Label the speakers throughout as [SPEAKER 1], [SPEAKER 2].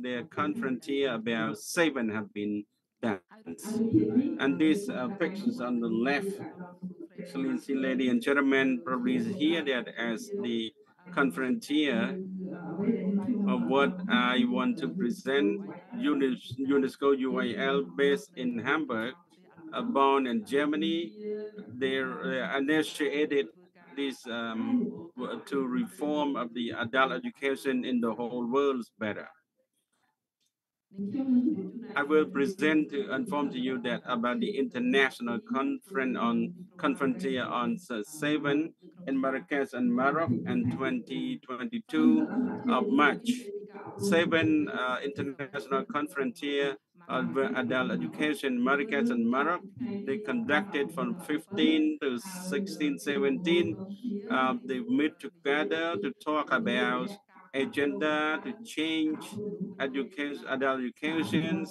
[SPEAKER 1] the conference here, about seven have been done. And these uh, pictures on the left, Excellency, ladies and gentlemen, probably here that as the conference here of what I want to present, UNESCO UIL based in Hamburg, uh, born in Germany. They uh, initiated this um, to reform of the adult education in the whole world better. I will present to inform to you that about the international conference on conference on 7 in Marrakesh and Morocco and 2022 of March. Seven uh, international conference on adult education Marrakesh and Morocco. They conducted from 15 to 16, 17. Uh, they meet together to talk about agenda to change education, adult education,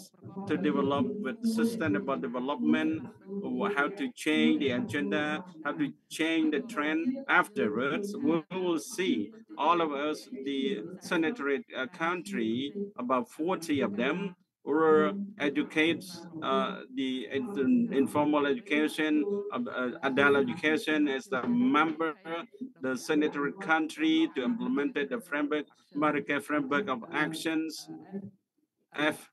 [SPEAKER 1] to develop with sustainable development, or how to change the agenda, how to change the trend afterwards. We will see all of us, the sanitary uh, country, about 40 of them, or educates uh, the informal education, uh, adult education as the member, the signatory country to implement the framework, Marrakesh framework of actions, F,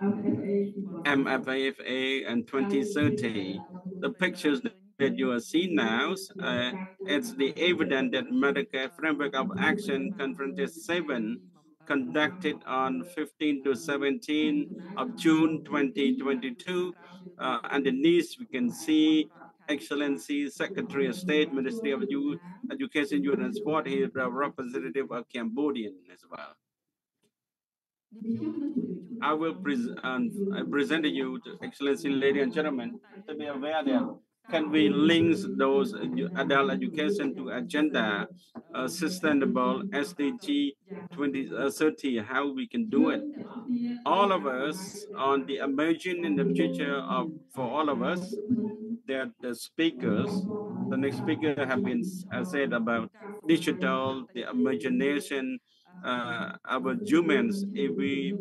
[SPEAKER 1] MFAFA and 2030. The pictures that you are seeing now, uh, it's the evidence that Marrakesh framework of action conference 7 conducted on 15 to 17 of June 2022. Uh, underneath, we can see Excellency Secretary of State, Ministry of Education, Youth and Sport, he is a representative of Cambodian as well. I will present, um, present you, to Excellency, ladies and gentlemen, to be aware that can we link those adult education to agenda uh, sustainable SDG 2030, uh, how we can do it. All of us on the emerging in the future of for all of us, that the speakers, the next speaker have been uh, said about digital, the imagination, uh, our humans, if we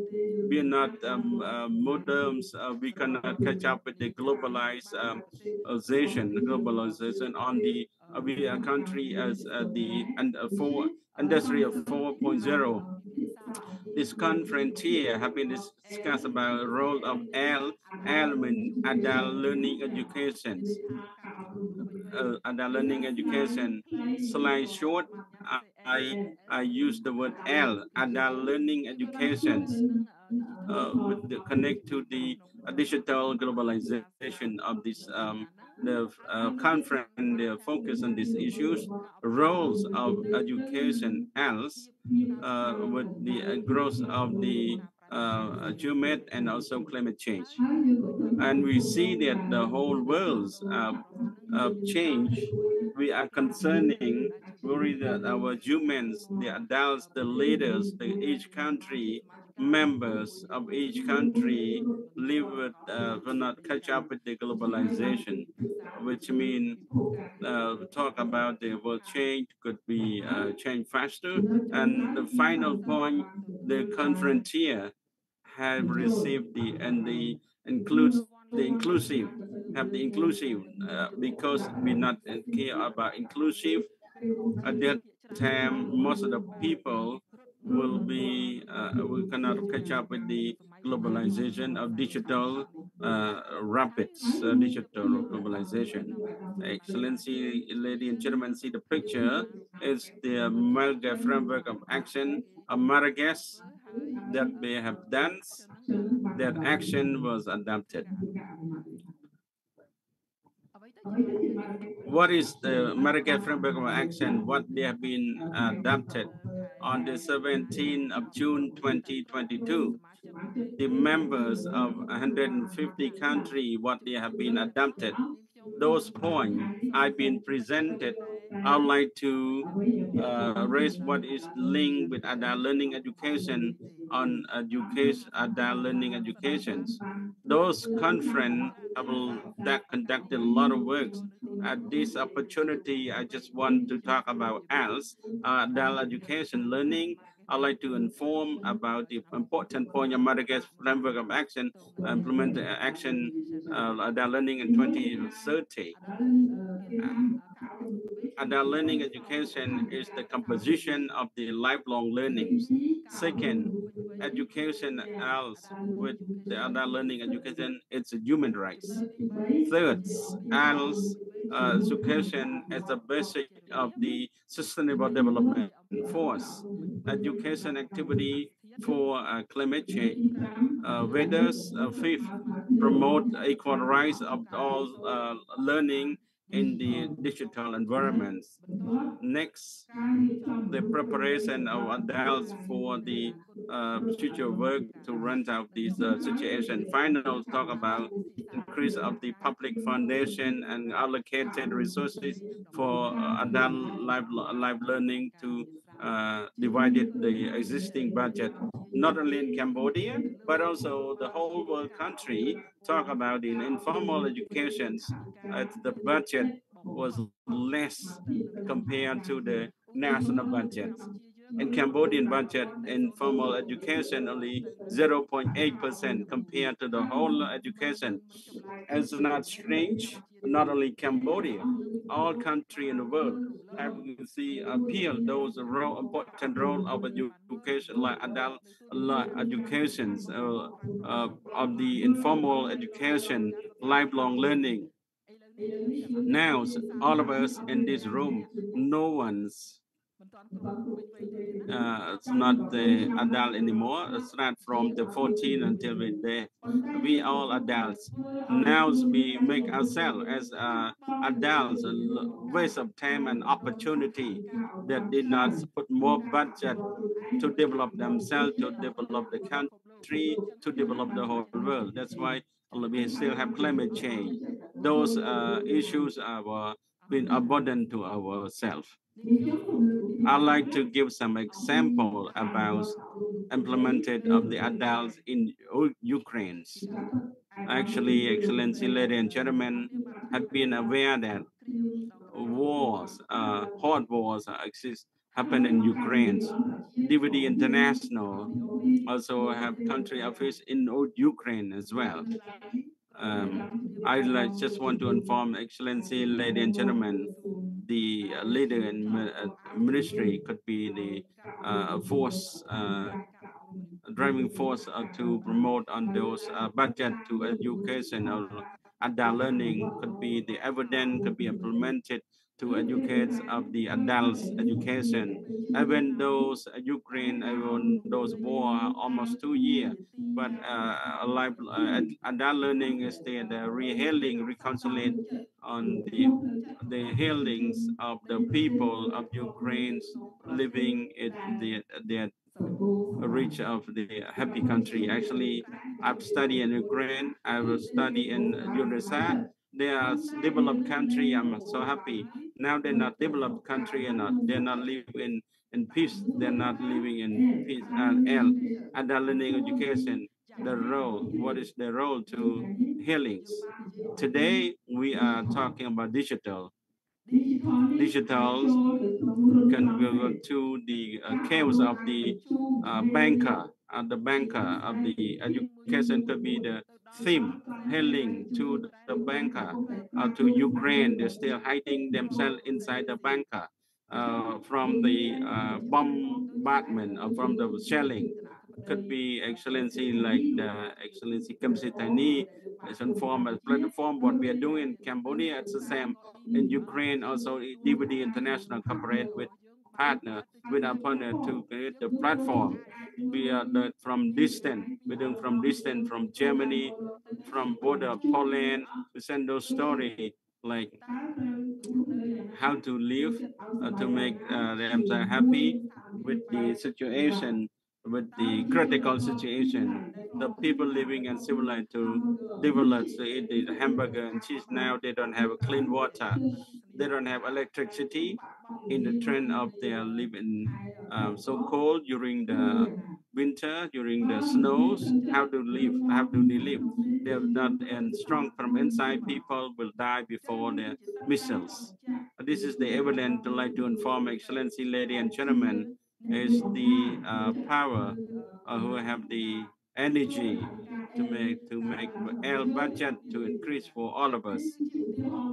[SPEAKER 1] we not um, uh, moderns, uh, we cannot catch up with the globalization, globalization on the uh, we a country as the and for industry of 4.0. This conference here have been discussed about the role of L element adult learning education. Uh, adult learning education. Slide short, I, I use the word L, adult learning education, uh, with the, connect to the digital globalization of this um, the uh, conference the focus on these issues, roles of education else uh, with the uh, growth of the uh, human and also climate change. And we see that the whole world's uh, uh, change, we are concerning worry that our humans, the adults, the leaders, the, each country members of each country live with, uh, will not catch up with the globalization, which means uh, talk about the world change could be uh, change faster. And the final point, the here have received the and the includes the inclusive have the inclusive uh, because we not care about inclusive at that time most of the people will be uh, we cannot catch up with the globalization of digital uh, rapids, uh, digital globalization. Excellency, ladies and gentlemen, see the picture. It's the Marrakesh framework of action of Marrakesh that we have done. That action was adopted. What is the Marrakesh Framework of Action? What they have been uh, adopted on the 17th of June 2022. The members of 150 countries, what they have been adopted. Those points I've been presented I'd like to uh, raise what is linked with adult learning education on education, adult learning educations. Those conference that conducted a lot of works. At this opportunity, I just want to talk about else, uh, adult education learning I'd like to inform about the important point of Madagascar framework of action, uh, implement uh, action uh, adult learning in 2030. Uh, adult learning education is the composition of the lifelong learnings. Second, education else with the adult learning education, it's a human rights. Third, else uh, education as the basic of the sustainable development. force. education activity for uh, climate change. Uh, Vedas, uh, fifth, promote equal rights of all uh, learning in the digital environments. Next, the preparation of adults for the uh, future work to run out this uh, situation. Final talk about increase of the public foundation and allocated resources for uh, adult life, life learning to divided the existing budget, not only in Cambodia, but also the whole world country talk about in informal educations, uh, the budget was less compared to the national budget. In Cambodian budget, informal education only 0.8% compared to the whole education. It's not strange, not only Cambodia, all country in the world have see appeal those role, important role of education like adult like education uh, uh, of the informal education, lifelong learning. Now, all of us in this room, no one's uh, it's not the adult anymore. It's not from the 14 until we there. We all adults. Now we make ourselves as uh, adults a waste of time and opportunity that did not put more budget to develop themselves, to develop the country, to develop the whole world. That's why we still have climate change. Those uh, issues are been abundant to ourselves. I'd like to give some example about implemented of the adults in Ukraine. Actually, Excellency, ladies and gentlemen, have been aware that wars, uh, hot wars exist happen in Ukraine. DVV International also have country office in Ukraine as well. Um, I like, just want to inform Excellency, ladies and gentlemen, the uh, leader in uh, ministry could be the uh, force, uh, driving force uh, to promote on those uh, budget to education or adult learning could be the evidence could be implemented to educate of the adults education. Even those uh, Ukraine, even those war almost two years, but uh, life, uh, adult learning is the, the rehealing, reconciliate on the the healings of the people of Ukraine living in the the reach of the happy country. Actually, I've studied in Ukraine. I will study in USA they are developed country. I'm so happy. Now they're not developed country and they're not living in, in peace. They're not living in peace and health. And they're learning education. The role, what is the role to healings? Today we are talking about digital. Digital can go to the uh, chaos of the uh, banker, uh, the banker of the education could be the theme hailing to the banker uh, to Ukraine. They're still hiding themselves inside the banker uh, from the uh, bombardment or from the shelling. Could be excellency like the excellency Kamsitani is informed as platform. What we are doing in Cambodia, it's the same in Ukraine. Also, DVV International cooperate with partner with our partner to create the platform. We are from distant, we're from distant, from Germany, from border Poland, we send those story like how to live uh, to make uh, them happy with the situation with the critical situation, the people living in civilized to develop to eat the hamburger and cheese now they don't have clean water, they don't have electricity in the trend of their living um, so cold during the winter, during the snows, how to live, how do they live? They're not and strong from inside, people will die before the missiles. This is the evidence like to inform Excellency, lady and gentlemen, is the uh, power uh, who have the energy to make to make L budget to increase for all of us.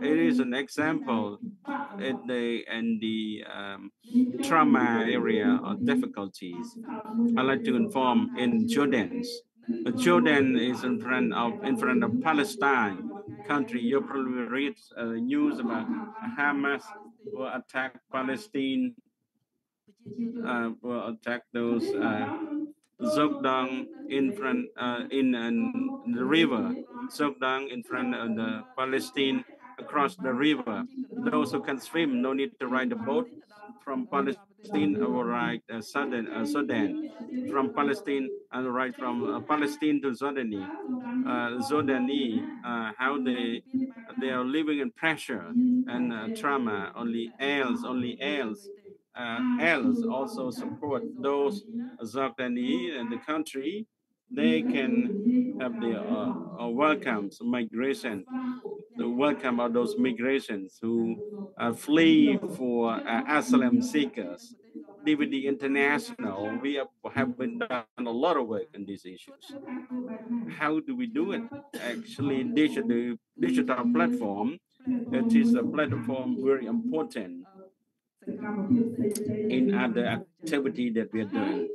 [SPEAKER 1] It is an example in the in the um, trauma area or difficulties. I'd like to inform in Jordan. Jordan is in front of in front of Palestine country. You probably read uh, news about Hamas will attack Palestine, uh, will attack those uh, Zogdang in front uh, in, in the river, Zogdang in front of the Palestine across the river. Those who can swim, no need to ride a boat. From Palestine or ride uh, Sudan, uh, Sudan, from Palestine and right from uh, Palestine to Jordani, uh, Jordani, uh, how they they are living in pressure and uh, trauma. Only else, only uh, else also support those Zagdani and the country, they can have the uh, uh, welcomes migration, the welcome of those migrations who uh, flee for uh, asylum seekers. DVV International, we have, have been done a lot of work on these issues. How do we do it? Actually, digital, digital platform, it is a platform very important in other activity that we are doing.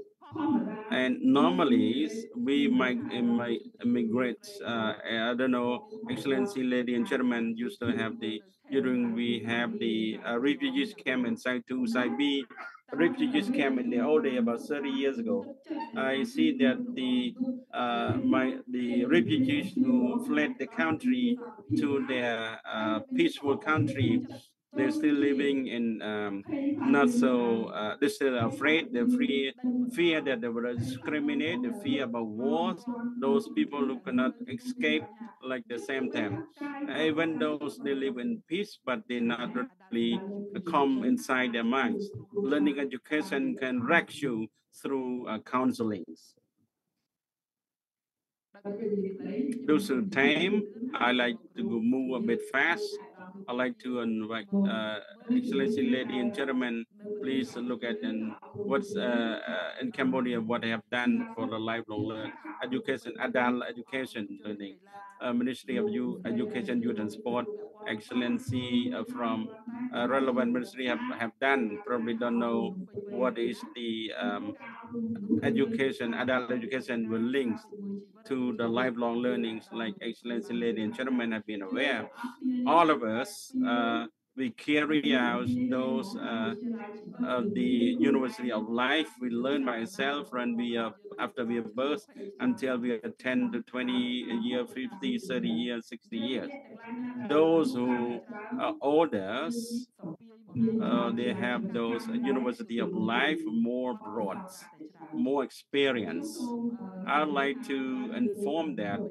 [SPEAKER 1] And normally we might, might immigrate, uh, I don't know, Excellency Lady and Chairman used to have the, during we have the uh, refugees camp in Site 2, Site B, refugees camp in the old day about 30 years ago. I see that the uh, my the refugees who fled the country to their uh, peaceful country they're still living in um, not so uh, they're still afraid they fear fear that they will discriminate the fear about wars. Those people who cannot escape like the same time even those they live in peace but they not really come inside their minds. Learning education can wreck you through uh, counselings due to time. I like to move a bit fast I'd like to invite uh, Excellency Lady and Gentlemen, please look at and what's uh, uh, in Cambodia, what they have done for the lifelong learn education, adult education learning. Uh, Ministry of Youth, Education, Youth and Sport, Excellency uh, from uh, relevant ministry have, have done. Probably don't know what is the um, education, adult education with links to the lifelong learnings like Excellency Lady and Gentlemen have been aware. All of us, we carry out those uh, uh, the University of Life. We learn by ourselves when we are after we are birth until we are 10 to 20 year, 50, 30 years, 60 years. Those who are older, uh, they have those University of Life more broad, more experience. I'd like to inform that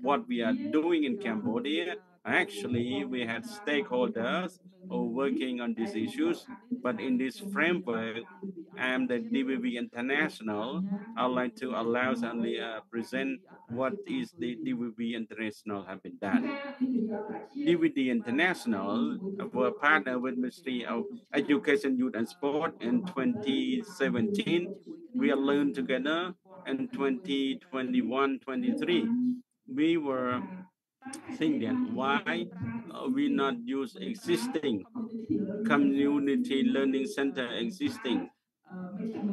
[SPEAKER 1] what we are doing in Cambodia Actually, we had stakeholders working on these issues, but in this framework, I'm the DVV International, I'd like to allow only uh, present what is the DVV International have been done. DVV International were partner with Ministry of Education, Youth and Sport in 2017. We are learned together in 2021-23. We were thinking why we not use existing community learning center existing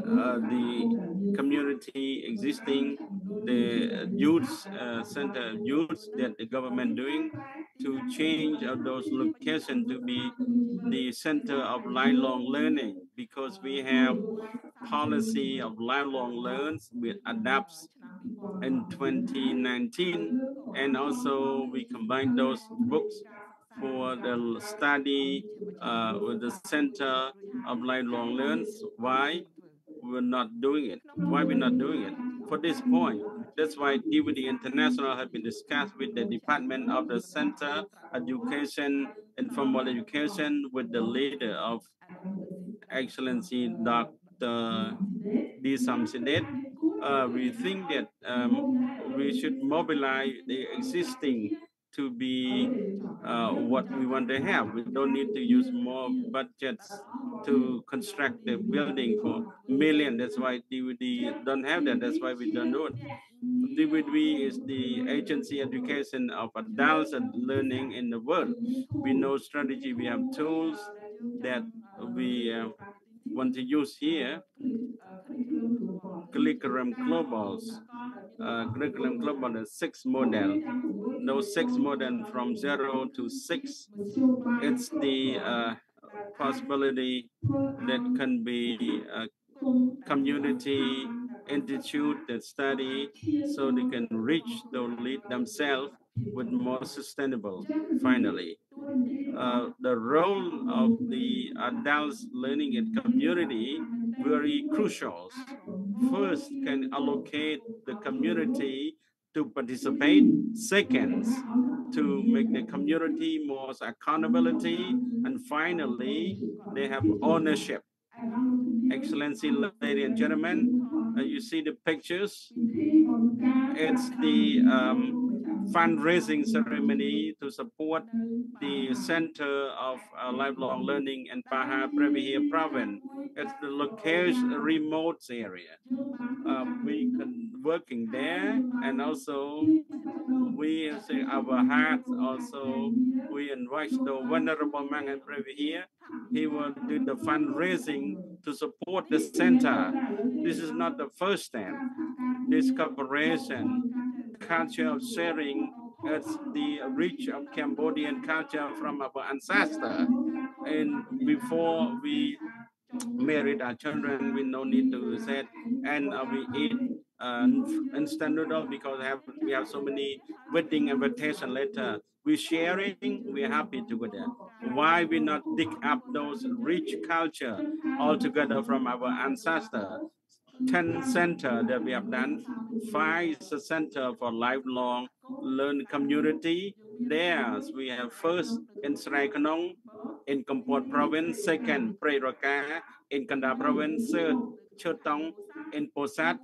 [SPEAKER 1] uh, the community existing the youth uh, center youth that the government doing to change those locations to be the center of lifelong learning because we have policy of lifelong learns with adapts in 2019 and also we combine those books for the study uh, with the Center of Lifelong Learns. Why we're not doing it? Why we're not doing it? For this point, that's why DVV International has been discussed with the Department of the Center Education and Formal Education with the leader of Excellency Dr. D. Samsidet. Uh, we think that um, we should mobilize the existing to be uh, what we want to have. We don't need to use more budgets to construct the building for million. That's why DVV don't have that. That's why we don't do it. DVV is the agency education of adults and learning in the world. We know strategy. We have tools that we uh, want to use here. Curriculum globals, uh, curriculum global, the six model. Those six more than from zero to six. It's the uh, possibility that can be a community institute that study so they can reach the lead themselves with more sustainable finally uh, the role of the adults learning in community very crucial first can allocate the community to participate. Second to make the community more accountability. And finally they have ownership. Excellency ladies and gentlemen uh, you see the pictures. It's the um, fundraising ceremony to support the Center of uh, Lifelong Learning in Paha Pravihia province. It's the location remote area. Um, we can working there and also we say our heart also we invite the venerable man and here. He will do the fundraising to support the center. This is not the first time This cooperation, culture of sharing, as the rich of Cambodian culture from our ancestor. And before we married our children, we no need to say, and uh, we eat uh, instant noodle because have, we have so many wedding invitation letter. We sharing, we're happy to go there. Why we not dig up those rich culture altogether from our ancestor? 10 center that we have done. Five center for lifelong learn community. There we have first in Srai Kanong, in Kampot province, second Preroka in Kanda province, third Chotong in Pursat,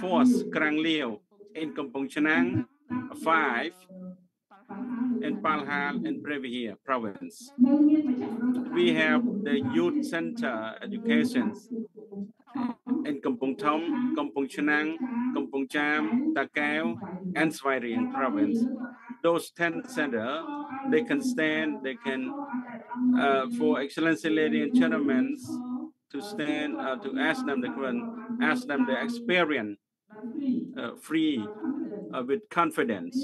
[SPEAKER 1] fourth Krang Liu in Kampong Chhnang, five in Palhan and Previhia province. We have the youth center education in Kampong Thom, Kampong Chhnang, Kampong Cham, Takeo, and Svay Rieng province. Those 10 centers, they can stand, they can, uh, for excellency ladies and gentlemen, to stand, uh, to ask them the question, ask them the experience uh, free uh, with confidence.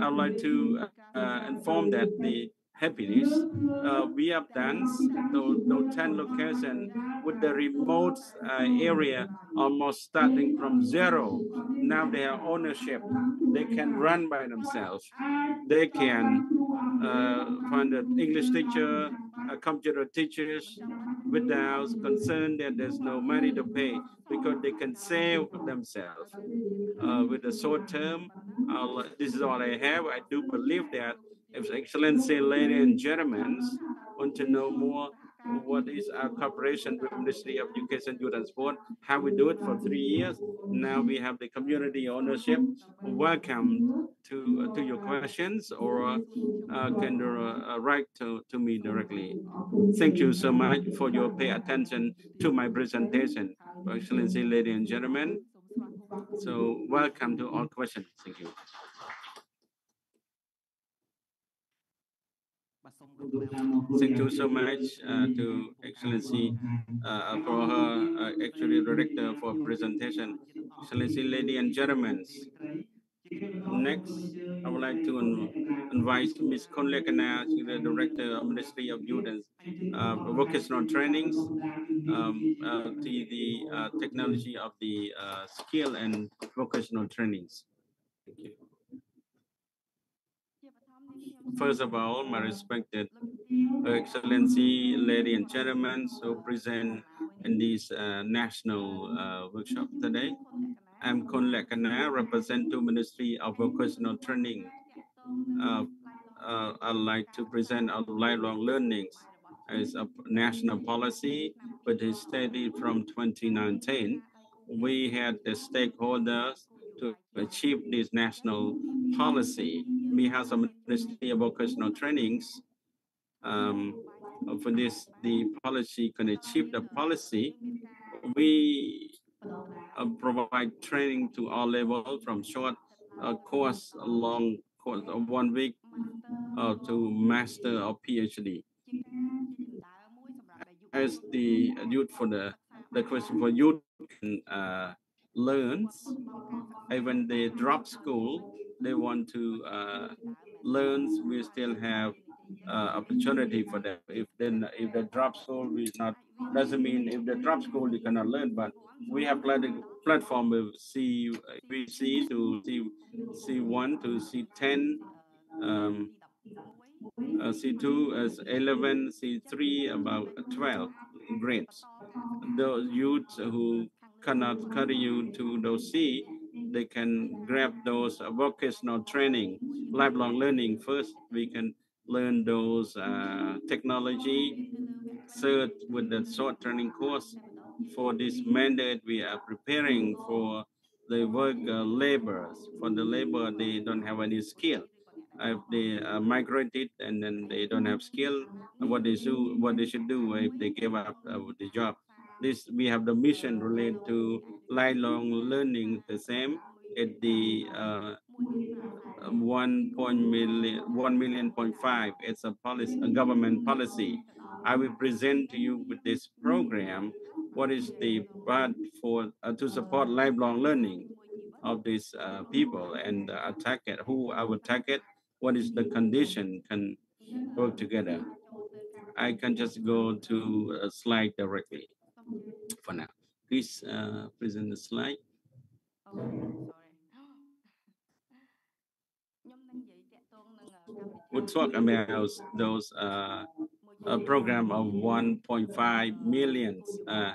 [SPEAKER 1] I'd like to uh, inform that the happiness. Uh, we have done those, those 10 locations with the remote uh, area almost starting from zero. Now they have ownership. They can run by themselves. They can uh, find an English teacher, a computer teachers without concern that there's no money to pay because they can save themselves. Uh, with the short term, I'll, this is all I have. I do believe that if Excellency, ladies and gentlemen, want to know more what is our cooperation with Ministry of Education, Youth and Sport, how we do it for three years. Now we have the community ownership. Welcome to uh, to your questions or uh, can uh, write to, to me directly. Thank you so much for your pay attention to my presentation, Excellency, ladies and gentlemen. So welcome to all questions. Thank you. Thank you so much uh, to Excellency uh, for her uh, actually director for presentation. Excellency, ladies and gentlemen. Next, I would like to invite Ms. Konlekana, the Director of Ministry of Youth and uh, Vocational Trainings, um, uh, to the uh, technology of the uh, skill and vocational trainings. Thank you. First of all, my respected Excellency, ladies and gentlemen, who present in this uh, national uh, workshop today. I'm Kun Lekana, represent to Ministry of Vocational Training. Uh, uh, I'd like to present our lifelong learning as a national policy, but it started from 2019. We had the stakeholders to achieve this national policy. We have some of Vocational Trainings. Um, for this, the policy can achieve the policy. We uh, provide training to all levels from short uh, course, long course of one week uh, to master or PhD. As the youth for the the question for youth can uh, learn even they drop school they want to uh, learn we still have uh, opportunity for them. If then if they drop school we not doesn't mean if they drop school you cannot learn but we have platform with C VC to C C1 to C10 um, uh, C2 as 11 C3 about 12 grades. Those youths who cannot carry you to those C, they can grab those vocational training, lifelong learning. First, we can learn those uh, technology, third, with the short training course. For this mandate, we are preparing for the work uh, laborers. For the labor, they don't have any skill. If they uh, migrated and then they don't have skill, what they do, what they should do if they give up uh, the job this we have the mission related to lifelong learning the same at the uh, 1 point million 1 million point five. It's a policy a government policy. I will present to you with this program what is the part for uh, to support lifelong learning of these uh, people and uh, target who will target what is the condition can work together. I can just go to a slide directly for now. Please uh, present the slide. We'll talk about those uh, a program of 1.5 million uh,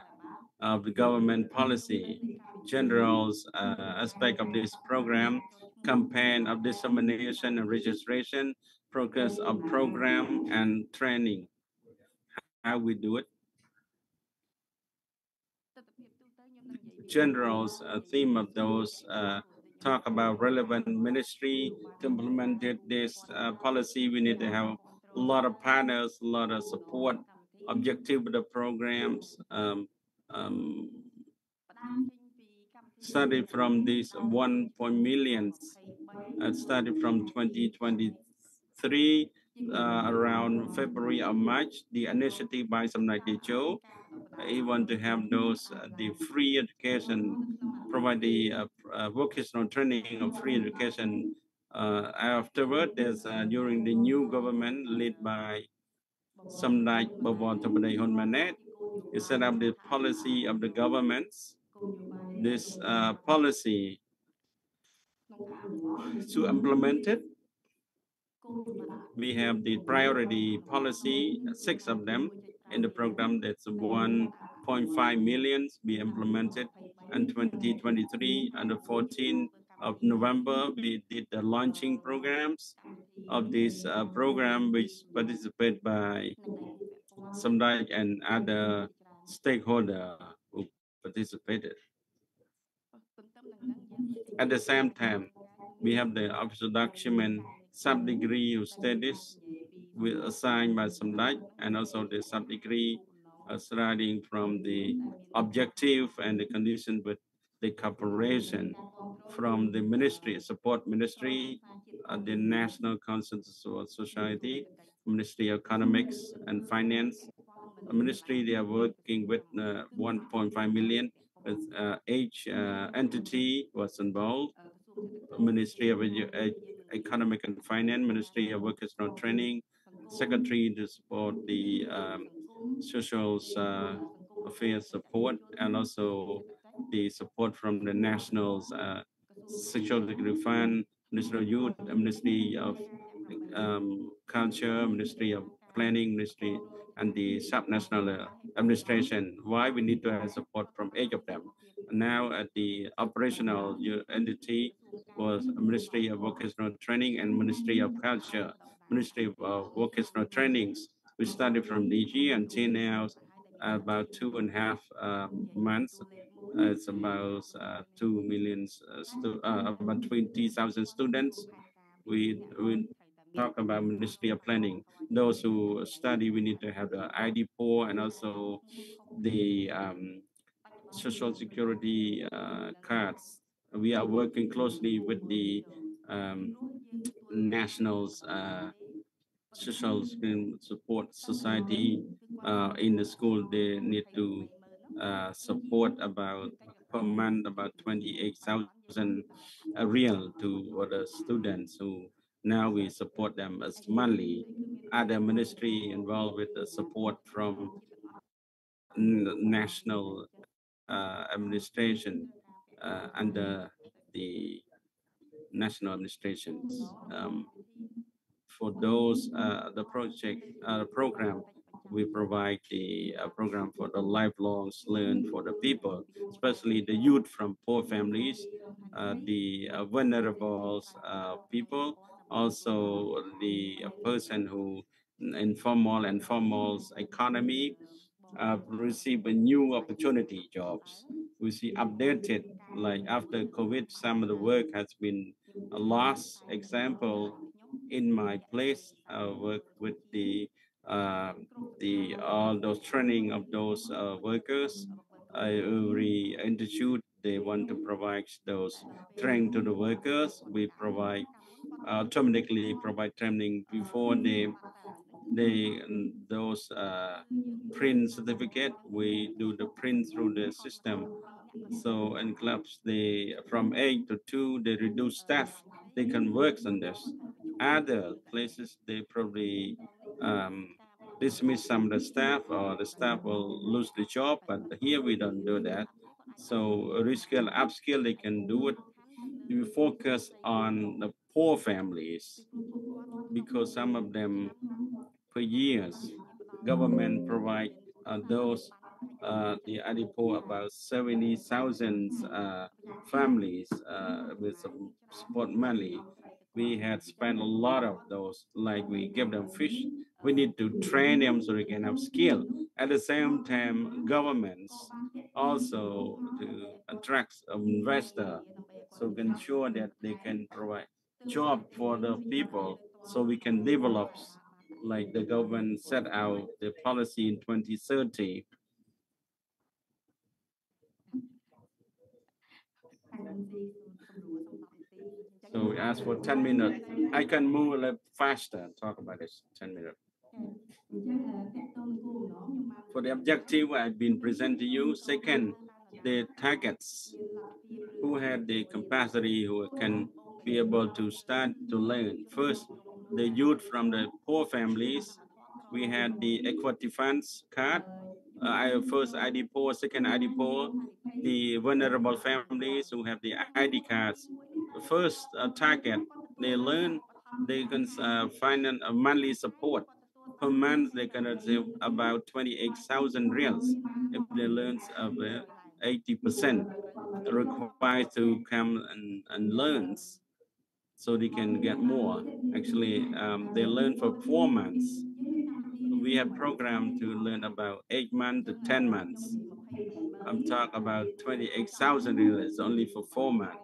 [SPEAKER 1] of the government policy, generals uh, aspect of this program, campaign of dissemination and registration, progress of program and training. How we do it? Generals uh, theme of those uh, talk about relevant ministry to implement this uh, policy. We need to have a lot of partners, a lot of support, objective of the programs. Um, um, started from these 1 millions, uh, started from 2023 uh, around February or March, the initiative by Samdech Techo want to have those uh, the free education, provide the uh, uh, vocational training of free education. Uh, afterward, there's uh, during the new government led by Samdech Bawon Tabaday Manet, he set up the policy of the governments. This policy to implement it we have the priority policy, six of them in the program that's 1.5 million be implemented in 2023 and the 14th of November we did the launching programs of this uh, program which participated by Samdech and other stakeholders who participated. At the same time, we have the official document sub-decree of studies will assigned by Samdech and also the sub-decree uh, starting from the objective and the condition with the cooperation from the ministry, support ministry, uh, the National Consensus Society, Ministry of Economics and Finance, ministry they are working with uh, 1.5 million with uh, each uh, entity was involved, Ministry of Economic and Finance, Ministry of Workers Training, secretary to support the um, social uh, affairs support and also the support from the national uh, sexual security fund, Ministry of Youth, Ministry of um, Culture, Ministry of Planning, Ministry, and the subnational administration. Why we need to have support from each of them. Now at the operational entity was Ministry of Vocational Training and Ministry of Culture. Ministry of uh, Vocational Trainings. We started from DG until now about two and a half uh, months. it's about uh, 2 million, uh, uh, about 20,000 students. We, we talk about Ministry of Planning. Those who study, we need to have the ID pool and also the um, social security uh, cards. We are working closely with the um, nationals uh, social support society uh, in the school. They need to uh, support about per month about 28,000 uh, riel to the students who now we support them as monthly. Other ministry involved with the support from national uh, administration uh, under the national administrations. Um, for those, uh, the project, uh, program, we provide the uh, program for the lifelong learn for the people, especially the youth from poor families, the vulnerable people, also the person who informal and formal economy, uh, receive a new opportunity jobs. We see updated, like after COVID, some of the work has been lost. Example, in my place, I work with the uh, the all those training of those uh, workers. every institute they want to provide those training to the workers. We provide automatically provide training before they they those uh, print certificate we do the print through the system so in clubs they from eight to two they reduce staff. They can work on this. Other places they probably um, dismiss some of the staff or the staff will lose the job but here we don't do that. So reskill upskill they can do it. We focus on the poor families because some of them for years, government provide uh, those uh, the Adipo about 70,000 uh, families uh, with some support money. We had spent a lot of those, like we give them fish. We need to train them so they can have skill. At the same time, governments also to attract investor so can ensure that they can provide job for the people so we can develop like the government set out the policy in 2030. So we ask for 10 minutes. I can move a little faster, talk about this 10 minutes. For the objective I've been presenting to you. Second, the targets. Who have the capacity, who can be able to start to learn. First, the youth from the poor families. We had the equity funds card, uh, first ID second ID the vulnerable families who have the ID cards. First uh, target, they learn they can uh, find a monthly support. Per month, they can receive about 28,000 riels if they learn of 80% required to come and, and learns so they can get more. Actually, um, they learn for four months. We have programmed to learn about eight months to 10 months. I'm talking about 28,000 It's only for four months.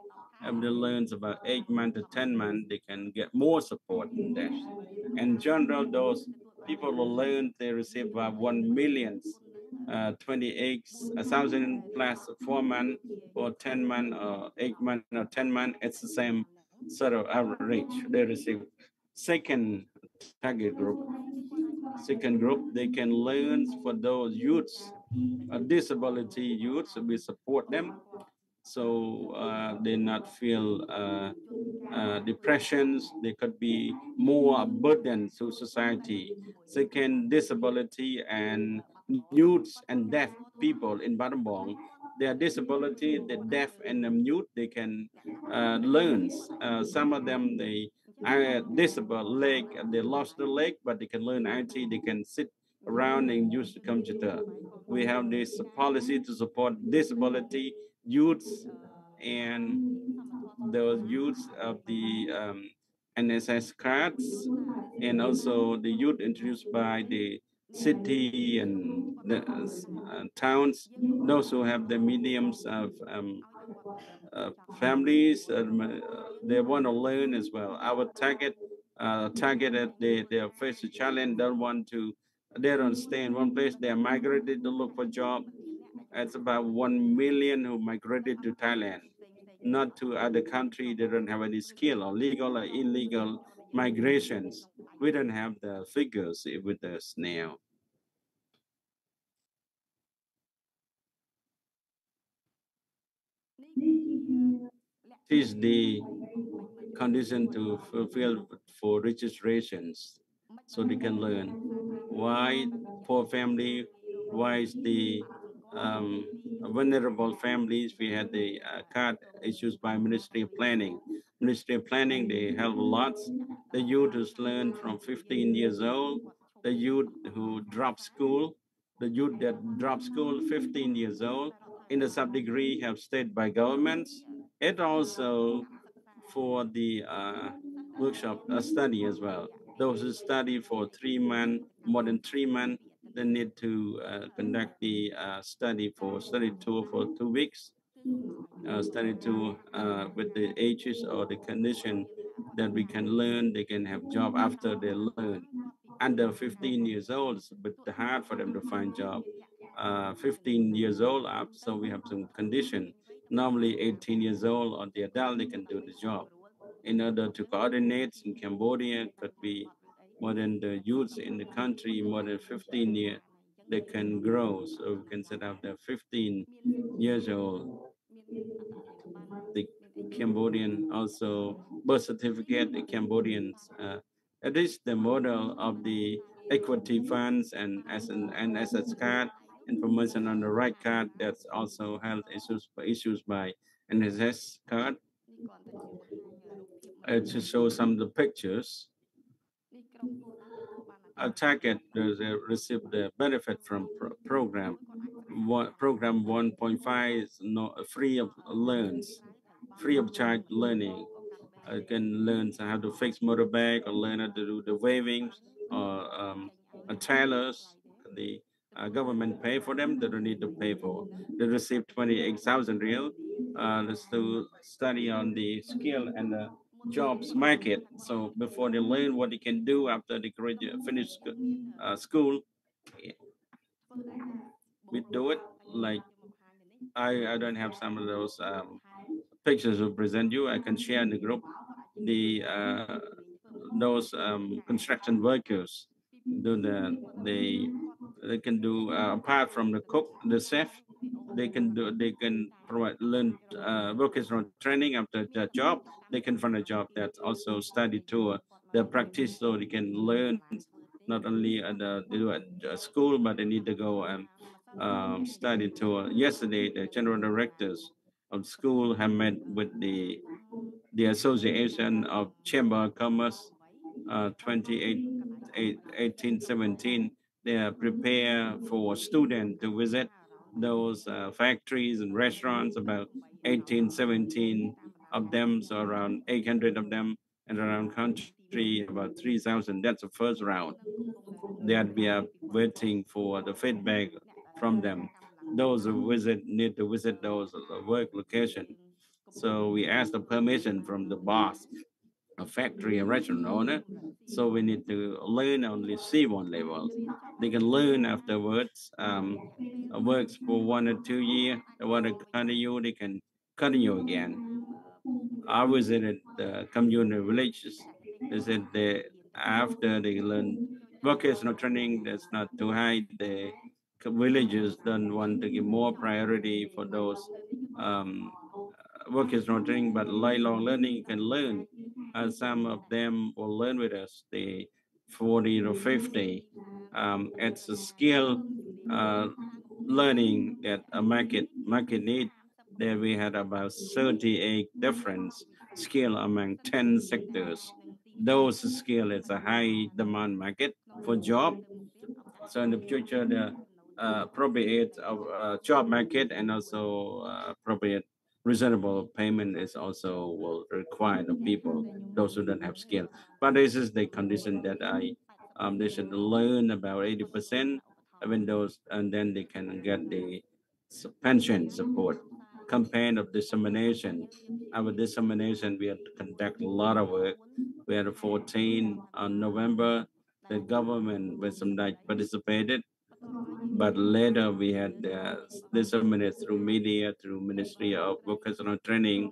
[SPEAKER 1] If they learn about eight months to 10 months, they can get more support in that. In general, those people who learn, they receive about 1 million, uh, 28,000 plus four months or 10 months or eight months or 10 months. It's the same sort of average they receive. Second target group, second group, they can learn for those youths, uh, disability youths, we support them so uh, they not feel uh, uh, depressions. They could be more burden to society. Second, disability and youths and deaf people in Battambang their disability, the deaf and the mute, they can uh, learn. Uh, some of them, they are disabled leg, they lost the leg, but they can learn IT, they can sit around and use the computer. We have this policy to support disability youths and the youths of the um, NSS cards and also the youth introduced by the city and the, uh, towns, those who have the mediums of um, uh, families, um, uh, they want to learn as well. Our target, uh, targeted, they, they face a challenge, don't want to, they don't stay in one place, they migrated to look for job. It's about 1 million who migrated to Thailand, not to other country. They don't have any skill or legal or illegal migrations. We don't have the figures with us now. Is the condition to fulfill for registrations so they can learn. Why poor family why is the um, vulnerable families we had the uh, card issues by ministry of planning. Ministry of planning they help lots. The youth who learn from 15 years old. The youth who drop school the youth that drop school 15 years old in the sub-decree have stayed by governments it also for the uh, workshop uh, study as well. Those who study for three months, more than three months, they need to uh, conduct the uh, study for study tour for two weeks. Uh, study tour uh, with the ages or the condition that we can learn, they can have job after they learn. Under 15 years old, it's hard for them to find job. Uh, 15 years old, up, so we have some condition normally 18 years old or the adult, they can do the job. In order to coordinate in Cambodia, could be more than the youths in the country, more than 15 years, they can grow. So we can set up the 15 years old. The Cambodian also birth certificate, the Cambodians. Uh, it is the model of the equity funds and as an and assets card information on the right card that's also health issues issues by NSS card. Uh, to show some of the pictures. A target uh, receive the benefit from pro program. One, program 1.5 is no free of learns, free of charge learning. I can learn how to fix motorbike or learn how to do the waving or um, tailors, the uh, government pay for them. They don't need to pay for. They receive 28,000 riel uh, to study on the skill and the jobs market. So before they learn what they can do after they graduate, finish uh, school, we do it like I, I don't have some of those um, pictures to present you. I can share in the group the uh, those um, construction workers do the they they can do uh, apart from the cook the chef they can do they can provide learn uh, vocational training after the job. They can find a job that's also study tour the practice so they can learn not only at the they do at school but they need to go and um, study tour yesterday the general directors of school have met with the the association of chamber of commerce uh, 28 1817 they prepare for students to visit those uh, factories and restaurants, about 18, 17 of them, so around 800 of them, and around country, about 3,000. That's the first round. That we are waiting for the feedback from them. Those who visit need to visit those uh, work location. So we ask the permission from the boss a factory, a restaurant owner. So we need to learn only C1 level. They can learn afterwards, um, works for one or two years. They want to continue, they can continue again. I visited the community villages. They said that after they learn vocational training, that's not too high. The villages don't want to give more priority for those um, vocational training, but lifelong learning you can learn and some of them will learn with us the 40 to 50. Um, it's a skill uh, learning that a market market need. There we had about 38 different skill among 10 sectors. Those skill is a high demand market for job. So in the future, the uh, appropriate of uh, job market and also uh, appropriate reasonable payment is also will require the people, those who don't have skill. But this is the condition that I um, they should learn about 80% of Windows and then they can get the pension support. Campaign of dissemination. Our dissemination, we had to conduct a lot of work. We had a 14 on November. The government with some participated, but later we had uh, disseminated through media, through Ministry of Vocational Training,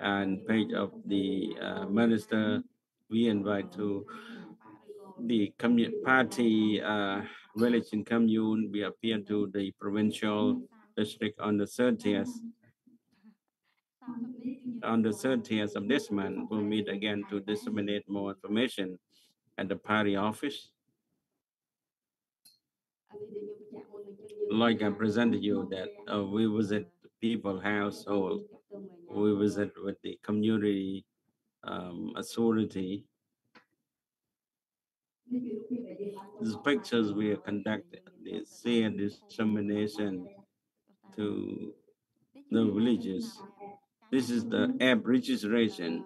[SPEAKER 1] and page of the uh, minister. We invite to the party uh, religion commune. We appear to the provincial district on the 30th. On the 30th of this month, we'll meet again to disseminate more information at the party office. Like I presented you that uh, we visit people household, we visit with the community um, authority these pictures we are conducting, they say dissemination to the villages. This is the app registration.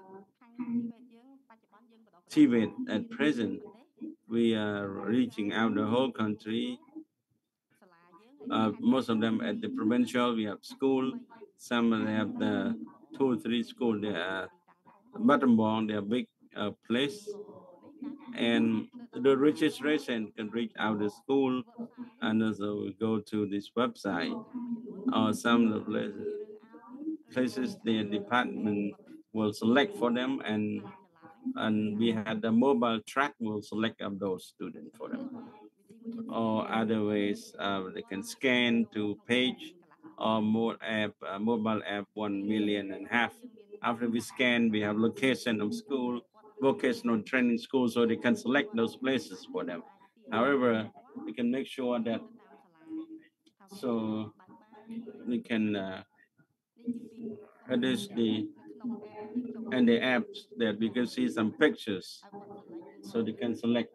[SPEAKER 1] Tibet at present, we are reaching out the whole country. Uh, most of them at the provincial, we have school. Some they have the two or three school. They are Battambang, they are big uh, place. And the registration can reach out the school and also we go to this website or some of the places, places the department will select for them and and we had the mobile track will select of those students for them or other ways uh, they can scan to page or more app uh, mobile app one million and a half after we scan we have location of school vocational training school so they can select those places for them. However, we can make sure that so we can uh, the and the apps that we can see some pictures so they can select.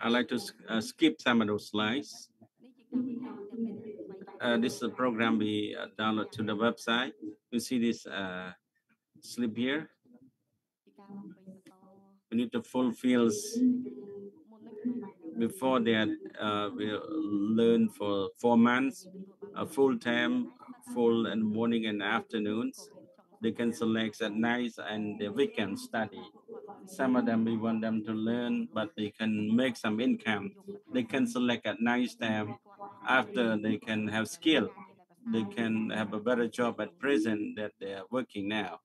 [SPEAKER 1] I like to uh, skip some of those slides. Uh, this is a program we uh, download to the website. You see this uh, slip here. We need to fulfill before that uh, we learn for four months, a full time, full and morning and afternoons. They can select at night and the weekend study. Some of them we want them to learn, but they can make some income. They can select at night time after they can have skill, they can have a better job at prison that they are working now.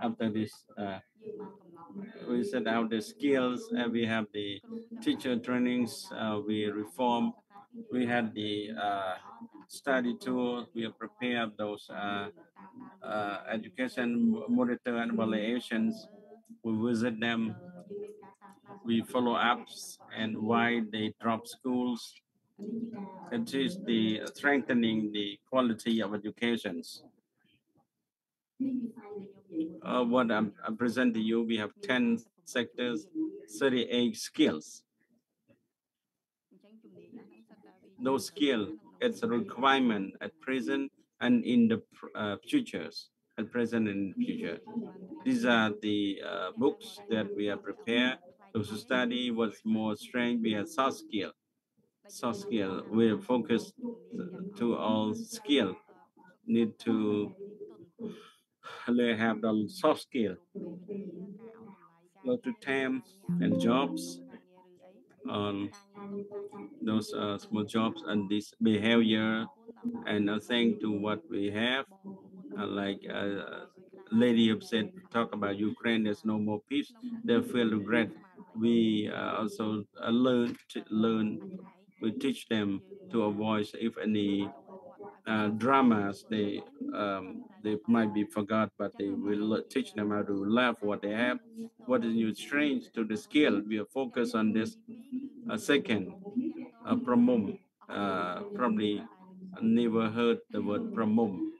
[SPEAKER 1] After this, uh, we set out the skills and we have the teacher trainings, uh, we reform, we had the uh, study tool, we prepare those uh, uh, education monitor and evaluations. We visit them, we follow ups and why they drop schools. It is the strengthening the quality of educations. Uh, what I'm, I'm presenting you, we have 10 sectors, 38 skills. Those skills, it's a requirement at present and in the uh, futures at present and future. These are the uh, books that we have prepared to study what's more strength. We have soft skill. Soft skill. We focus to all skill. Need to have the soft skill. Go to time and jobs on those uh, small jobs and this behavior and I think to what we have uh, like uh, lady upset talk about Ukraine, there's no more peace. They feel regret. We uh, also uh, learn to learn. We teach them to avoid if any uh, dramas they um, they might be forgot, but they will teach them how to laugh what they have. What is new strange to the skill? We are focused on this. A second, uh, pramum. Uh, probably never heard the word pramum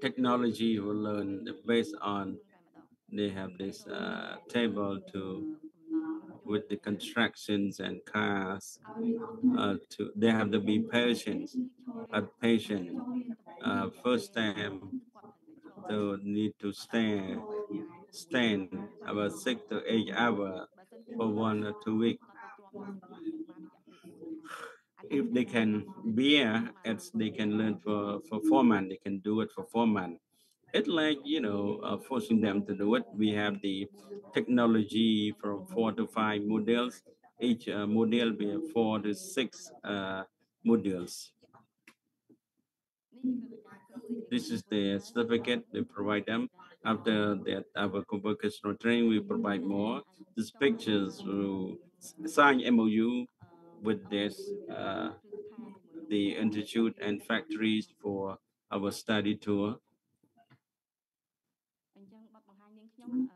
[SPEAKER 1] technology will learn based on they have this uh, table to with the constructions and cars. Uh, to they have to be patient, a patient. Uh, first time, they need to stand stand about six to eight hours for one or two weeks. If they can bear, as they can learn for for four months, they can do it for four months it's like you know uh, forcing them to do it. We have the technology from four to five models. Each uh, model be four to six uh, modules this is the certificate we provide them. After that our vocational training we provide more. These pictures will sign mou with this uh, the institute and factories for our study tour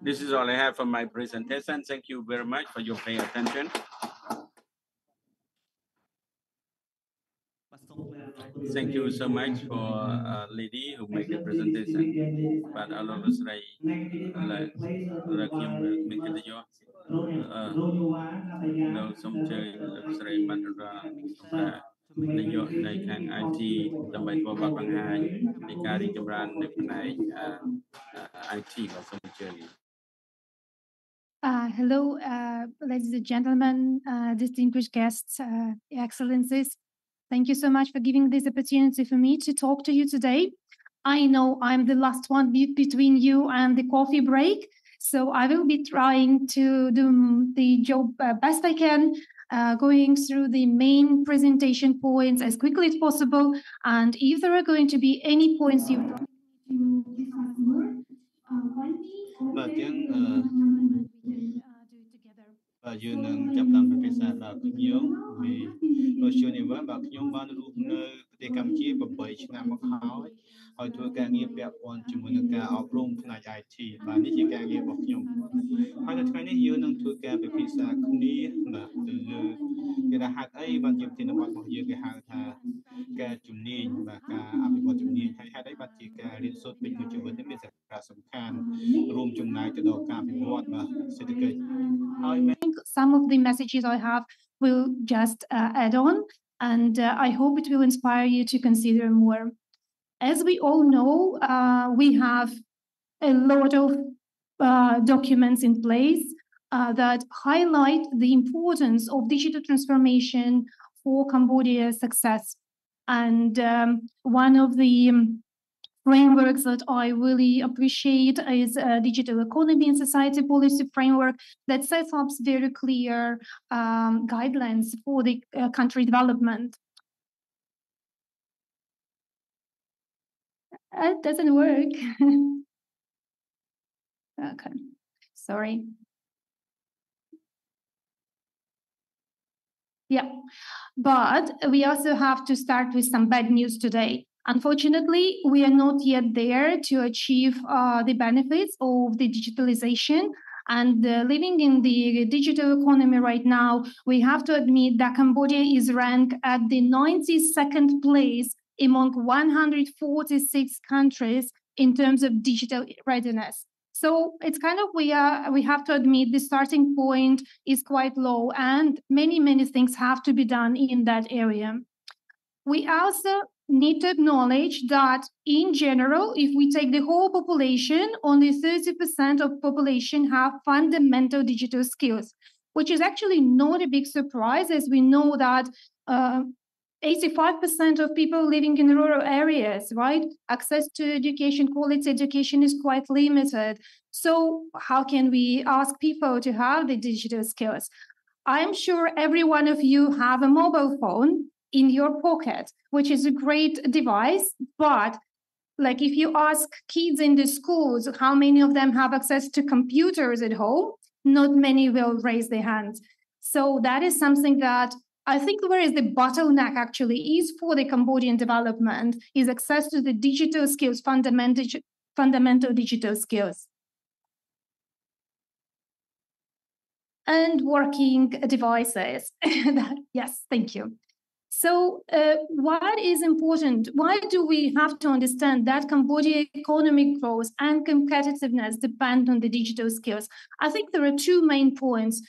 [SPEAKER 1] This is all I have for my presentation. Thank you very much for your pay attention. Thank you so much for uh, lady who made the presentation. But a lot of say là làខ្ញុំមានកិត្តិយសអឺនៅសូមអញ្ជើញលោកស្រីមន្តរា នាយកនៃខាង IT ដើម្បីធ្វើបទបង្ហាញនៃការរីកចម្រើននៅផ្នែក IT បាទសូមអញ្ជើញ
[SPEAKER 2] Uh, hello, uh, ladies and gentlemen, uh, distinguished guests, uh, excellencies. Thank you so much for giving this opportunity for me to talk to you today. I know I'm the last one be between you and the coffee break, so I will be trying to do the job uh, best I can uh, going through the main presentation points as quickly as possible. And if there are going to be any points you want to discuss more,
[SPEAKER 3] và tiếng uh, và dư nâng chấp làm việc sản là cũng nhiều vì tôi chưa បាទខ្ញុំបានរស់នៅប្រទេសកម្ពុជា8ឆ្នាំមកហើយហើយធ្វើការងារពាក់ព័ន្ធជាមួយនឹងការអប់រំផ្នែក IT បាទនេះជាការងាររបស់ខ្ញុំហើយនៅថ្ងៃនេះយើងនឹងធ្វើការពិភាក្សាគ្នាបាទទៅលើគេថាហេតុអីបាទជាប្រធានបទរបស់យើងគេហៅថាការជំនាញបាទការអភិវឌ្ឍជំនាញហើយហេតុអីបាទជាការរៀនសូត្រពេញមួយជីវិតនេះមានសារៈសំខាន់រួមចំណែកទៅដល់ការអភិវឌ្ឍបាទសេដ្ឋកិច្ច
[SPEAKER 2] ហើយ some of the messages I have will just uh, add on and uh, I hope it will inspire you to consider more as we all know, uh, we have a lot of uh, documents in place uh, that highlight the importance of digital transformation for Cambodia's success. And um, one of the um, frameworks that I really appreciate is a digital economy and society policy framework that sets up very clear um, guidelines for the uh, country development. It doesn't work. okay, sorry. Yeah, but we also have to start with some bad news today. Unfortunately, we are not yet there to achieve uh, the benefits of the digitalization. And uh, living in the digital economy right now, we have to admit that Cambodia is ranked at the 92nd place among 146 countries in terms of digital readiness. So it's kind of we are we have to admit the starting point is quite low and many many things have to be done in that area. We also need to acknowledge that in general if we take the whole population only 30% of population have fundamental digital skills which is actually not a big surprise as we know that uh, 85% of people living in rural areas, right? Access to education, quality education is quite limited. So, how can we ask people to have the digital skills? I'm sure every one of you have a mobile phone in your pocket, which is a great device. But, like, if you ask kids in the schools how many of them have access to computers at home, not many will raise their hands. So, that is something that I think where is the bottleneck actually is for the Cambodian development is access to the digital skills, fundamental, fundamental digital skills. And working devices. yes, thank you. So, uh, what is important? Why do we have to understand that Cambodia economic growth and competitiveness depend on the digital skills? I think there are two main points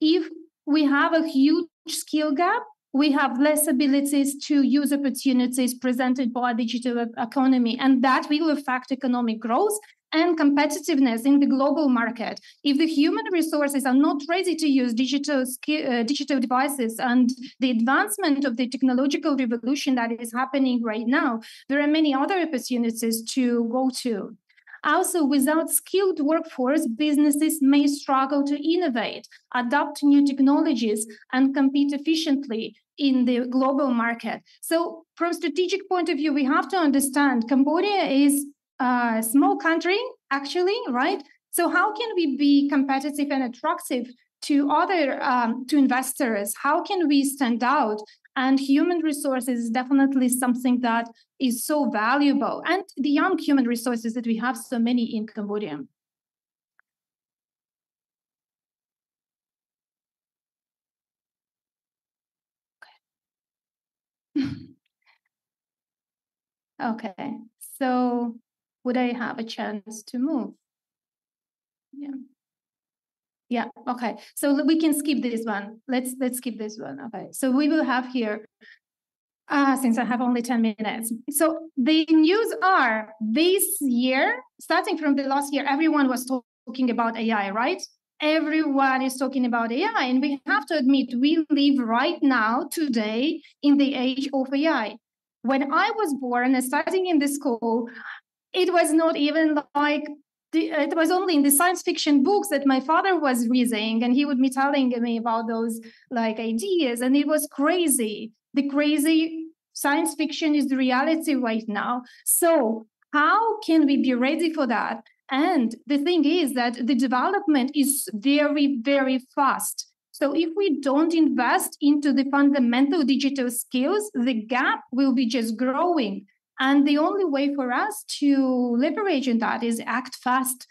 [SPEAKER 2] if we have a huge skill gap, we have less abilities to use opportunities presented by digital economy, and that will affect economic growth and competitiveness in the global market. If the human resources are not ready to use digital uh, digital devices and the advancement of the technological revolution that is happening right now, there are many other opportunities to go to. Also, without skilled workforce, businesses may struggle to innovate, adopt new technologies, and compete efficiently in the global market. So, from strategic point of view, we have to understand Cambodia is a small country, actually, right? So, how can we be competitive and attractive to other um, to investors? How can we stand out? And human resources is definitely something that is so valuable. And the young human resources that we have so many in Cambodia. Okay. So would I have a chance to move? Yeah. Yeah, okay. So we can skip this one. Let's let's skip this one. Okay. So we will have here uh, since I have only 10 minutes. So the news are this year, starting from the last year, everyone was talking about AI, right? Everyone is talking about AI. And we have to admit, we live right now, today, in the age of AI. When I was born and starting in the school, it was not even like the, it was only in the science fiction books that my father was reading and he would be telling me about those like ideas and it was crazy. The crazy science fiction is the reality right now. So how can we be ready for that? And the thing is that the development is very very fast. So if we don't invest into the fundamental digital skills the gap will be just growing and the only way for us to leverage in that is act fast.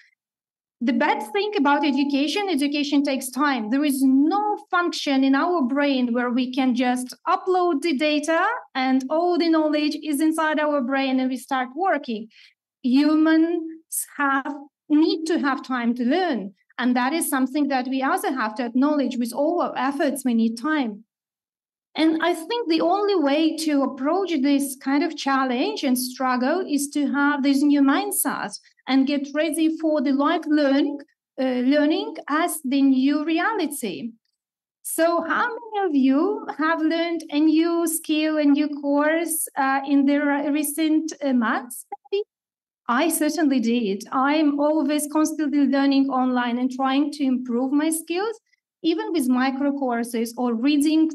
[SPEAKER 2] The bad thing about education, education takes time. There is no function in our brain where we can just upload the data and all the knowledge is inside our brain and we start working. Humans have need to have time to learn. And that is something that we also have to acknowledge with all our efforts, we need time. And I think the only way to approach this kind of challenge and struggle is to have this new mindset and get ready for the life learning, uh, learning as the new reality. So, how many of you have learned a new skill, a new course uh, in the recent uh, months? Maybe? I certainly did. I'm always constantly learning online and trying to improve my skills, even with micro courses or reading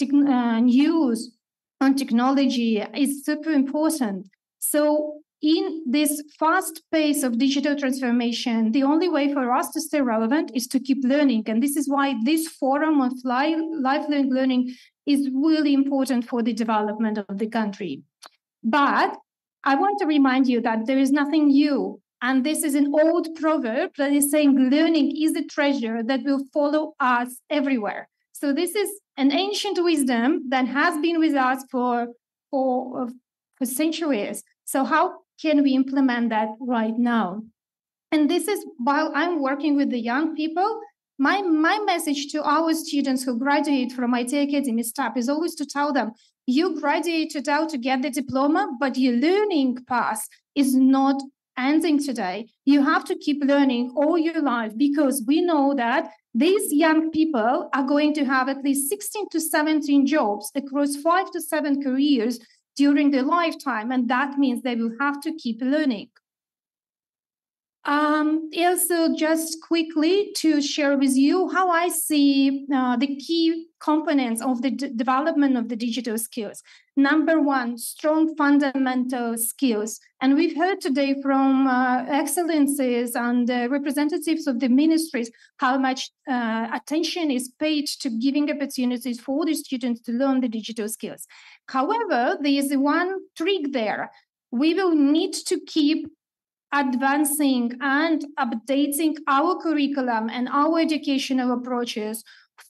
[SPEAKER 2] uh, news on technology is super important. So in this fast pace of digital transformation, the only way for us to stay relevant is to keep learning. And this is why this forum of lifelong learning is really important for the development of the country. But I want to remind you that there is nothing new. And this is an old proverb that is saying learning is a treasure that will follow us everywhere. So this is an ancient wisdom that has been with us for, for, uh, for centuries. So how can we implement that right now? And this is while I'm working with the young people, my, my message to our students who graduate from IT Academy STEP is always to tell them, you graduated out to get the diploma, but your learning path is not ending today. You have to keep learning all your life because we know that these young people are going to have at least 16 to 17 jobs across five to seven careers during their lifetime. And that means they will have to keep learning. Um, also, just quickly to share with you how I see uh, the key components of the d- development of the digital skills. Number one, strong fundamental skills. And we've heard today from uh, excellencies and uh, representatives of the ministries how much uh, attention is paid to giving opportunities for the students to learn the digital skills. However, there is one trick there. We will need to keep advancing and updating our curriculum and our educational approaches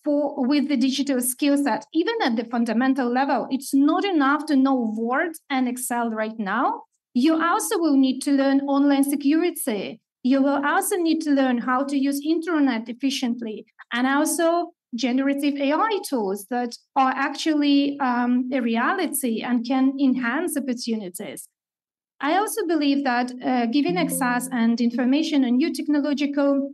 [SPEAKER 2] for with the digital skill set even at the fundamental level. It's not enough to know word and excel right now. You also will need to learn online security. You will also need to learn how to use internet efficiently and also generative AI tools that are actually um, a reality and can enhance opportunities. I also believe that uh, giving access and information on new technological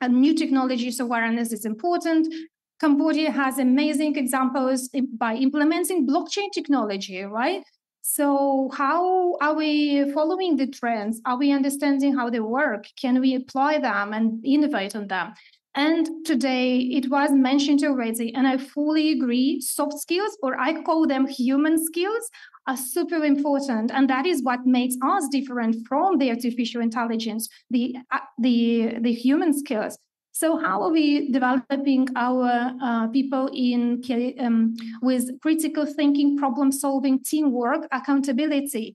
[SPEAKER 2] and new technologies awareness is important. Cambodia has amazing examples by implementing blockchain technology, right? So, how are we following the trends? Are we understanding how they work? Can we apply them and innovate on them? And today it was mentioned already, and I fully agree. Soft skills, or I call them human skills, are super important, and that is what makes us different from the artificial intelligence, the uh, the the human skills. So how are we developing our uh, people in um, with critical thinking, problem solving, teamwork, accountability?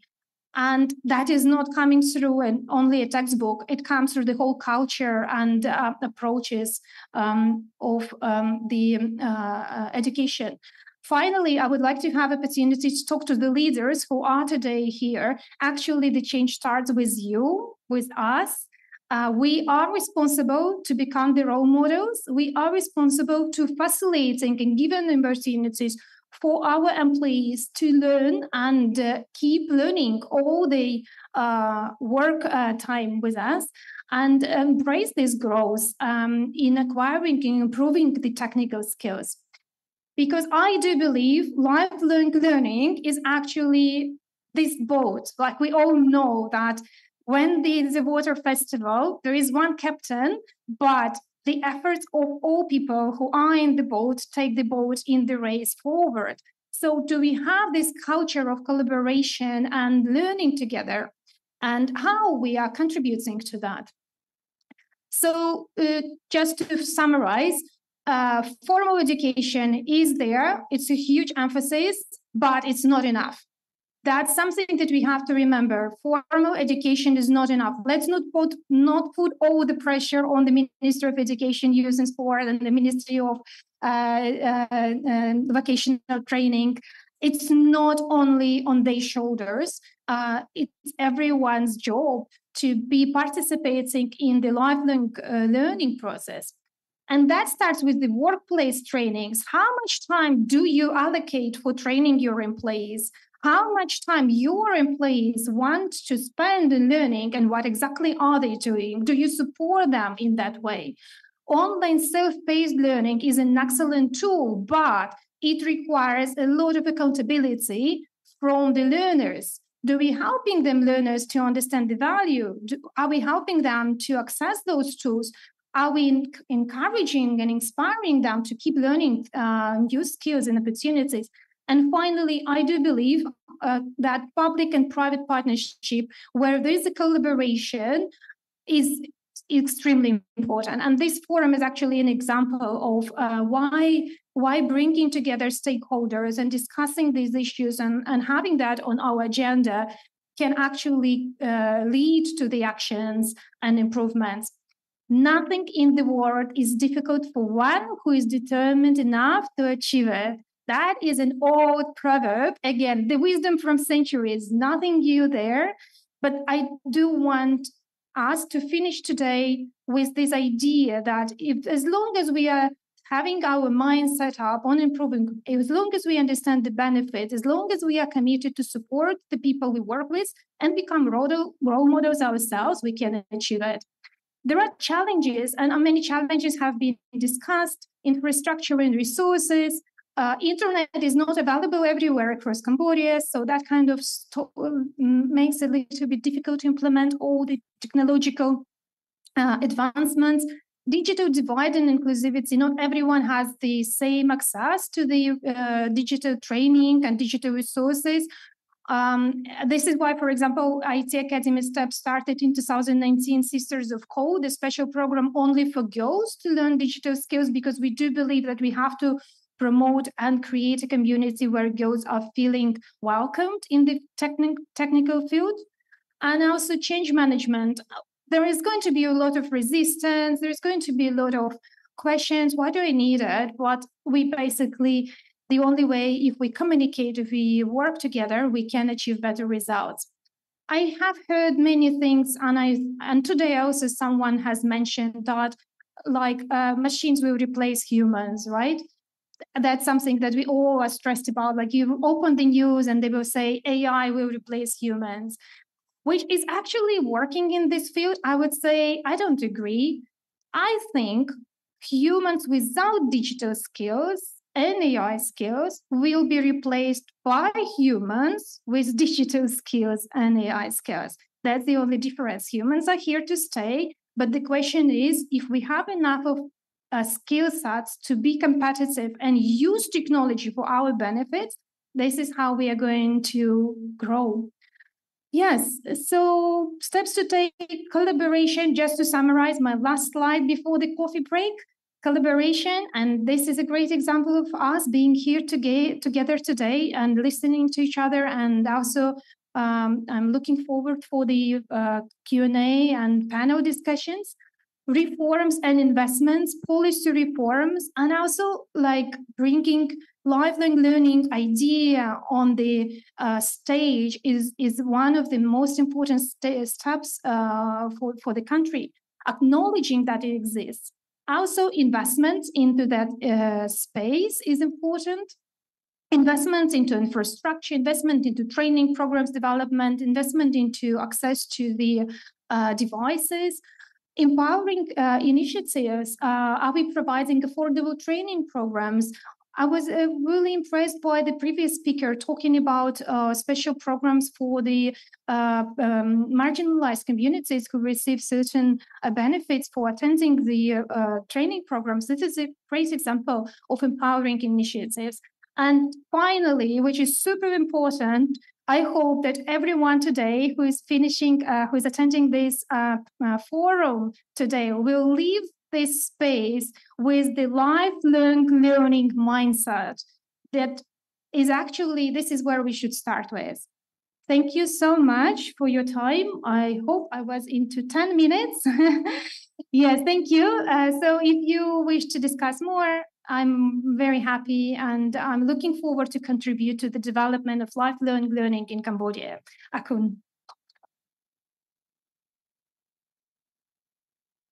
[SPEAKER 2] And that is not coming through an, only a textbook. It comes through the whole culture and uh, approaches um, of um, the uh, uh education. Finally, I would like to have opportunity to talk to the leaders who are today here. Actually, the change starts with you, with us, uh, we are responsible to become the role models. We are responsible to facilitating and giving opportunities for our employees to learn and uh, keep learning all the uh, work uh, time with us and embrace this growth um, in acquiring and improving the technical skills. Because I do believe lifelong learning is actually this boat. Like we all know that when there's a water festival, there is one captain, but the efforts of all people who are in the boat take the boat in the race forward. So, do we have this culture of collaboration and learning together, and how we are contributing to that? So, uh, just to summarize, uh, formal education is there, it's a huge emphasis, but it's not enough that's something that we have to remember. Formal education is not enough. Let's not put not put all the pressure on the Minister of Education, Youth and Sport, and the Ministry of uh, uh, uh, Vocational Training. It's not only on their shoulders. Uh, it's everyone's job to be participating in the lifelong uh, learning process. And that starts with the workplace trainings. How much time do you allocate for training your employees? how much time your employees want to spend in learning and what exactly are they doing? Do you support them in that way? Online self-paced learning is an excellent tool but it requires a lot of accountability from the learners. Do we helping them learners to understand the value? Do, are we helping them to access those tools are we encouraging and inspiring them to keep learning uh, new skills and opportunities and finally, I do believe uh, that public and private partnership, where there is a collaboration, is extremely important. And this forum is actually an example of uh, why why bringing together stakeholders and discussing these issues and, and having that on our agenda can actually uh, lead to the actions and improvements. Nothing in the world is difficult for one who is determined enough to achieve it. That is an old proverb. Again, the wisdom from centuries, nothing new there. But I do want us to finish today with this idea that if as long as we are having our mind set up on improving, as long as we understand the benefits, as long as we are committed to support the people we work with and become role, role models ourselves, we can achieve it. There are challenges, and many challenges have been discussed infrastructure and resources, uh, internet is not available everywhere across Cambodia, so that kind of mm, makes it a little bit difficult to implement all the technological uh, advancements. Digital divide and inclusivity, not everyone has the same access to the uh, digital training and digital resources. Um, this is why, for example, IT Academy STEP started in 2019 Sisters of Code, a special program only for girls to learn digital skills, because we do believe that we have to promote and create a community where girls are feeling welcomed in the techni- technical field and also change management. There is going to be a lot of resistance. There's going to be a lot of questions. Why do i need? It but we basically the only way if we communicate if we work together we can achieve better results i have heard many things and i and today also someone has mentioned that like uh, machines will replace humans, right? That's something that we all are stressed about. Like you open the news and they will say AI will replace humans, which is actually working in this field. I would say I don't agree. I think humans without digital skills and AI skills will be replaced by humans with digital skills and AI skills. That's the only difference. Humans are here to stay. But the question is if we have enough of uh, skill sets to be competitive and use technology for our benefits, this is how we are going to grow. Yes, so steps to take collaboration, just to summarize my last slide before the coffee break collaboration. And this is a great example of us being here toge- together today and listening to each other. And also, um, I'm looking forward for the uh, Q&A and panel discussions, reforms and investments, policy reforms, and also like bringing lifelong learning idea on the uh, stage is, is one of the most important st- steps uh, for, for the country, acknowledging that it exists also, investment into that uh, space is important. Investments into infrastructure, investment into training programs development, investment into access to the uh, devices, empowering uh, initiatives. Uh, are we providing affordable training programs? I was uh, really impressed by the previous speaker talking about uh, special programs for the uh, um, marginalized communities who receive certain uh, benefits for attending the uh, training programs. This is a great example of empowering initiatives. And finally, which is super important, I hope that everyone today who is finishing, uh, who is attending this forum today will leave this space with the lifelong learning mindset that is actually this is where we should start with. Thank you so much for your time. I hope i was into 10 minutes. Yes thank you. Uh, so if you wish to discuss more i'm very happy and i'm looking forward to contribute to the development of lifelong learning in cambodia. Akun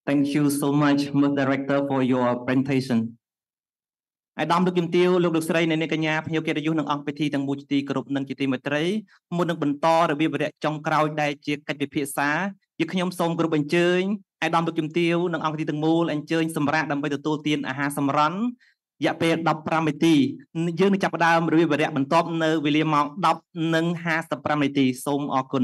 [SPEAKER 4] Thank you so much, Ms. Director, for your presentation. អាដាមលោកជំទាវលោកលោកស្រីអ្នកនាងកញ្ញាភ្ញៀវកិត្តិយសនិងអង្គពិធីទាំងមូលជាទីគោរពនិងជាទីមេត្រីមុននឹងបន្តរបៀបវរៈចុងក្រោយដែលជាកិច្ចពិភាក្សាជាខ្ញុំសូមគោរពអញ្ជើញអាដាមលោកជំទាវនិងអង្គពិធីទាំងមូលអញ្ជើញសម្រាប់ដើម្បីទទួលទានអាហារសម្រន់រយៈពេល15នាទីយើងនឹងចាប់ផ្ដើមរបៀបវរៈបន្ទាប់នៅវេលាម៉ោង10:55នាទីសូមអរគុណ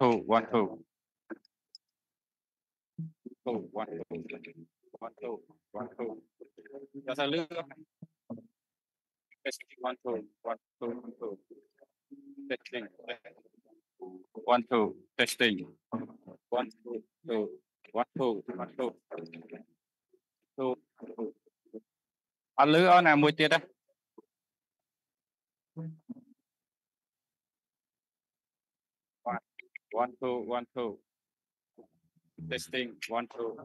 [SPEAKER 1] two, one, two. Two, one, two, one, two, one, two. Cho sao lướt Testing, one, two, one, two, one, two. Testing. One, two, testing. One, two, two, one, two, one, two. Two, two. Anh lứa nào mùi tiết á? One, one, two, one, two. Testing, one, two.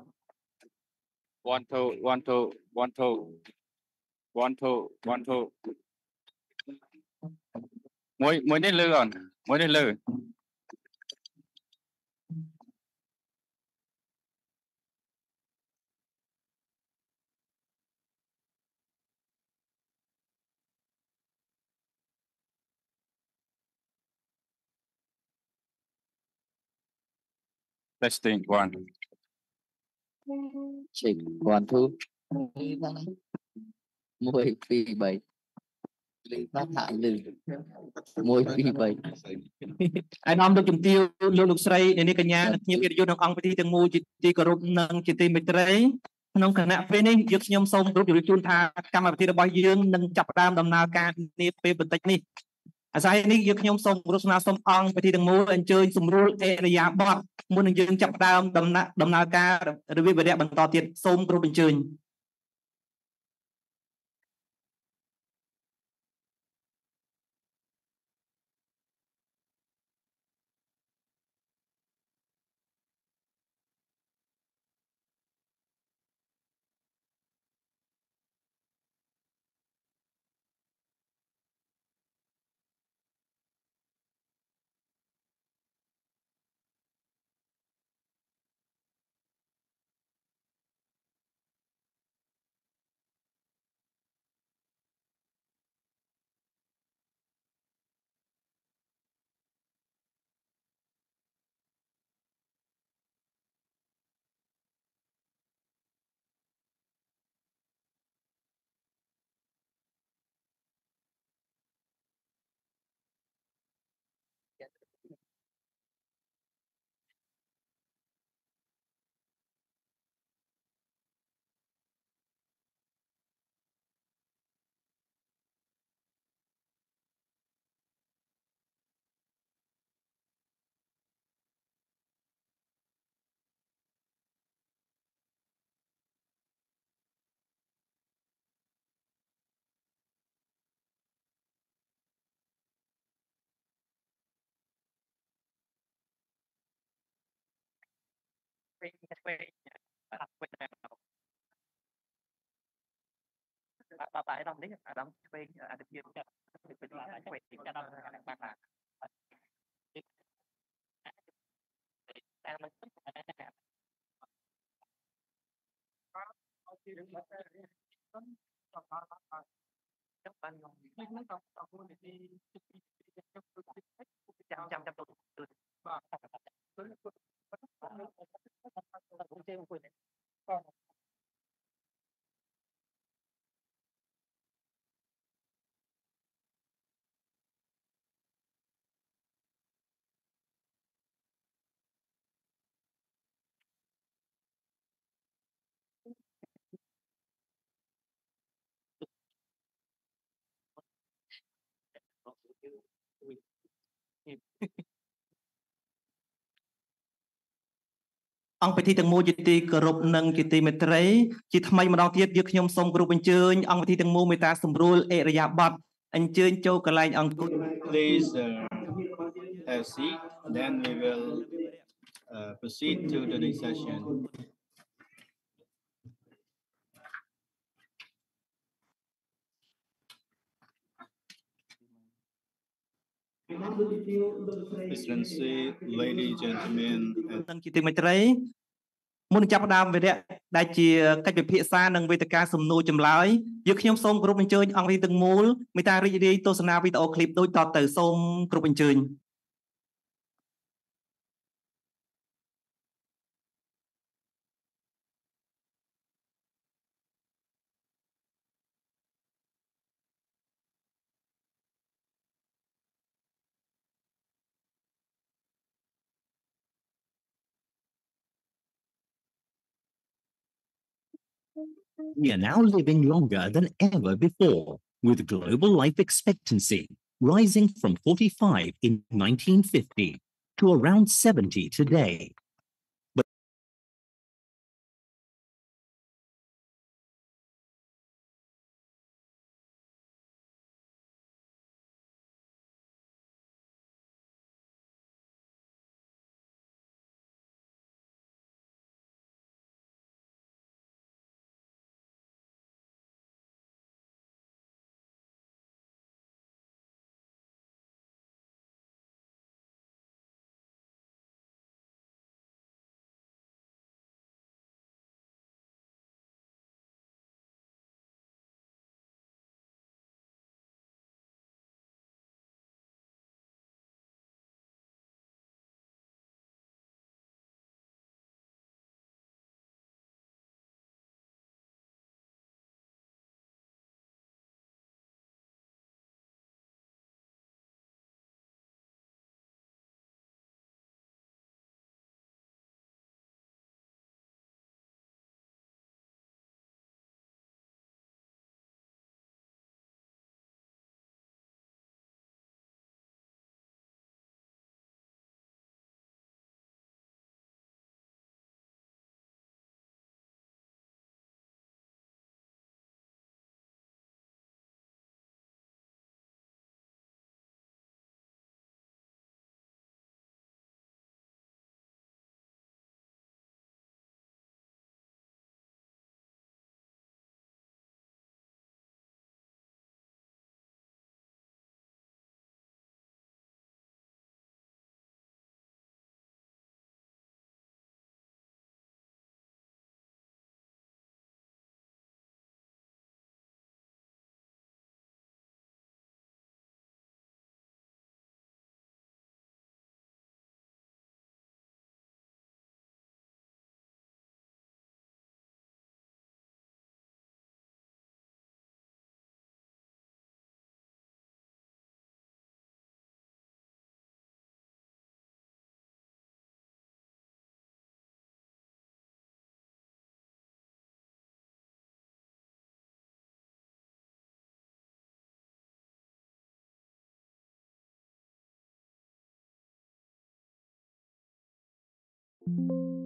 [SPEAKER 1] One, two, one, two, one, two.
[SPEAKER 5] one two one two mỗi mỗi đến lư còn mỗi đến lư Testing one. check one
[SPEAKER 6] two. 1 2មួយពីរបីលីបាត់ហាក់លឺមួយពីរបី
[SPEAKER 4] អាដាមលោកជំទាវលោកលោកស្រីអ្នកនាងកញ្ញានិងភ្ញៀវកិត្តិយសក្នុងអង្គពិធីទាំងមូលជាទីគោរពនិងជាទីមេត្រីក្នុងគណៈពេលនេះយើងខ្ញុំសូមគោរពជម្រាបជូនថាកម្មវិធីរបស់យើងនឹងចាប់ផ្ដើមដំណើរការនាពេលបន្តិចនេះអាស្រ័យនេះយើងខ្ញុំសូមគោរពស្នើសុំអង្គពិធីទាំងមូលអញ្ជើញសម្រួលអេរិយាបថមុននឹងយើងចាប់ផ្ដើមដំណើរដំណើរការរបៀបវរៈបន្តទៀតសូមគោរពអញ្ជើញ
[SPEAKER 7] tại đồng đấy ở đồng bên ở được nhiều được bên là quay kiểm tra đồng là bạn là Thank you các bạn nó
[SPEAKER 4] còn còn luôn để đi trong trong trong trong từ và tới cũng trên quyền còn អង្គពិធីទាំងមូលជាទីគោរពនិងជាទីមេត្រីជាថ្មីម្ដងទៀតយើងខ្ញុំសូមគោរពអញ្ជើញអង្គពិធីទាំងមូលមេត្តាសម្រួលអេរយាប័តអញ្ជើញចូលកន្លែងអង្គុយ
[SPEAKER 3] please uh, have seat then we will uh, proceed to the next session Excellency, ladies, gentlemen, and
[SPEAKER 4] និងជាទីមេត្រីមុននឹងចាប់ផ្ដើមវេរៈដែលជាកិច្ចពិភាក្សានិងវេទិកាសំណួរចម្លើយយើងខ្ញុំសូមគោរពអញ្ជើញអង្គវិធីទាំងមូលមេត្តារីករាយទស្សនាវីដេអូឃ្លីបដូចតទៅសូមគោរពអញ្ជើញ
[SPEAKER 8] We are now living longer than ever before, with global life expectancy rising from 45 in 1950 to around 70 today.
[SPEAKER 3] thank you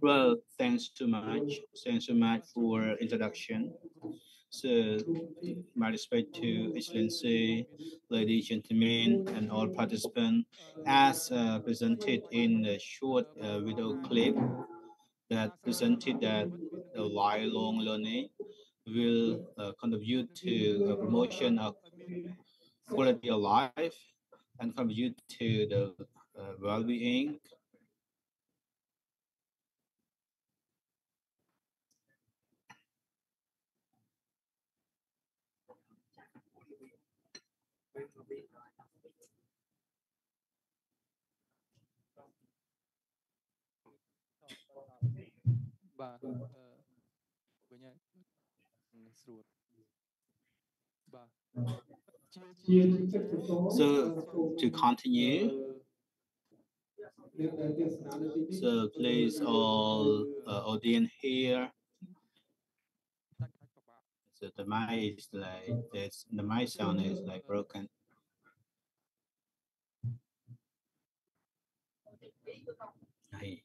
[SPEAKER 3] Well, thanks too much. Thanks so much for introduction. So, my respect to Excellency, ladies, gentlemen, and all participants, as uh, presented in the short uh, video clip that presented that the lifelong learning will uh, contribute to the promotion of quality of life and contribute to the uh, well-being
[SPEAKER 9] បាទអឺវិញហើយនឹងស្រួលបាទ
[SPEAKER 3] So to continue, so please all uh, audience here. So the mic is like this. The mic sound is like broken. Này.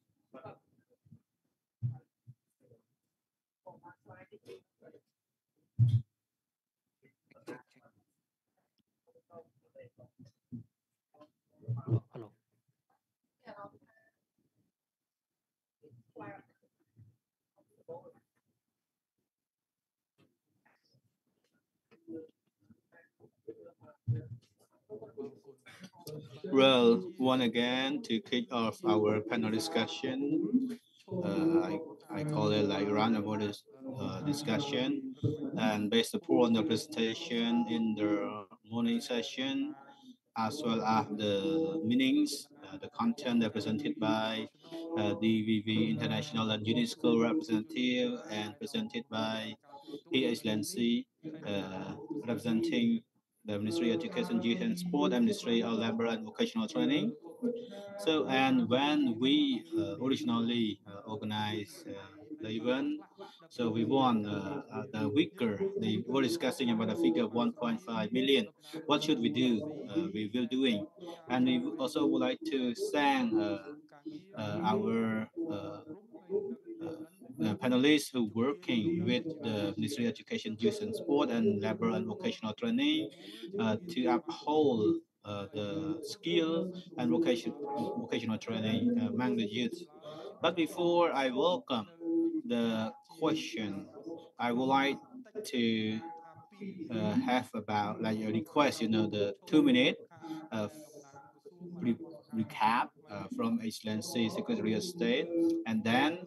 [SPEAKER 9] Hello.
[SPEAKER 3] Well, one again to kick off our panel discussion. Uh, I, I call it like roundabout uh, discussion and based upon the presentation in the morning session as well as the meanings, uh, the content presented by uh, DVV International and UNESCO representative and presented by His Excellency uh, representing the Ministry of Education, Youth and Sport, and Ministry of Labor and Vocational Training. So, and when we uh, originally uh, organized uh, the event, so we want the weaker, they were discussing about the figure of 1.5 million. What should we do? We will doing. And we also would like to thank our uh, panelists who working with the Ministry of Education, Youth and Sport and Labor and Vocational Training uh, to uphold the skill and vocation, vocational training uh, among the youth. But before I welcome the question, I would like to uh, have about like a request, you know, the two minute uh, re- recap uh, from Excellency Secretary of State, and then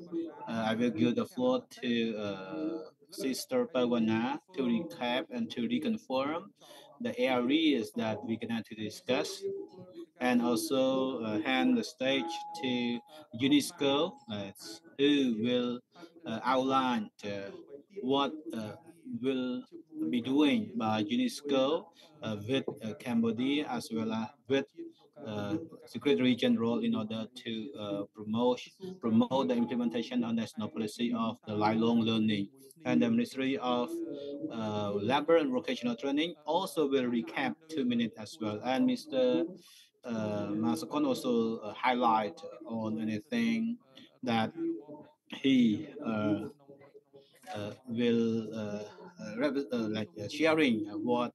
[SPEAKER 3] uh, I will give the floor to uh, Sister Pawana to recap and to reconfirm the areas that we're going to discuss, and also uh, hand the stage to UNESCO, uh, who will uh, outline uh, what uh, will be doing by UNESCO uh, with Cambodia as well as with uh, Secretary General in order to uh, promote promote the implementation of national policy of the lifelong learning. And the Ministry of uh, Labor and Vocational Training also will recap two minutes as well. And Mr. Uh, Masakon also uh, highlight on anything that he uh, uh, will like sharing what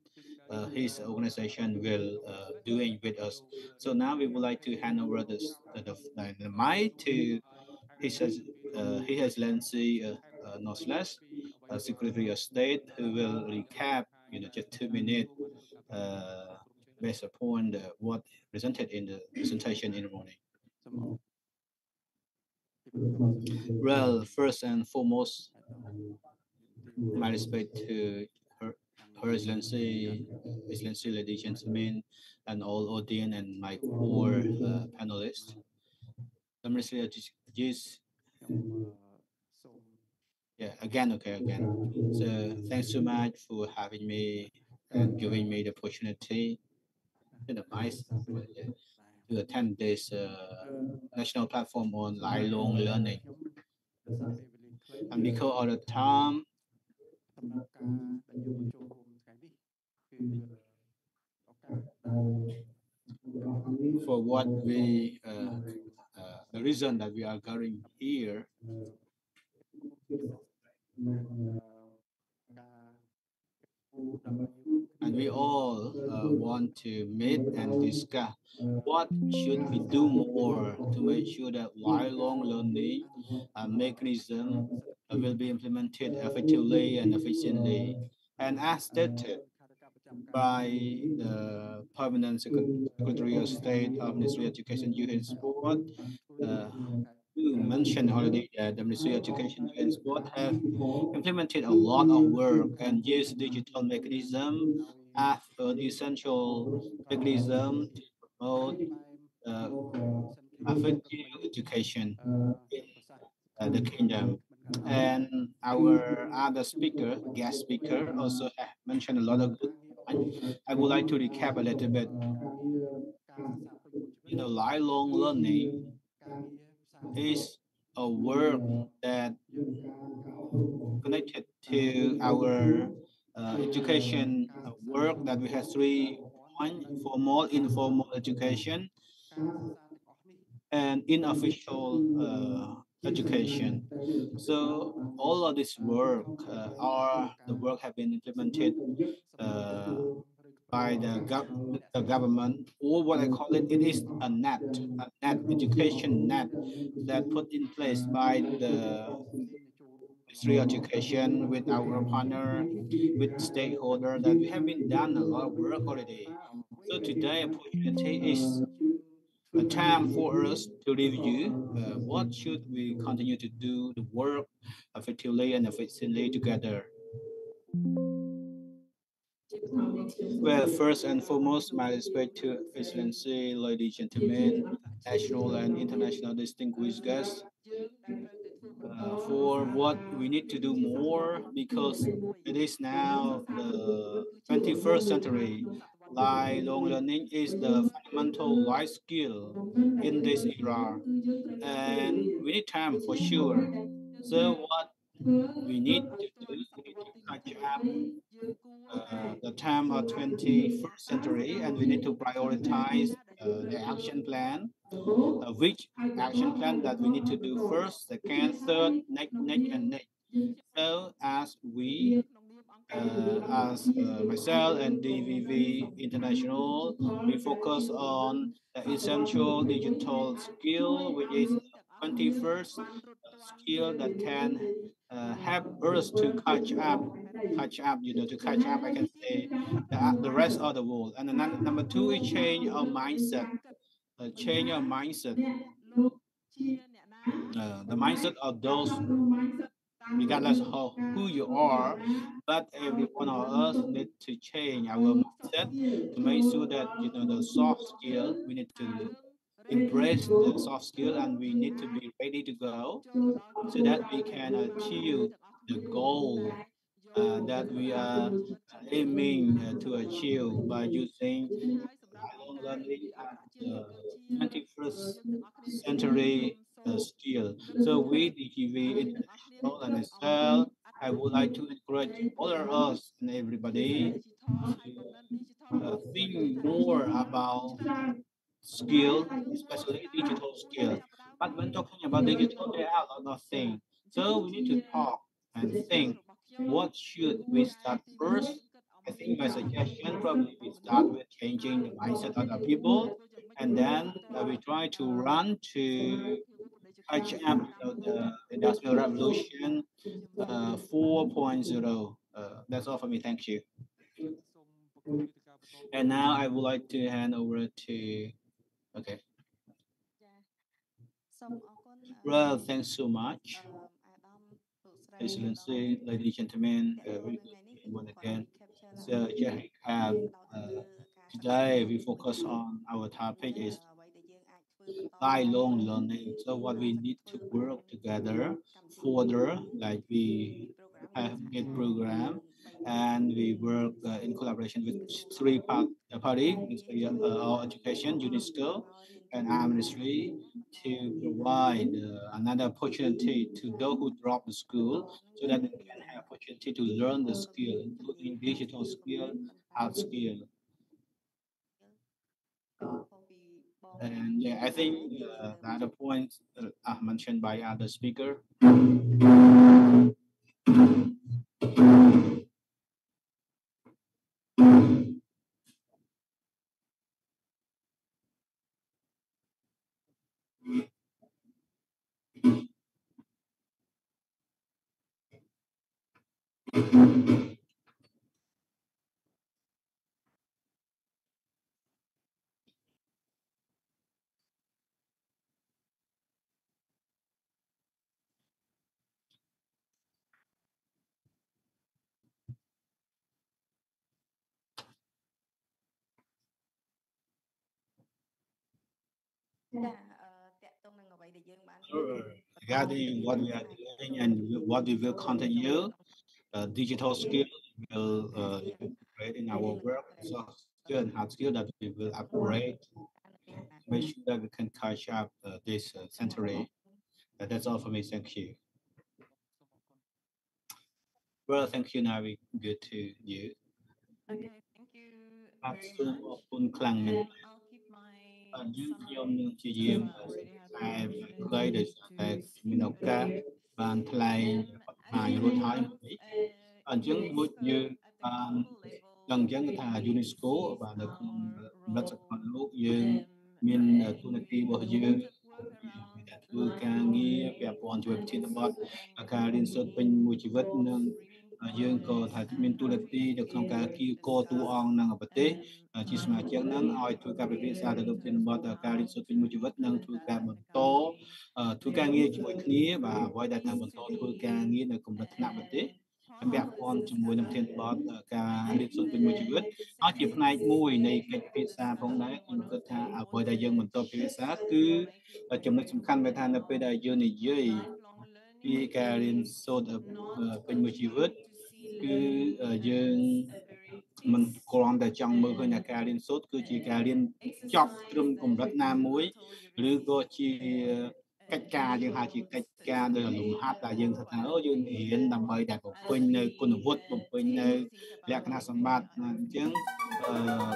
[SPEAKER 3] uh, his organization will uh, doing with us. So now we would like to hand over the, the, the mic to his uh, his excellency uh, uh, Noslas, uh, Secretary of State, who will recap, you know, just two minutes uh, based upon the, what presented in the presentation in the morning. Well, first and foremost, my respect to her, excellency, excellency, ladies and gentlemen, and all audience and my core uh, panelists. Ministry of Justice, yeah, again, okay, again. So thanks so much for having me and giving me the opportunity and advice to attend this uh, national platform on lifelong learning. And because of the time, for what we, uh, uh, the reason that we are going here. And we all uh, want to meet and discuss what should we do more to make sure that lifelong learning uh, mechanism uh, will be implemented effectively and efficiently. And as stated, by the permanent Secretary of State of Ministry of Education, Youth and Sport, uh, who mentioned already that the Ministry of Education and Sport have implemented a lot of work and used digital mechanism as an essential mechanism to promote uh, effective education in uh, the kingdom. And our other speaker, guest speaker, also mentioned a lot of good. I would like to recap a little bit. You know, lifelong learning is a work that connected to our uh, education work that we have three points formal, informal education, and unofficial uh, education. So all of this work uh, are the work have been implemented uh, by the, gov- the government or what I call it, it is a net, a net education net that put in place by the Ministry of Education with our partner, with stakeholder that we have been done a lot of work already. So today opportunity is a time for us to review uh, what should we continue to do the work effectively and efficiently together. Well, first and foremost, my respect to Excellency, ladies and gentlemen, national and international distinguished guests, uh, for what we need to do more because it is now the 21st century. Lifelong learning is the fundamental life skill in this era, and we need time for sure. So what we need to do to catch up uh, the time of 21st century and we need to prioritize uh, the action plan uh, which action plan that we need to do first second third next next and next so as we uh, as uh, myself and DVV International, we focus on the essential digital skill, which is 21st skill that can uh, help us to catch up, catch up, you know, to catch up, I can say, the, the rest of the world. And then number two is change our mindset, uh, change our mindset. Uh, the mindset of those, regardless of who you are, but every one of us need to change our mindset to make sure that, you know, the soft skill, we need to embrace the soft skill and we need to be ready to go so that we can achieve the goal uh, that we are aiming uh, to achieve by using the 21st century uh, skill. So we, DVV International and myself, I would like to encourage all of us and everybody to uh, think more about skill, especially digital skill. But when talking about digital, there are a lot of things. So we need to talk and think what should we start first? I think my suggestion probably we start with changing the mindset of the people and then uh, we try to run to catch up the industrial revolution uh, 4.0. Uh, that's all for me. Thank you. And now I would like to hand over to Okay. Well, thanks so much. Excellency, ladies and gentlemen, uh, once again. So yeah, have, uh, today we focus on our topic is lifelong learning. So what we need to work together further, like we have a program and we work uh, in collaboration with three part, uh, party, uh, Education, UNESCO, and our ministry to provide uh, another opportunity to those who drop the school so that they can have opportunity to learn the skill, including digital skill, art skill. And yeah, I think uh, the other points uh, mentioned by other speaker. regarding what we are doing and what we will continue, uh, digital skill will uh, in our work, so skill and hard skill that we will upgrade, make sure that we can catch up uh, this uh, century. Uh, that's all for me. Thank you. Well, thank you, Navi. Good to you.
[SPEAKER 10] Okay, thank you. Very much.
[SPEAKER 3] បាទយើងខ្ញុំ
[SPEAKER 10] summary
[SPEAKER 3] នឹងព្យាយាម
[SPEAKER 10] uh, already have
[SPEAKER 3] តែ
[SPEAKER 10] my
[SPEAKER 3] ខ្លីដោយសារតែមានឱកាសបានថ្លែងបង្ហាញរួចហើយមួយអញ្ចឹងមួយយើងបានដឹងអញ្ចឹងគឺថា UNESCO បាទនៅក្នុងកម្រិតសកលលោកយើងមានទូនាទីរបស់យើងមានតែធ្វើការងារពាក់ព័ន្ធជាមួយប្រធានបទការរៀនសូត្រពេញមួយជីវិតនិង យើងក៏ថាមានទូរនទីនៅក្នុងការគីកោតួអង្គនឹងប្រទេសជាសមាជិកនឹងឲ្យធ្វើការពិភាក្សាទៅលើប្រធានបទការរៀនសូត្រពេញមួយជីវិតនិងធ្វើការបន្តធ្វើការងារជាមួយគ្នាបាទអ្វីដែលថាបន្តធ្វើការងារនៅកម្រិតថ្នាក់ប្រទេសពាក់ព័ន្ធជាមួយនឹងធានបទការរៀនសូត្រពេញមួយជីវិតហើយជាផ្នែកមួយនៃកិច្ចពិភាក្សាផងដែរខ្ញុំគិតថាអ្វីដែលយើងបន្តពិភាក្សាគឺចំណុចសំខាន់ដែលថានៅពេលដែលយើងនិយាយពីការរៀនសូត្រពេញមួយជីវិត គឺយើងមិនគ្រាន់តែចង់មើលឃើញថាការរៀនសូត្រគឺជាការរៀនចប់ត្រឹមកម្រិតណាមួយឬក៏ជាកិច្ចការយើងហៅជាកិច្ចការដោយលំហាត់ដែលយើងថាអូយើងរៀនដើម្បីតែបំពេញនៅគុណវុឌ្ឍបំពេញនៅលក្ខណៈសម្បត្តិអញ្ចឹងអឺ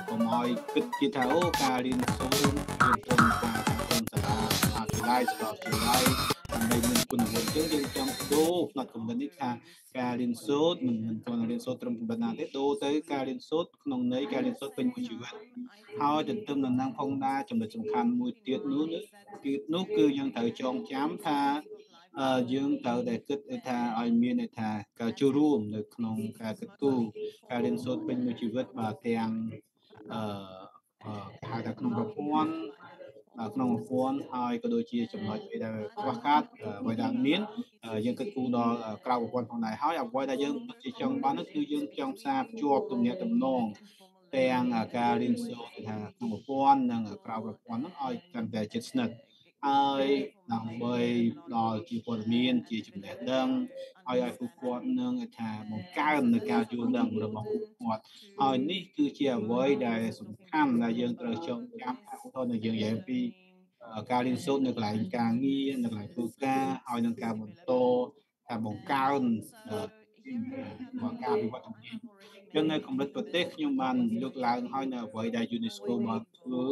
[SPEAKER 3] កុំឲ្យគិតជាថាអូការរៀនសូត្ររៀនត្រឹមការត្រឹមសាលាសាលាសាលាសាលា ដើម្បីមានគុណវុឌ្ឍអញ្ចឹងយើងចង់ដូរផ្នែកកំណត់នេះថាការរៀនសូត្រមិនមិនគ្រាន់តែរៀនសូត្រត្រឹមកម្រិតណាទេដូរទៅការរៀនសូត្រក្នុងន័យការរៀនសូត្រពេញមួយជីវិតហើយទន្ទឹមនឹងនឹងផងដែរចំណុចសំខាន់មួយទៀតនោះទៀតនោះគឺយើងត្រូវចងចាំថាយើងត្រូវតែគិតថាឲ្យមានន័យថាការចូលរួមនៅក្នុងការគិតគូរការរៀនសូត្រពេញមួយជីវិតបាទទាំងអឺគេហៅថាក្នុងប្រព័ន្ធ ក្នុងប្រព័ន្ធហើយក៏ដូចជាចំណុចដែលខ្វះខាតអ្វីដែលមានយើងគិតគូរដល់ក្រៅប្រព័ន្ធផងដែរហើយអ្វីដែលយើងពិតជាចង់បាននោះគឺយើងចង់ផ្សារភ្ជាប់ទំនាក់ទំនងទាំងការរៀនសូត្រថាក្នុងប្រព័ន្ធនិងក្រៅប្រព័ន្ធនោះឲ្យកាន់តែជិតស្និទ្ធ ហើយដើម្បីដល់ជាព័ត៌មានជាចំណេះដឹងឲ្យឲ្យពួកគាត់នឹងថាបង្កើននៅការយល់ដឹងរបស់ពួកគាត់ហើយនេះគឺជាអ្វីដែលសំខាន់ដែលយើងត្រូវចងចាំថាឧទាហរណ៍យើងនិយាយពីការរៀនសូត្រនៅកន្លែងការងារនៅកន្លែងធ្វើការហើយនឹងការបន្តការបង្កើនការវិវត្តជំនាញ ចឹងនៅកម្រិតប្រទេសខ្ញុំបានលើកឡើងហើយនៅអ្វីដែល UNESCO បានធ្វើ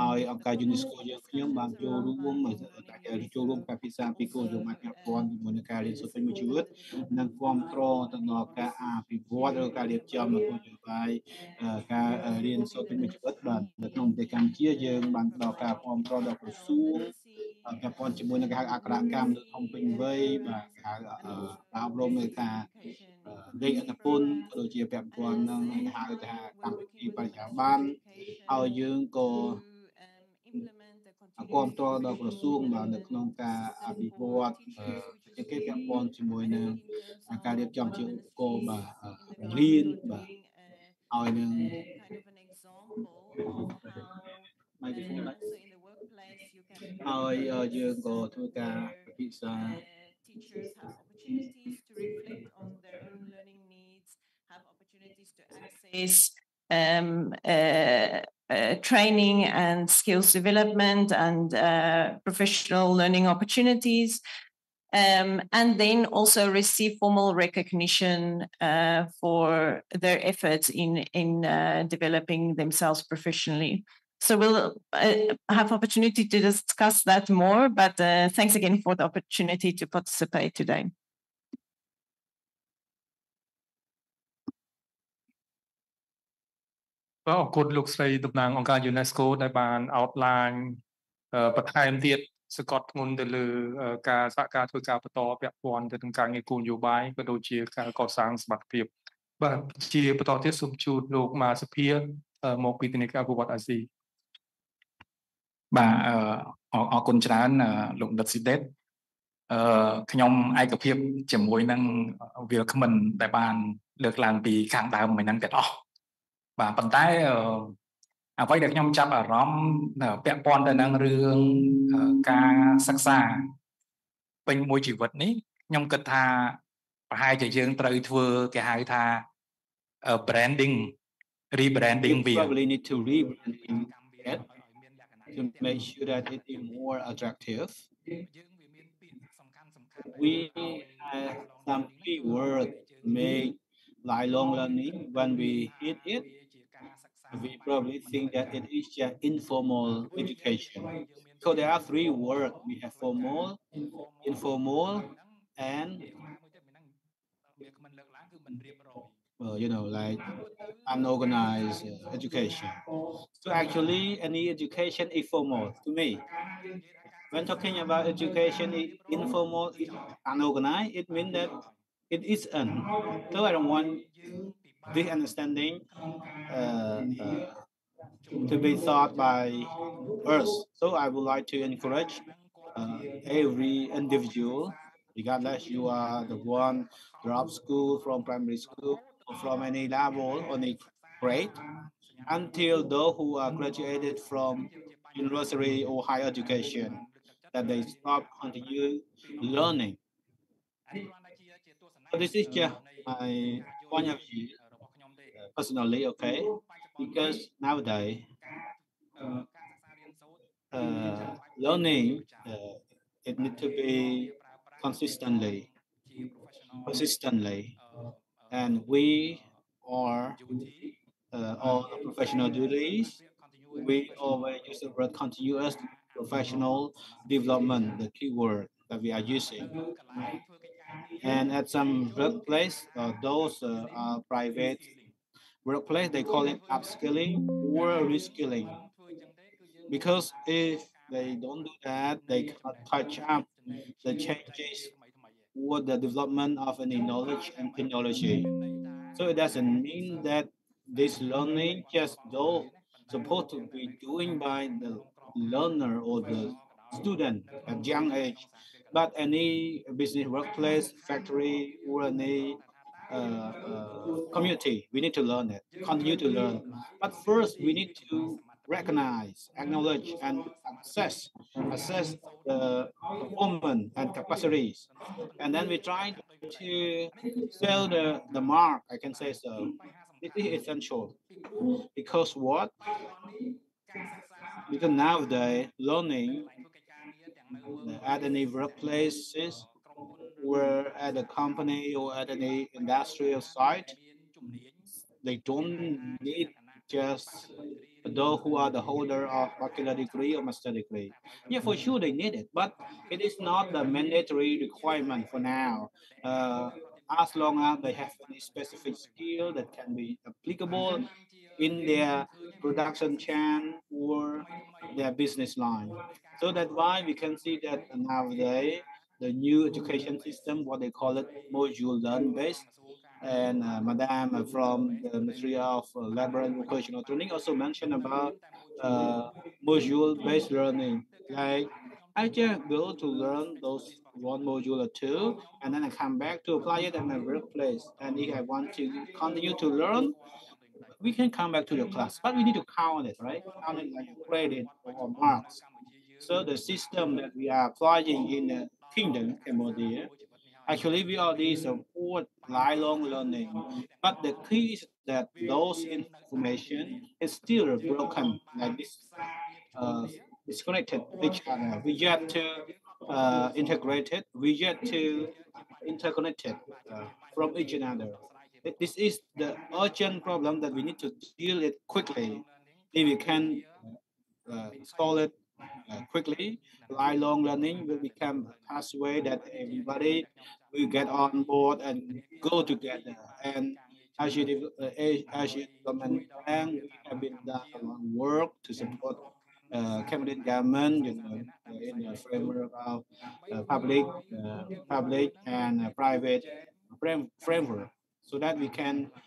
[SPEAKER 3] ហើយអង្គការ UNESCO យើងខ្ញុំបានចូលរួមតែចូលរួមការពិសាពីគោលនយោបាយពាក់ព័ន្ធជាមួយនឹងការរៀនសូត្រពេញមួយជីវិតនិងគ្រប់គ្រងទៅដល់ការអភិវឌ្ឍឬការរៀបចំនៅគោលនយោបាយការរៀនសូត្រពេញមួយជីវិតបាទនៅក្នុងប្រទេសកម្ពុជាយើងបានផ្ដល់ការគ្រប់គ្រងដល់ក្រសួងពាក់ព័ន្ធជាមួយនឹងគេហៅអក្សរកម្មនៅក្នុងពេញវ័យបាទគេហៅអប់រំនៅថា លេខអត្តពន្ធក៏ដូចជាពាក់ព័ន្ធនឹងហៅថាកម្មវិធីបរិយាបន្នហើយយើងក៏គ្រប់គ្រងដល់ក្រសួងបាទនៅក្នុងការអភិវឌ្ឍជាគេពាក់ព័ន្ធជាមួយនឹងការរៀបចំជាឧបករណ៍បាទរៀនបាទហើយនឹង microphone ហើយយើងក៏ធ្វើការពិភាក្សា
[SPEAKER 10] teachers have opportunities to reflect on their own learning needs, have opportunities to access um, uh, uh, training and skills development and uh, professional learning opportunities. Um, and then also receive formal recognition uh, for their efforts in, in uh, developing themselves professionally. So we'll uh, have opportunity to discuss that more, but thanks again for the opportunity to participate today.
[SPEAKER 11] ក៏អរគុណលោកស្រីតំណាងអង្គការ UNESCO ដែលបាន outline បន្ថែមទៀតសកត់ធ្ងន់ទៅលើការសហការធ្វើការបន្តពាក់ព័ន្ធទៅនឹងការងារគោលនយោបាយក៏ដូចជាការកសាងសមត្ថភាពបាទជាបន្តទៀតសូមជូនលោកម៉ាសុភាមកពីធនាគារអភិវឌ្ឍអាស៊ី
[SPEAKER 12] បាទអរគុណច្រើនលោកដិតស៊ីដេតអឺខ្ញុំឯកភាពជាមួយនឹងវាគ្មិនដែលបានលើកឡើងពីខាងដើមមិញហ្នឹងទាំងអស់ បាទប៉ុន្តែអ្វីដែលខ្ញុំចាប់អារម្មណ៍ពាក់ព័ន្ធទៅនឹងរឿងការសិក្សាពេញមួយជីវិតនេះខ្ញុំគិតថាប្រហែលជាយើងត្រូវធ្វើគេហៅថា branding rebranding វា
[SPEAKER 3] probably need to rebranding it to make sure that it is more attractive we have some key word make lifelong learning when we hit it we probably think that it is just informal education. So there are three words. We have formal, informal, and uh, you know, like unorganized uh, education. So actually, any education is formal to me. When talking about education informal, unorganized, it means that it is an. So I don't want this understanding uh, uh, to be thought by us. So I would like to encourage uh, every individual, regardless you are the one drop school from primary school from any level any grade, until those who are graduated from university or higher education, that they stop continue learning. So this is just my point of view personally, okay? Because nowadays, uh, learning uh, it need to be consistently, consistently, and we are uh, all professional duties. We always use the word continuous professional development, the keyword that we are using. And at some workplace, uh, those uh, are private workplace, they call it upskilling or reskilling. Because if they don't do that, they cannot catch up the changes or the development of any knowledge and technology. So it doesn't mean that this learning just though supposed to be doing by the learner or the student at young age, but any business workplace, factory, or any Uh, uh, community, we need to learn it, continue to learn. But first, we need to recognize, acknowledge, and assess, assess the performance and capacities. And then we try to sell the, the mark, I can say so. It is essential. Because what? Because nowadays, learning at any workplaces or at a company or at any industrial site, they don't need just those who are the holder of bachelor degree or master degree. Yeah, for sure they need it, but it is not the mandatory requirement for now. Uh, as long as they have any specific skill that can be applicable in their production chain or their business line. So that's why we can see that nowadays the new education system, what they call it, module learn based. And uh, Madame from the Ministry of uh, Labor and Vocational Training also mentioned about uh, module based learning. Like I just go to learn those one module or two, and then I come back to apply it in my workplace. And if I want to continue to learn, we can come back to the class, but we need to count it, right? Count it like credit or marks. So the system that we are applying in the kingdom, Cambodia, actually we already support lifelong learning. But the key is that those information is still broken, like this, uh, disconnected each other. We yet to uh, integrate it. We yet to interconnect it uh, from each other. This is the urgent problem that we need to deal it quickly. If we can uh, solve it uh, quickly, lifelong learning will become a pathway that everybody will get on board and go together. And as you, uh, as you development plan, we have been done a lot of work to support uh, Cambodian government, you know, in the framework of uh, public, uh, public and uh, private frame, framework so that we can uh,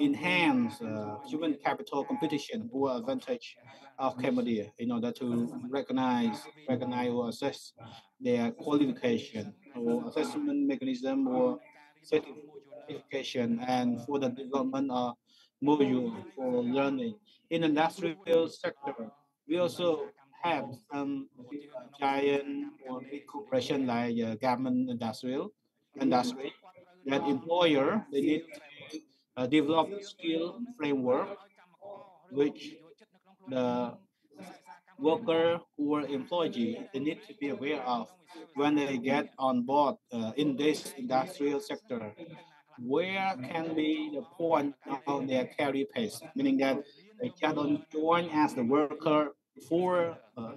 [SPEAKER 3] enhance uh, human capital competition or advantage of Cambodia in order to recognize, recognize or assess their qualification or assessment mechanism or certification and for the development of module for learning. In the industrial sector, we also have some giant or big corporation like uh, government industrial industry that employer they need uh, develop skill framework which the worker or employee they need to be aware of when they get on board uh, in this industrial sector. Where can be the point of their career pace? Meaning that they cannot join as the worker for uh,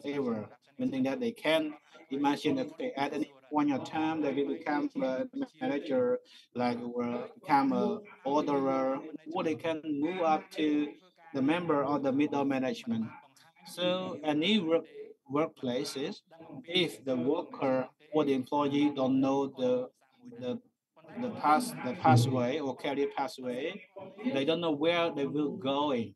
[SPEAKER 3] meaning that they can imagine that they at any point of time they will become a manager, like or become a orderer, or they can move up to the member of the middle management. So any work workplaces, if the worker or the employee don't know the the the pass the pathway or career pathway, they don't know where they will going.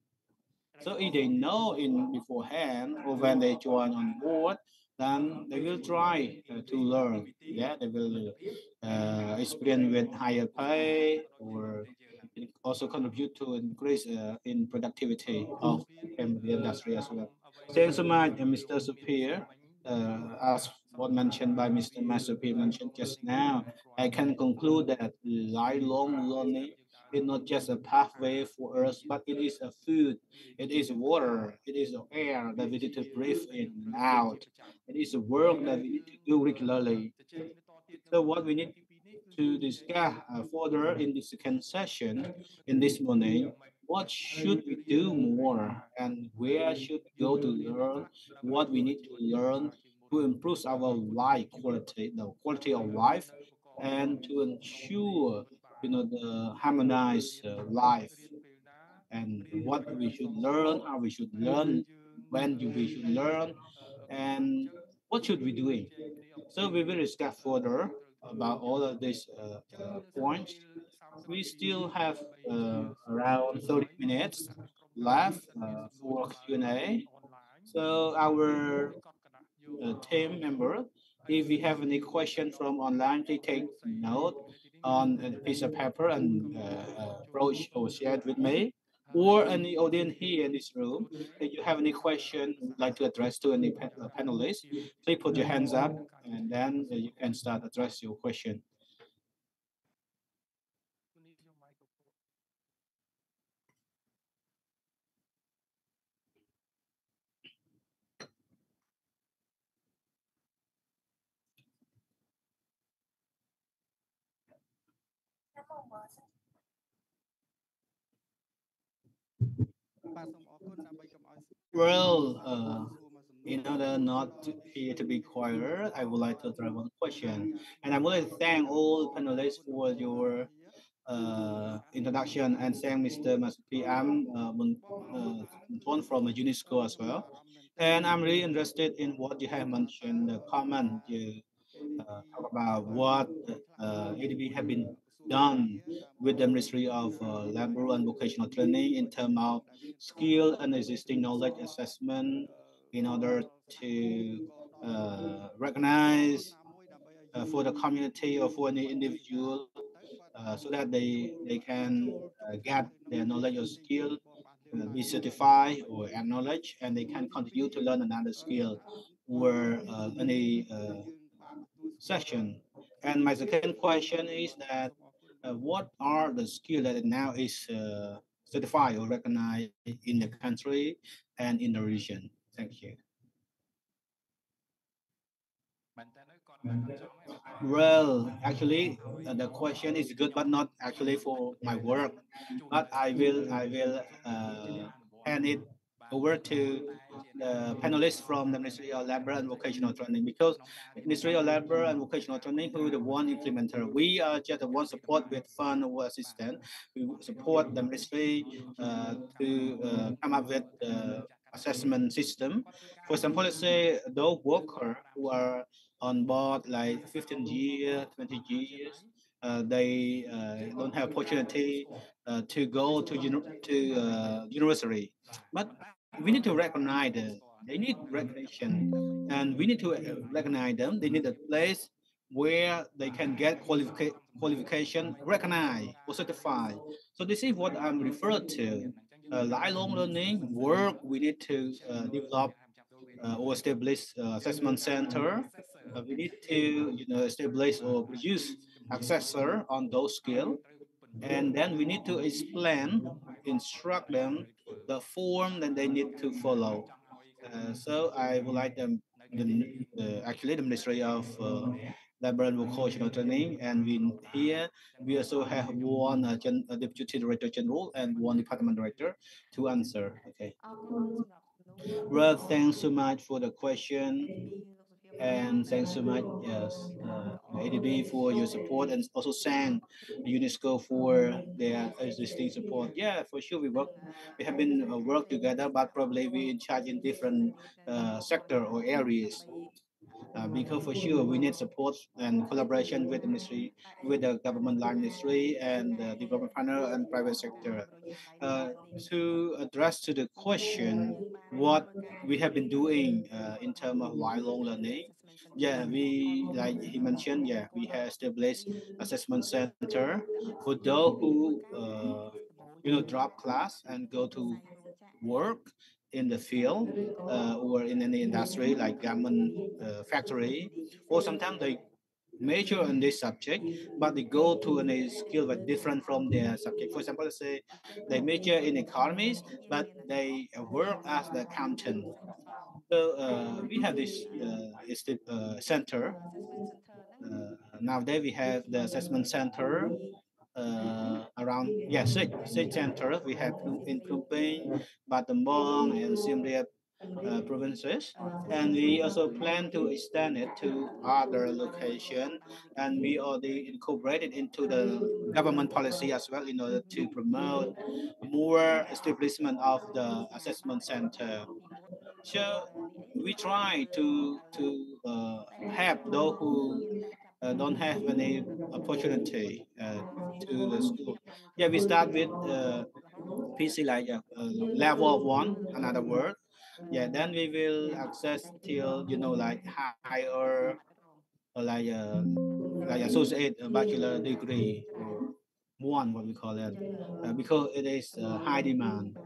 [SPEAKER 3] So if they know in beforehand or when they join on board, then they will try uh, to learn. Yeah, they will uh, experience with higher pay or also contribute to increase uh, in productivity of the industry as well. Thanks so much, uh, Mr. Supir. Uh, as what mentioned by Mr. Masapi mentioned just now, I can conclude that lifelong learning is not just a pathway for us, but it is a food, it is water, it is air that we need to breathe in and out. It is a work that we need to do regularly. So what we need to discuss uh, further in the second session in this morning, what should we do more and where should we go to learn what we need to learn to improve our life quality, the quality of life, and to ensure you know the harmonized uh, life and what we should learn, how we should learn, when do we should learn, and what should we doing. So we will discuss further about all of these uh, uh, points. We still have uh, around 30 minutes left uh, for Q&A. So our uh, team member. If you have any question from online, please take note on a piece of paper and uh, approach or share with me. Or any audience here in this room, if you have any question like to address to any uh, panelists, please put your hands up and then uh, you can start address your question. Well, uh, in order not to, here to be quiet, I would like to address one question. And I would like to thank all panelists for your uh, introduction and thank Mr. Am uh, uh, from UNESCO as well. And I'm really interested in what you have mentioned, the comment you uh, talk about what uh, ADB have been done with the Ministry of uh, Labor and Vocational Training in terms of skill and existing knowledge assessment in order to uh, recognize uh, for the community or for any individual uh, so that they, they can uh, get their knowledge or skill, uh, be certified or acknowledged, and they can continue to learn another skill or any session. And my second question is that uh, what are the skills that now is uh, certified or recognized in the country and in the region? Thank you. Well, actually, uh, the question is good, but not actually for my work. But I will, I will uh, hand it over to the panelists from the Ministry of Labor and Vocational Training because Ministry of Labor and Vocational Training who the one implementer. We are just the one support with fund or assistance. We support the ministry uh, to uh, come up with assessment system. For example, let's say those workers who are on board like 15 years, 20 years, uh, they uh, don't have opportunity uh, to go to to uh, university. But we need to recognize them. They need recognition, and we need to uh, recognize them. They need a place where they can get qualification qualification recognized or certified. So this is what I'm referring to. Uh, lifelong learning work. We need to uh, develop uh, or establish uh, assessment center. Uh, we need to you know establish or produce assessor on those skills, and then we need to explain, instruct them the form that they need to follow. Uh, so I would like them, the, uh, actually the Ministry of uh, Labor and Vocational Training, and we here we also have one uh, gen, uh, Deputy Director General and one Department Director to answer. Okay. Well, thanks so much for the question. And thanks so much, yes, uh, ADB for your support and also thank UNESCO for their existing support. Yeah, for sure, we work, we have been uh, work together, but probably we in charge in different uh, sector or areas. Uh, because for sure we need support and collaboration with the ministry, with the government line ministry and the development partner and private sector. Uh, to address to the question, what we have been doing uh, in terms of lifelong learning, yeah, we like he mentioned, yeah, we have established assessment center for those who uh, you know drop class and go to work in the field uh, or in any industry like garment uh, factory, or sometimes they major in this subject, but they go to a skill but different from their subject. For example, let's say they major in economics, but they work as the accountant. So uh, we have this uh, uh, center. Uh, nowadays we have the assessment center uh, around yeah six six centers we have in Penh, Battambang, and Siem Reap uh, provinces. And we also plan to extend it to other locations and we already incorporated into the government policy as well in order to promote more establishment of the assessment center. So we try to to uh, help those who uh, don't have any opportunity uh, to the school. Yeah, we start with uh, PC like uh, level one, another word. Yeah, then we will access till you know like higher, uh, like uh, like associate bachelor degree or one what we call it, uh, because it is uh, high demand.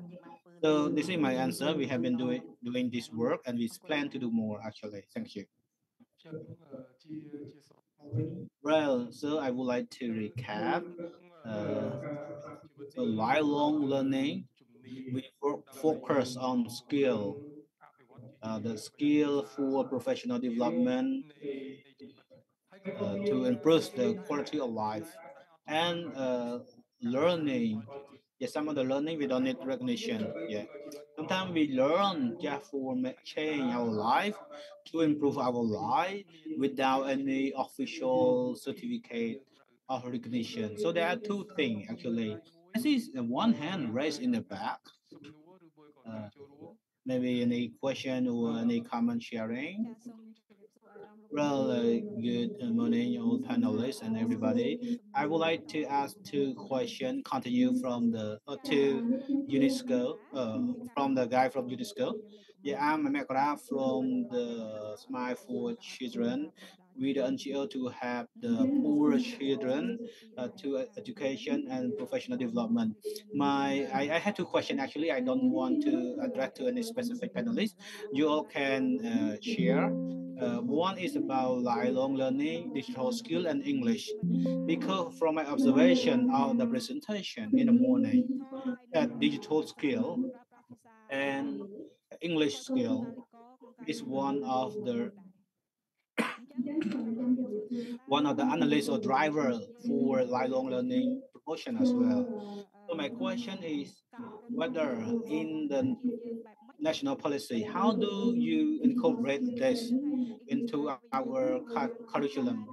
[SPEAKER 3] So this is my answer. We have been doing doing this work and we plan to do more actually. Thank you. Well, so I would like to recap. Uh, so lifelong learning, we focus on skill, uh, the skill for professional development uh, to improve the quality of life and uh, learning yeah, some of the learning we don't need recognition. Yeah. Sometimes we learn just for change our life to improve our life without any official certificate or recognition. So there are two things actually. I see one hand raised in the back. Uh, maybe any question or any comment sharing? Well, uh, good morning, all panelists and everybody. I would like to ask two questions, continue from the uh, to UNESCO, uh, from the guy from UNESCO. Yeah, I'm Mekara from the Smile for Children with the NGO to help the poor children uh, to education and professional development. My, I, I had two questions actually. I don't want to address to any specific panelists. You all can uh, share. Uh, one is about lifelong learning, digital skill, and English. Because from my observation of the presentation in the morning, that digital skill and English skill is one of the one of the analysts or driver for lifelong learning promotion as well. So my question is whether in the national policy, how do you incorporate this into our curriculum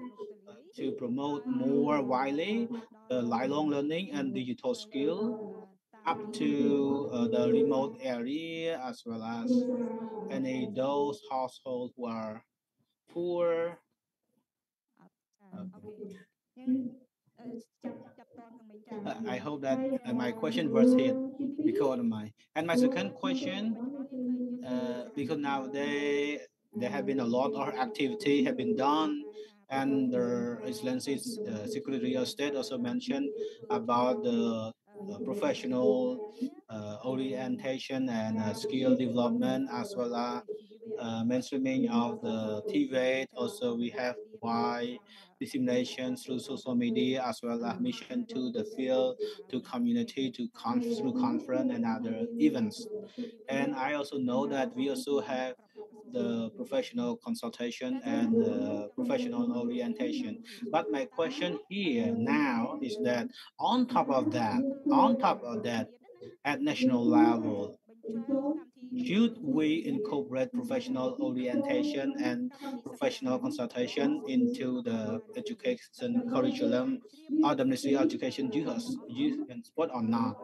[SPEAKER 3] to promote more widely the lifelong learning and digital skill up to uh, the remote area as well as any those households who are poor. Uh, I hope that uh, my question was hit because of my and my second question uh, because nowadays there have been a lot of activity have been done and the Excellency's uh, Secretary of State also mentioned about the uh, professional uh, orientation and uh, skill development as well as uh, mainstreaming of the TVET. Also, we have wide dissemination through social media as well as mission to the field, to community, to con through conference and other events. And I also know that we also have the professional consultation and professional orientation. But my question here now is that on top of that, on top of that, at national level, should we incorporate professional orientation and professional consultation into the education curriculum or the Ministry of Education Youth, Youth and sport or not?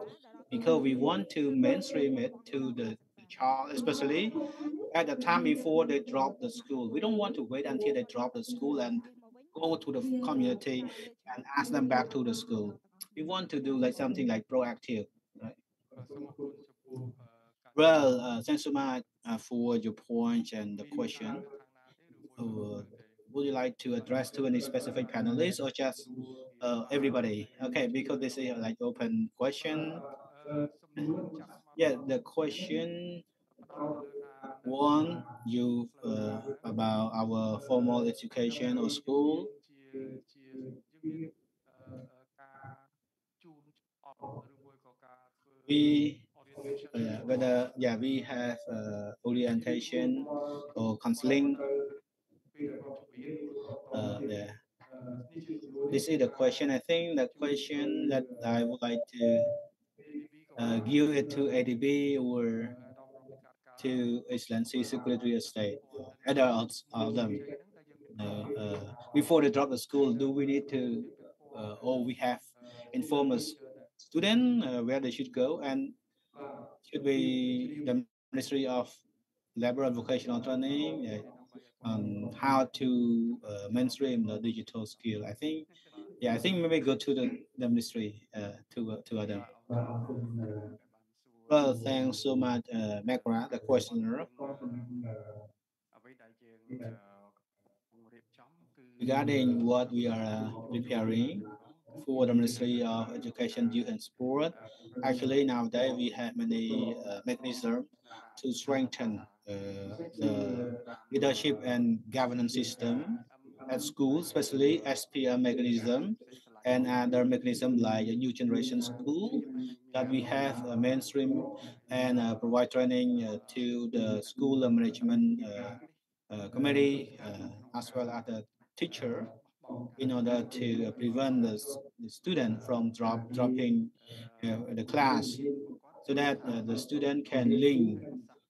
[SPEAKER 3] Because we want to mainstream it to the child, especially at the time before they drop the school. We don't want to wait until they drop the school and go to the community and ask them back to the school. We want to do like something like proactive, right? Well, uh, thanks so much uh, for your points and the question. Uh, would you like to address to any specific panelists or just uh, everybody? Okay, because this is like open question. Yeah, the question one you uh, about our formal education or school. We uh, whether yeah we have uh, orientation or counseling. Uh, yeah. This is the question. I think the question that I would like to uh, give it to ADB or to Excellency Secretary of State, adults of them. Uh, uh, before they drop the school, do we need to, uh, or we have inform a student uh, where they should go and should be the Ministry of Labor and Vocational Training on how to uh, mainstream the digital skill. I think, yeah, I think maybe go to the, the ministry uh, to uh, to them. Well, thanks so much, uh, Macra, the questioner. Regarding what we are uh, preparing for the Ministry of Education, Youth and Sport, actually nowadays we have many uh, mechanisms to strengthen uh, the leadership and governance system at school, especially SBM mechanism and other mechanism like a new generation school that we have a mainstream and uh, provide training uh, to the school management uh, uh, committee uh, as well as the teacher in order to prevent the, the student from drop dropping uh, the class so that uh, the student can link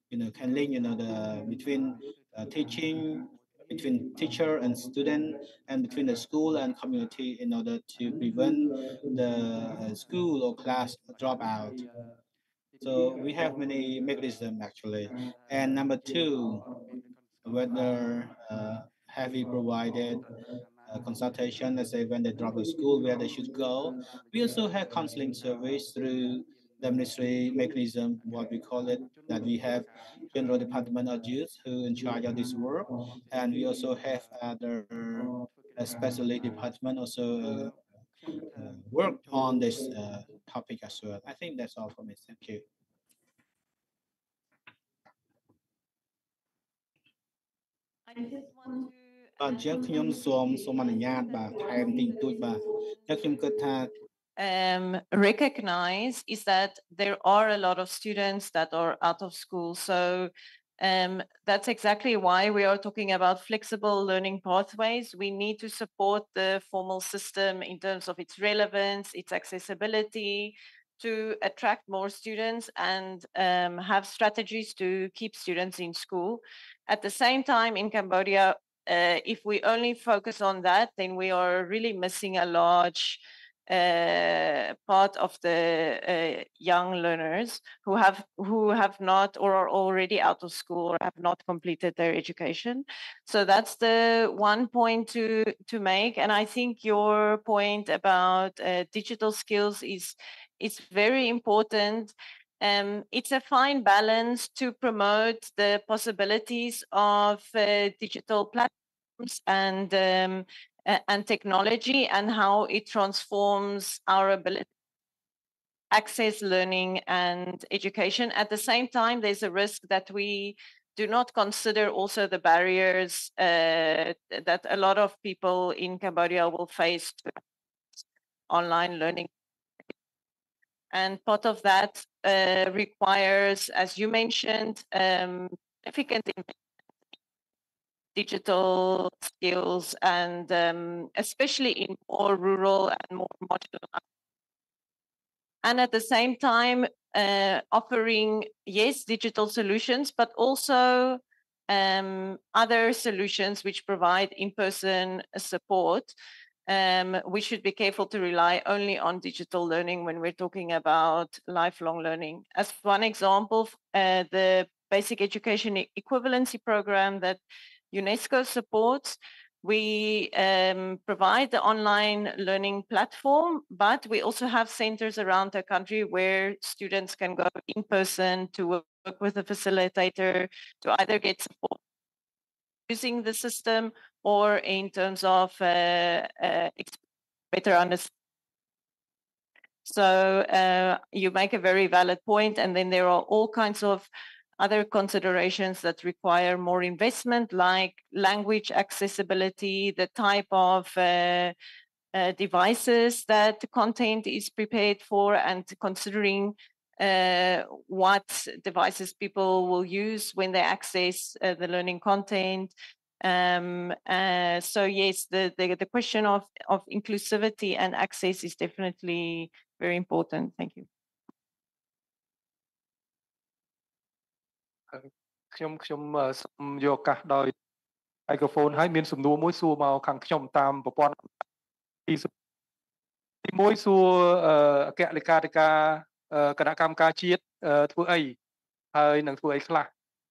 [SPEAKER 3] you know can link you know the between uh, teaching between teacher and student and between the school and community in order to prevent the uh, school or class dropout. So we have many mechanisms actually. And number two whether uh, have we provided uh, consultation, let's say when they drop the school, where they should go. We also have counseling service through the ministry mechanism, what we call it, that we have General Department of Youth who in charge of this work. And we also have other uh, specialty department also uh, uh, work on this uh, topic as well. I think that's all for me. Thank you.
[SPEAKER 10] I just want to
[SPEAKER 3] អញ្ចឹងខ្ញុំសូមសូមអនុញ្ញាតបាទថែមទីបន្ទួចបាទអញ្ចឹងខ្ញុំគិតថា
[SPEAKER 10] um, recognize is that there are a lot of students that are out of school. So um, that's exactly why we are talking about flexible learning pathways. We need to support the formal system in terms of its relevance, its accessibility, to attract more students and um, have strategies to keep students in school. At the same time, in Cambodia, uh, if we only focus on that, then we are really missing a large uh, part of the uh, young learners who have who have not or are already out of school or have not completed their education. So that's the one point to to make. And I think your point about uh, digital skills is is very important. Um, it's a fine balance to promote the possibilities of uh, digital platforms and um, and technology and how it transforms our ability access learning and education. At the same time, there's a risk that we do not consider also the barriers uh, that a lot of people in Cambodia will face to online learning. And part of that uh, requires, as you mentioned, um, significant digital skills and um, especially in more rural and more marginalized. And at the same time, uh, offering, yes, digital solutions, but also um, other solutions which provide in-person support um, we should be careful to rely only on digital learning when we're talking about lifelong learning. As one example, uh, the basic education equivalency program that UNESCO supports, we um, provide the online learning platform, but we also have centers around the country where students can go in person to work with a facilitator to either get support using the system or in terms of uh, uh, better understanding. So uh, you make a very valid point, and then there are all kinds of other considerations that require more investment, like language accessibility, the type of uh, uh, devices that the content is prepared for, and considering uh, what devices people will use when they access uh, the learning content. Um, uh, so yes, the, the, the question of, of inclusivity and access is definitely very important. Thank you.
[SPEAKER 11] ខ្ញុំខ្ញុំអឺសូមយកឱកាសដោយไมโครហ្វូនហើយមានសំណួរមួយសួរមកខាងខ្ញុំតាមប្រព័ន្ធទីសំទីមួយសួរអឺអគ្គលេខាធិការអឺ គណៈកម្មការជាតិអឺធ្វើអីហើយនឹងធ្វើអីខ្លះ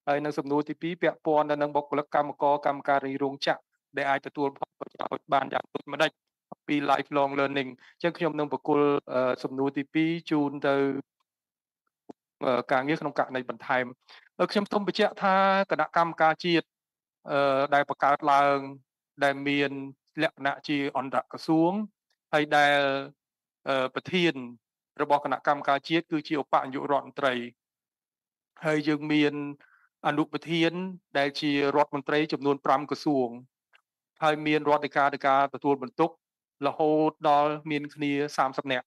[SPEAKER 11] ហើយនឹងសំណួរទី2ពាក់ព័ន្ធទៅនឹងបុគ្គលិកកម្មករកម្មការីរោងចក្រដែលអាចទទួលផលប្រយោជន៍បានយ៉ាងដូចម្ដេចពី lifelong learning អញ្ចឹងខ្ញុំនឹងបកគលអឺសំណួរទី2ជូនទៅអឺការងារក្នុងករណីបន្ថែមខ្ញុំសូមបញ្ជាក់ថាគណៈកម្មការជាតិអឺដែលបង្កើតឡើង ដែលមានលក្ខណៈជាអន្តរក្រសួងហើយដែលអឺប្រធាន របស់គណៈកម្មការជាតិគឺជាឧបនាយករដ្ឋមន្ត្រីហើយយើងមានអនុប្រធាន ដែលជារដ្ឋមន្ត្រីចំនួន5ក្រសួងហើយមានរដ្ឋាភិការនៃការទទួលបន្ទុករហូតដល់មានគ្នា30នាក់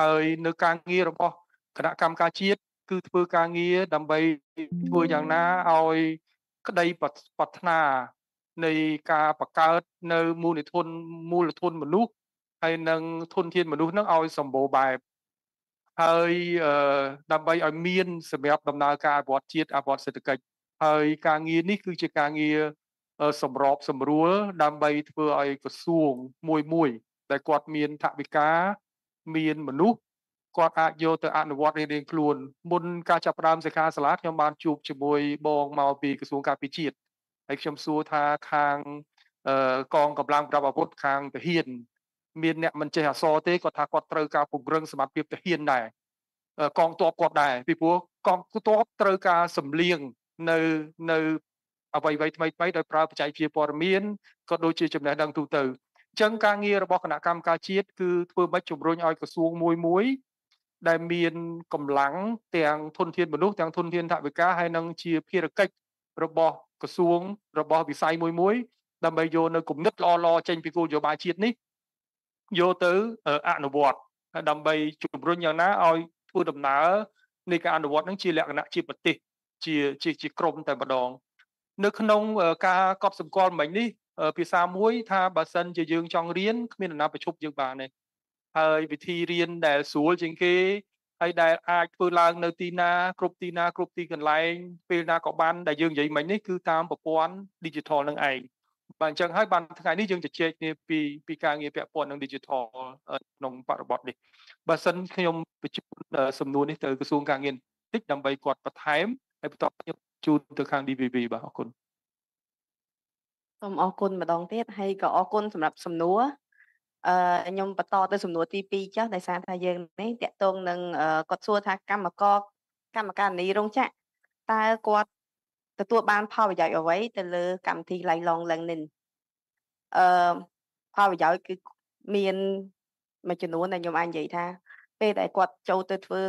[SPEAKER 11] ហើយនៅការងាររបស់គណៈកម្មការជាតិគឺធ្វើការងារដើម្បីធ្វើយ៉ាងណាឲ្យក្តីប្រាថ្នានៃការបង្កើតនៅមូលធនមូលធនមនុស្សហើយនឹងធនធានមនុស្សនឹងឲ្យសម្បូរបែប ហើយដើម្បីឲ្យមានសម្រាប់ដំណើរការអភិវឌ្ឍជាតិអភិវឌ្ឍសេដ្ឋកិច្ចហើយការងារនេះគឺជាការងារសម្របសម្រួលដើម្បីធ្វើឲ្យក្រសួងមួយមួយដែលគាត់មានថវិកាមានមនុស្សគាត់អាចយកទៅអនុវត្តរៀងៗខ្លួនមុនការចាប់ផ្ដើមសិក្ខាសាលាខ្ញុំបានជួបជាមួយបងមកពីក្រសួងការពារជាតិហើយខ្ញុំសួរថាខាងកងកម្លាំងប្រដាប់អាវុធខាងទាហាន មានអ្នកមិនចេះអសរទេគាត់ថាគាត់ត្រូវការពង្រឹងសមត្ថភាពទាហានដែរកងទ័ពគាត់ដែរពីព្រោះកងទ័ពត្រូវការសម្លៀងនៅនៅអ្វីៗថ្មីថ្មីដោយប្រើបច្ចេកវិទ្យាព័ត៌មានក៏ដូចជាចំណេះដឹងទូទៅអញ្ចឹងការងាររបស់គណៈកម្មការជាតិគឺធ្វើម៉េចជំរុញឲ្យក្រសួងមួយមួយដែលមានកម្លាំងទាំងធនធានមនុស្សទាំងធនធានថវិកាហើយនឹងជាភារកិច្ចរបស់ក្រសួងរបស់វិស័យមួយមួយដើម្បីយកនៅគំនិតល្អៗចេញពីគោលនយោបាយជាតិនេះ យកទៅអនុវត្តដើម្បីជំរុញយ៉ាងណាឲ្យធ្វើដំណើរនៃការអនុវត្តនឹងជាលក្ខណៈជាប្រទេសជាជាជាក្រមតែម្ដង នៅក្នុងការកត់សម្គាល់មិញនេះភាសាមួយថាបើសិនជាយើងចង់រៀនគ្មាននរណាប្រឈប់យើងបានទេហើយវិធីរៀនដែលស្រួលជាងគេហើយដែលអាចធ្វើឡើងនៅទីណាគ្រប់ទីណាគ្រប់ទីកន្លែងពេលណាក៏បានដែលយើងនិយាយមិញនេះគឺតាមប្រព័ន្ធ digital នឹងឯង បាទអញ្ចឹងហើយបានថ្ងៃនេះយើងជជែកគ្នាពីពីការងារពាក់ព័ន្ធនឹង digital ក្នុងបរិបទនេះបើសិនខ្ញុំបញ្ជូនសំណួរនេះទៅក្រសួងការងារតិចដើម្បីគាត់បន្ថែមហើយបន្តខ្ញុំជូនទៅខាង DVB បាទអរគុណ
[SPEAKER 13] សូមអរគុណម្ដងទៀតហើយក៏អរគុណសម្រាប់សំណួរអឺខ្ញុំបន្តទៅសំណួរទី2ចុះដោយសារថាយើងនេះតកតងនឹងគាត់សួរថាកម្មករកម្មការនីរោងចក្រតើគាត់ ទទួលបានផលប្រយោជន៍អ្វីទៅលើកម្មវិធី Lifelong Learning អឺផលប្រយោជន៍គឺមានមួយចំនួនដែលខ្ញុំអាចនិយាយថាពេលដែលគាត់ចូលទៅធ្វើ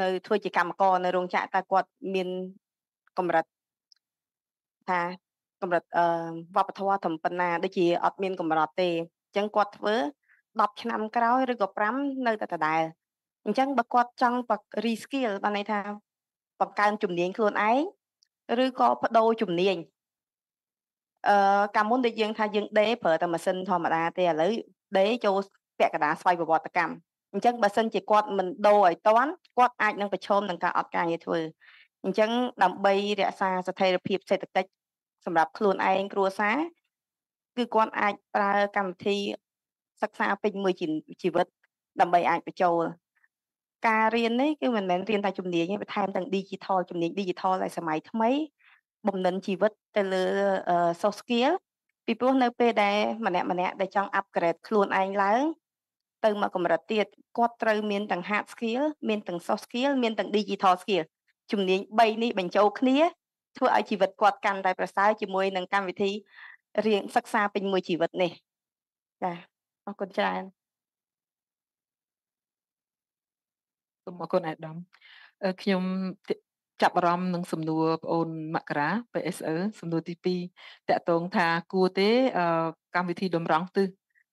[SPEAKER 13] នៅធ្វើជាកម្មករនៅរោងចក្រតើគាត់មានកម្រិតថាកម្រិតអឺវប្បធម៌ធំប៉ុណ្ណាដូចជាអត់មានកម្រិតទេចឹងគាត់ធ្វើ10ឆ្នាំក្រោយឬក៏5នៅតែដដែលអញ្ចឹងបើគាត់ចង់ reskill បានន័យថាបង្កើនជំនាញខ្លួនឯង ឬក៏បដូរជំនាញអឺកាលមុនដូចយើងថាយើងដេរប្រើតែម៉ាស៊ីនធម្មតាទេឥឡូវដេរចូលពាក់កណ្ដាលស្វ័យប្រវត្តិកម្មអញ្ចឹងបើសិនជាគាត់មិនដូរឲ្យតាន់គាត់អាចនឹងប្រឈមនឹងការអត់ការងារធ្វើអញ្ចឹងដើម្បីរក្សាស្ថិរភាពសេដ្ឋកិច្ចសម្រាប់ខ្លួនឯងគ្រួសារគឺគាត់អាចប្រើកម្មវិធីសិក្សាពេញមួយជីជីវិតដើម្បីអាចបញ្ចូល ការរៀននេះគឺមិនមែនរៀនតែជំនាញទេបន្ថែមទាំង digital ជំនាញ digital ដែលសម័យថ្មី បំណិនជីវិតទៅលើ soft skill ពីព្រោះនៅពេលដែលម្នាក់ម្នាក់ដែលចង់ upgrade ខ្លួនឯងឡើងទៅមកកម្រិតទៀតគាត់ត្រូវមានទាំង hard skill មានទាំង soft skill មានទាំង digital skill ជំនាញ3នេះបញ្ចូលគ្នាធ្វើឲ្យជីវិតគាត់កាន់តែប្រសើរជាមួយនឹងកម្មវិធីរៀនសិក្សាពេញមួយជីវិតនេះចាអរគុណច្រើន
[SPEAKER 14] សូមអរគុណអាដាមអឺខ្ញុំចាប់អារម្មណ៍នឹងសំណួរបងអូនមករា PSE សំណួរទី2តកតងថាគួរទេអឺកម្មវិធីតម្រង់ទិស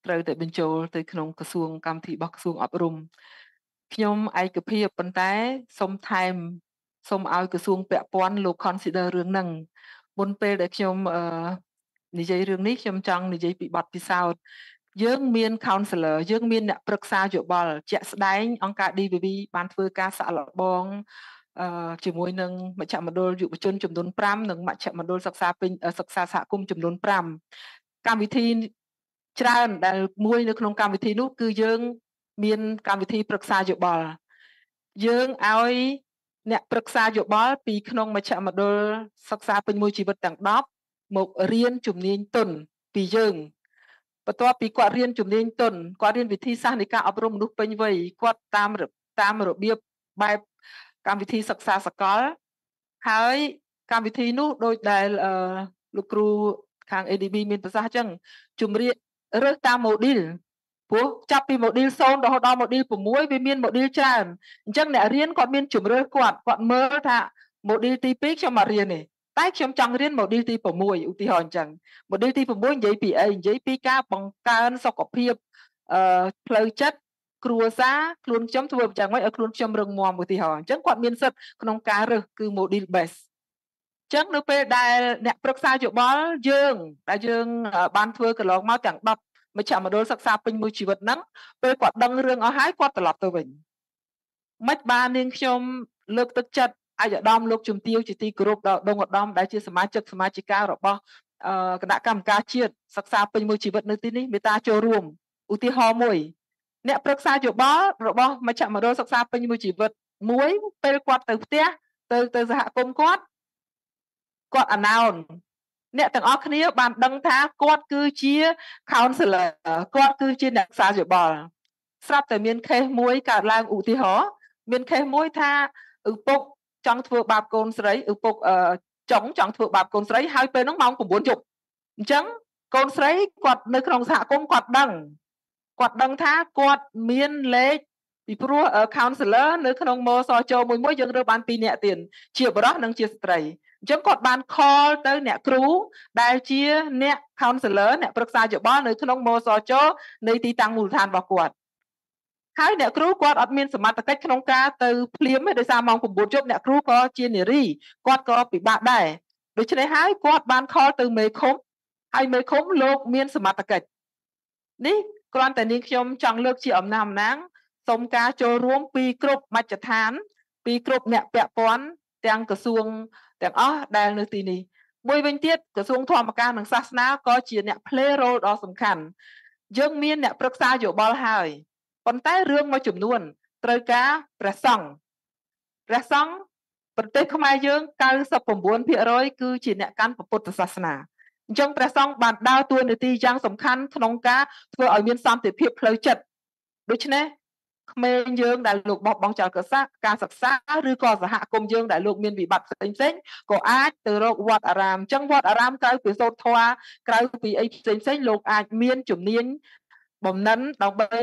[SPEAKER 14] ត្រូវតែបញ្ចូលទៅក្នុងក្រសួងកម្មវិធីរបស់ក្រសួងអប់រំខ្ញុំឯកភាពប៉ុន្តែសូមថែមសូមឲ្យក្រសួងពាក់ព័ន្ធលោក consider រឿងហ្នឹងមុនពេលដែលខ្ញុំអឺនិយាយរឿងនេះខ្ញុំចង់និយាយពីបទពិសោធន៍ យើងមាន counselor យើងមានអ្នកប្រឹក្សាយោបល់ជាក់ស្ដែងអង្គការ DVV បានធ្វើការសាក់លបងអឺជាមួយនឹងមជ្ឈមណ្ឌលយុវជនចំនួន5និងមជ្ឈមណ្ឌលសិក្សាពេញសិក្សាសហគមន៍ចំនួន5កម្មវិធីច្រើនដែលមួយនៅក្នុងកម្មវិធីនោះគឺយើង មានកម្មវិធីប្រឹក្សាយោបល់យើងឲ្យអ្នកប្រឹក្សាយោបល់ពីក្នុងមជ្ឈមណ្ឌលសិក្សាពេញមួយជីវិតទាំង10មករៀនជំនាញទុនពីយើង បន្ទាប់ពីគាត់រៀនជំនាញទុនគាត់រៀនវិធីសាស្ត្រនៃការអប់រំមនុស្សពេញវ័យគាត់តាមតាមរបៀបបែបកម្មវិធីសិក្សាសកល ហើយកម្មវិធីនោះដូចដែលអឺលោកគ្រូខាង ADB មានប្រសាសន៍អញ្ចឹងជំរាបរើសតាម module ព្រោះចាប់ពី module 0រហូតដល់ module 6វាមាន module ច្រើនអញ្ចឹងអ្នករៀនគាត់មានជំរឿគាត់គាត់មើលថា module ទី2ខ្ញុំមករៀនទេ តែខ្ញុំចង់រៀន module ទី6ឧទាហរណ៍អញ្ចឹង module ទី6និយាយពីអីនិយាយពីការបង្កើនសុខភាពអឺផ្លូវចិត្តគ្រួសារខ្លួនខ្ញុំធ្វើយ៉ាងម៉េចឲ្យខ្លួនខ្ញុំរឹងមាំឧទាហរណ៍អញ្ចឹងគាត់មានសិទ្ធិក្នុងការរើសគឺ module base ចឹងនៅពេលដែលអ្នកប្រឹក្សាយោបល់យើងដែលយើងបានធ្វើកន្លងមកទាំង10មជ្ឈមណ្ឌលសិក្សាពេញមួយជីវិតហ្នឹងពេលគាត់ដឹងរឿងអស់ហើយគាត់ត្រឡប់ទៅវិញមិនបាននាងខ្ញុំលើកទឹកចិត្ត អាយដាមលោកជំទាវជាទីគោរពដល់ដងឧត្តមដែលជាសមាជិកសមាជិការបស់គណៈកម្មការជាតិសិក្សាពេញមួយជីវិតនៅទីនេះមេត្តាចូលរួមឧទាហរណ៍មួយអ្នកប្រឹក្សាយោបល់របស់មជ្ឈមណ្ឌលសិក្សាពេញមួយជីវិតមួយពេលគាត់ទៅផ្ទះទៅទៅសហគមន៍គាត់គាត់អណោនអ្នកទាំងអស់គ្នាបានដឹងថាគាត់គឺជា counselor គាត់គឺជាអ្នកសាយោបល់ស្រាប់តែមាន case មួយកើតឡើងឧទាហរណ៍មាន case មួយថាឪពុក ចង់ធ្វើបាបកូនស្រីឪពុកចង់ចង់ធ្វើបាបកូនស្រីហើយពេលហ្នឹងម៉ោង9យប់អញ្ចឹងកូនស្រីគាត់នៅក្នុងសហគមន៍គាត់ដឹងគាត់ដឹងថាគាត់មានលេខពីព្រោះ counselor នៅក្នុងមសចមួយមួយយើងរើបាន2នាក់ទៀតជាបរិសនិងជាស្ត្រីអញ្ចឹងគាត់បាន call ទៅអ្នកគ្រូដែលជាអ្នក counselor អ្នកប្រឹក្សាយោបល់នៅក្នុងមសចនៃទីតាំងមូលដ្ឋានរបស់គាត់ ហើយអ្នកគ្រូគាត់អត់មានសមត្ថកិច្ចក្នុងការទៅភ្លាមទេដោយសារម៉ោង9យប់អ្នកគ្រូក៏ជានារីគាត់ក៏ពិបាកដែរដូច្នេះហើយគាត់បានខលទៅមេឃុំហើយមេឃុំលោកមានសមត្ថកិច្ចនេះគ្រាន់តែនាងខ្ញុំចង់លើកជាអំណះអំណាងសូមការចូលរួមពីគ្រប់មជ្ឈដ្ឋាន ពីគ្រប់អ្នកពាក់ព័ន្ធទាំងក្រសួងទាំងអស់ដែលនៅទីនេះមួយវិញទៀតក្រសួងធម្មការនិងសាសនាក៏ជាអ្នក play role ដ៏សំខាន់យើងមានអ្នកប្រឹក្សាយោបល់ហើយ ប៉ុន្តែរឿងមួយចំនួន ត្រូវការព្រះសង្ឃព្រះសង្ឃប្រទេសខ្មែរយើង99%គឺជាអ្នកកាន់ពុទ្ធសាសនាអញ្ចឹងព្រះសង្ឃបានដើរតួនាទីយ៉ាងសំខាន់ក្នុងការធ្វើឲ្យមានសន្តិភាពផ្លូវចិត្តដូច្នេះក្មេងយើងដែលលោកបោះបង់ចោលកសាការសិក្សាឬក៏សហគមន៍យើងដែលលោកមានវិបត្តិផ្សេងផ្សេងក៏អាចទៅរកវត្តអារាមអញ្ចឹងវត្តអារាមក្រៅពីសូត្រធម៌ក្រៅពីអីផ្សេងផ្សេងលោកអាចមានជំនាញបំណិនដើម្បី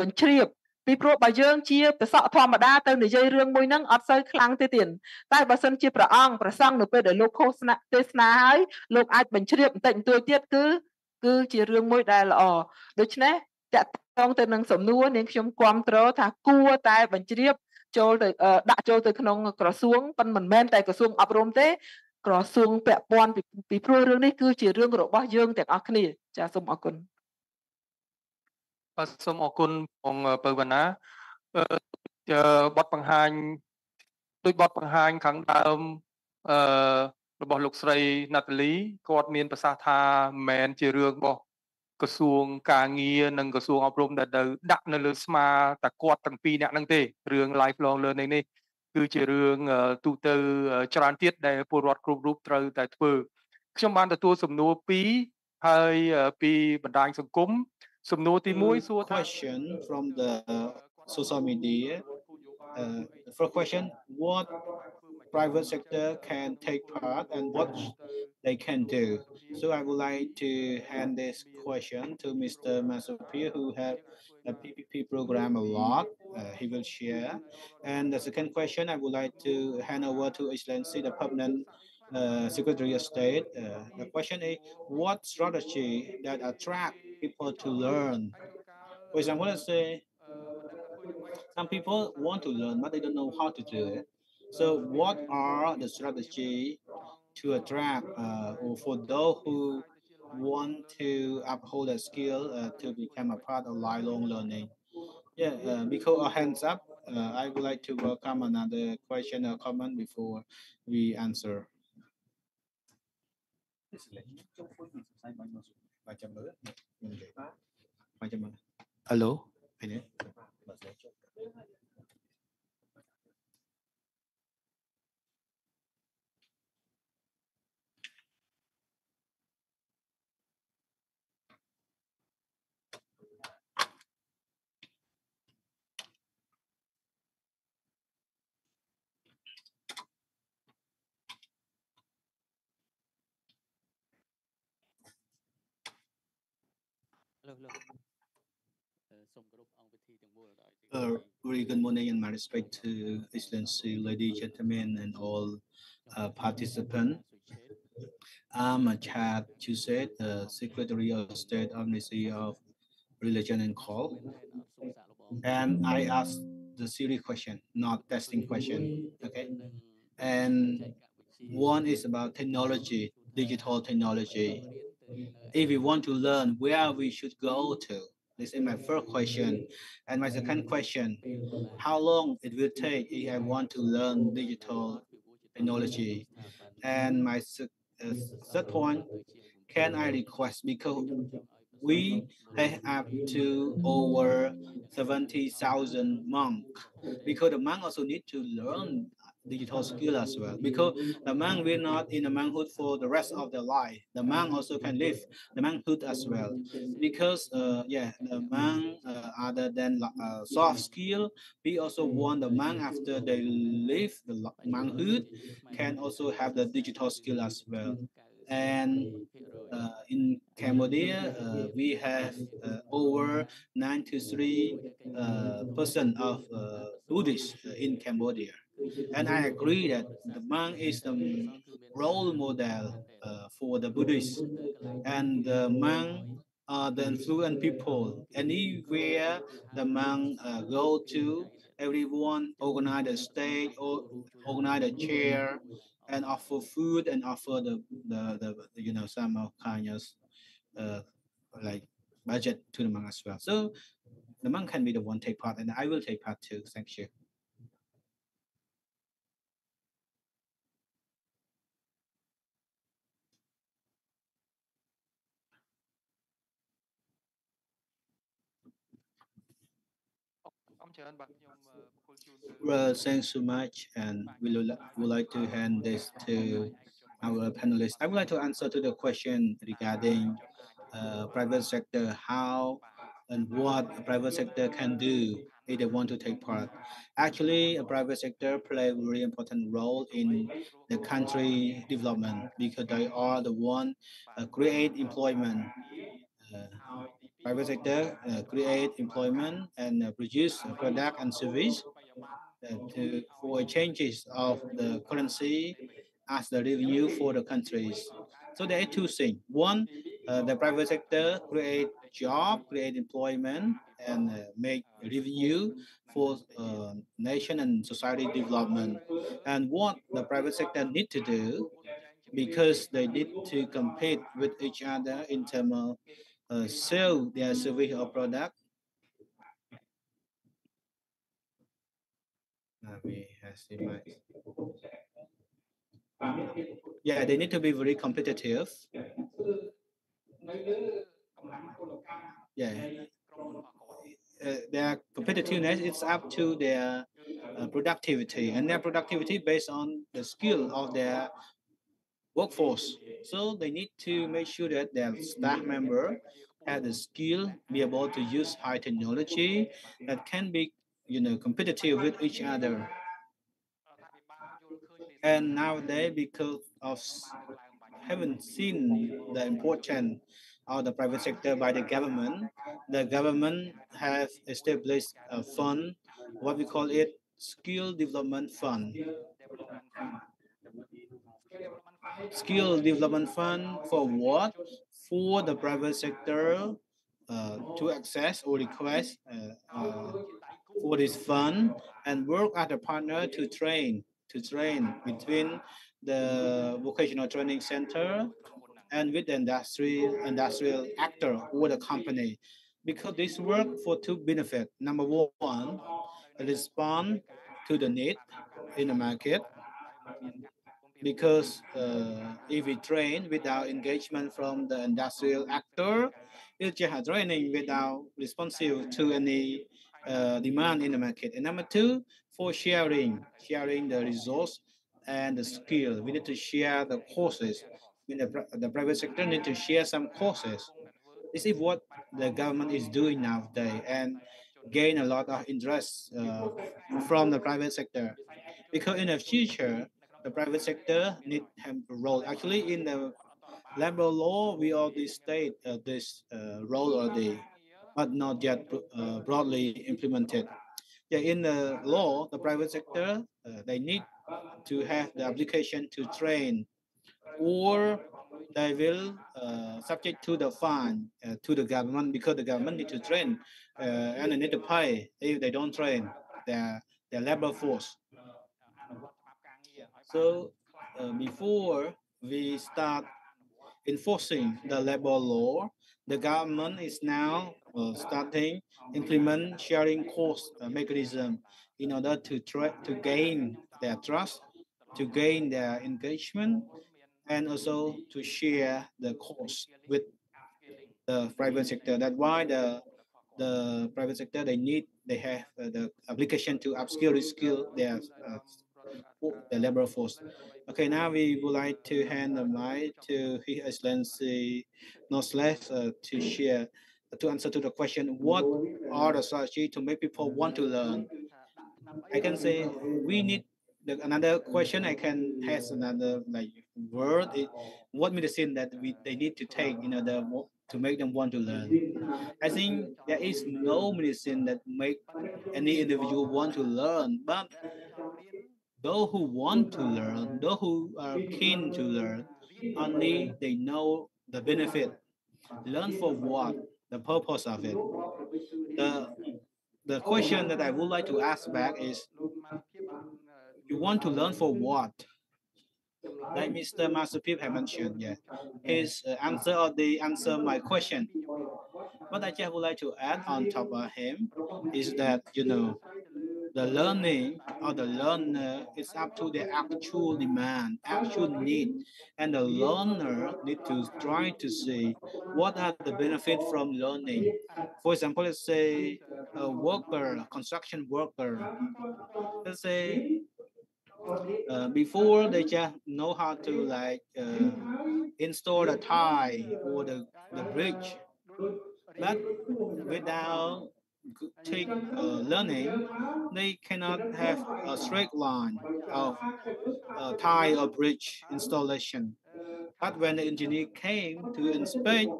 [SPEAKER 14] បញ្ជ្រាបពីព្រោះបើយើងជាប្រសក់ធម្មតាទៅនិយាយរឿងមួយហ្នឹងអត់សូវខ្លាំងទេទៀតតែបើសិនជាព្រះអង្គប្រសង់នៅពេលដែលលោកឃោសនាទេសនាហើយលោកអាចបញ្ជ្រាបបន្តិចបន្តួចទៀតគឺគឺជារឿងមួយដែលល្អដូច្នេះតកតងទៅនឹងសំណួរនាងខ្ញុំគ្រប់គ្រងថាគួរតែបញ្ជ្រាបចូលទៅដាក់ចូលទៅក្នុងក្រសួងប៉ុន្តែមិនមែនតែក្រសួងអប់រំទេក្រសួងពាក់ព័ន្ធពីព្រោះរឿងនេះគឺជារឿងរបស់យើងទាំងអស់គ្នាចាសូមអរគុណ
[SPEAKER 11] បាទសូមអរគុណបងពៅវណ្ណាអឺបទបង្ហាញដោយបទបង្ហាញខាងដើមអឺរបស់លោកស្រីណាតាលីគាត់មានប្រសាសន៍ថាមិនមែនជារឿងរបស់ក្រសួងការងារនិងក្រសួងអប់រំដែលទៅដាក់នៅលើស្មាតែគាត់ទាំងពីរអ្នកហ្នឹងទេរឿង lifelong learning នេះគឺជារឿងទូទៅច្រើនទៀតដែលពលរដ្ឋគ្រប់រូបត្រូវតែធ្វើខ្ញុំបានទទួលសំណួរ2ហើយពីបណ្ដាញសង្គម សំណួរទី1សួរថា
[SPEAKER 3] question from the social media uh, the first question what private sector can take part and what they can do so i would like to hand this question to mr masopir who have a ppp program a lot uh, he will share and the second question i would like to hand over to excellency the permanent uh, Secretary of State. Uh, the question is, what strategy that attract people to learn? For example, let's say some people want to learn, but they don't know how to do it. So what are the strategy to attract uh, or for those who want to uphold a skill uh, to become a part of lifelong learning? Yeah, uh, because our hands up, uh, I would like to welcome another question or comment before we answer. Alo. Uh, very good morning and my respect to Excellency, ladies, gentlemen, and all uh, participants. I'm Chad Chuset, the Secretary of State of Ministry of Religion and Cult. And I asked the series question, not testing question. Okay. And one is about technology, digital technology. If we want to learn where we should go to, this is my first question. And my second question, how long it will take if I want to learn digital technology? And my uh, third point, can I request, because we have up to over 70,000 monks, because the monk also need to learn digital skill as well. Because the monk will not in the monkhood for the rest of their life. The monk also can live the monkhood as well. Because uh, yeah the monk uh, other than uh, soft skill we also want the monk after they leave the monkhood can also have the digital skill as well. And uh, in Cambodia, uh, we have uh, over 93 percent of Buddhists in Cambodia. And I agree that the monk is the role model uh, for the Buddhists. And the monk are the influent people. Anywhere the monk uh, go to, everyone organize a stage or organize a chair and offer food and offer the, the, the you know, some kind of uh, like budget to the monk as well. So the monk can be the one take part and I will take part too. Thank you. Well, thanks so much, and we would, like to hand this to our panelists. I would like to answer to the question regarding uh, private sector, how and what private sector can do if they want to take part. Actually, a private sector play a very important role in the country development because they are the one uh, create employment. Uh, private sector uh, create employment and uh, produce product and service uh, to, for changes of the currency as the revenue for the countries. So there are two things. One, uh, the private sector create job, create employment, and uh, make revenue for uh, nation and society development. And what the private sector need to do, because they need to compete with each other in terms of uh, sell their service or product. Yeah, they need to be very competitive. Yeah. Uh, their competitiveness is up to their uh, productivity and their productivity based on the skill of their workforce. So they need to make sure that their staff member have the skill, be able to use high technology that can be, you know, competitive with each other. And nowadays, because of haven't seen the importance of the private sector by the government, the government has established a fund, what we call it, skill development fund. Skill development fund for what? For the private sector uh, to access or request uh, uh, for this fund and work as a partner to train to train between the vocational training center and with the industry industrial actor or the company. Because this work for two benefit. Number one respond to the need in the market because uh, if we train without engagement from the industrial actor, it's just training without responsive to any uh, demand in the market. And number two, for sharing, sharing the resource and the skill. We need to share the courses. In the, the private sector need to share some courses. This is what the government is doing nowadays and gain a lot of interest uh, from the private sector. Because in the future, the private sector need have a role. Actually, in the labor law, we already state uh, this uh, role already, but not yet uh, broadly implemented. Yeah, in the law, the private sector uh, they need to have the application to train, or they will uh, subject to the fine uh, to the government because the government need to train and they need to pay if they don't train their their labor force. So uh, before we start enforcing the labor law, the government is now uh, starting implement sharing cost uh, mechanism in order to try to gain their trust, to gain their engagement, and also to share the cost with the private sector. That's why the the private sector they need they have uh, the application to upskill, reskill their uh, the labor force. Okay, now we would like to hand the mic to His Excellency Noslet uh, to share to answer to the question: What are the strategy to make people want to learn? I can say we need the, another question. I can has another like word. It, what medicine that we they need to take in order mo- to make them want to learn? I think there is no medicine that make any individual want to learn, but those who want to learn, those who are keen to learn, only they know the benefit. Learn for what? The purpose of it. The the question that I would like to ask back is you want to learn for what? Like Mr. Masterpiece had mentioned, yeah. His uh, answer or the answer my question. What I just would like to add on top of him is that you know the learning or the learner is up to the actual demand, actual need, and the learner need to try to see what are the benefits from learning. For example, let's say a worker, a construction worker, let's say uh, before they just know how to like uh, install the tie or the, the bridge, but without take uh, learning, they cannot have a straight line of uh, tie or bridge installation. But when the engineer came to inspect,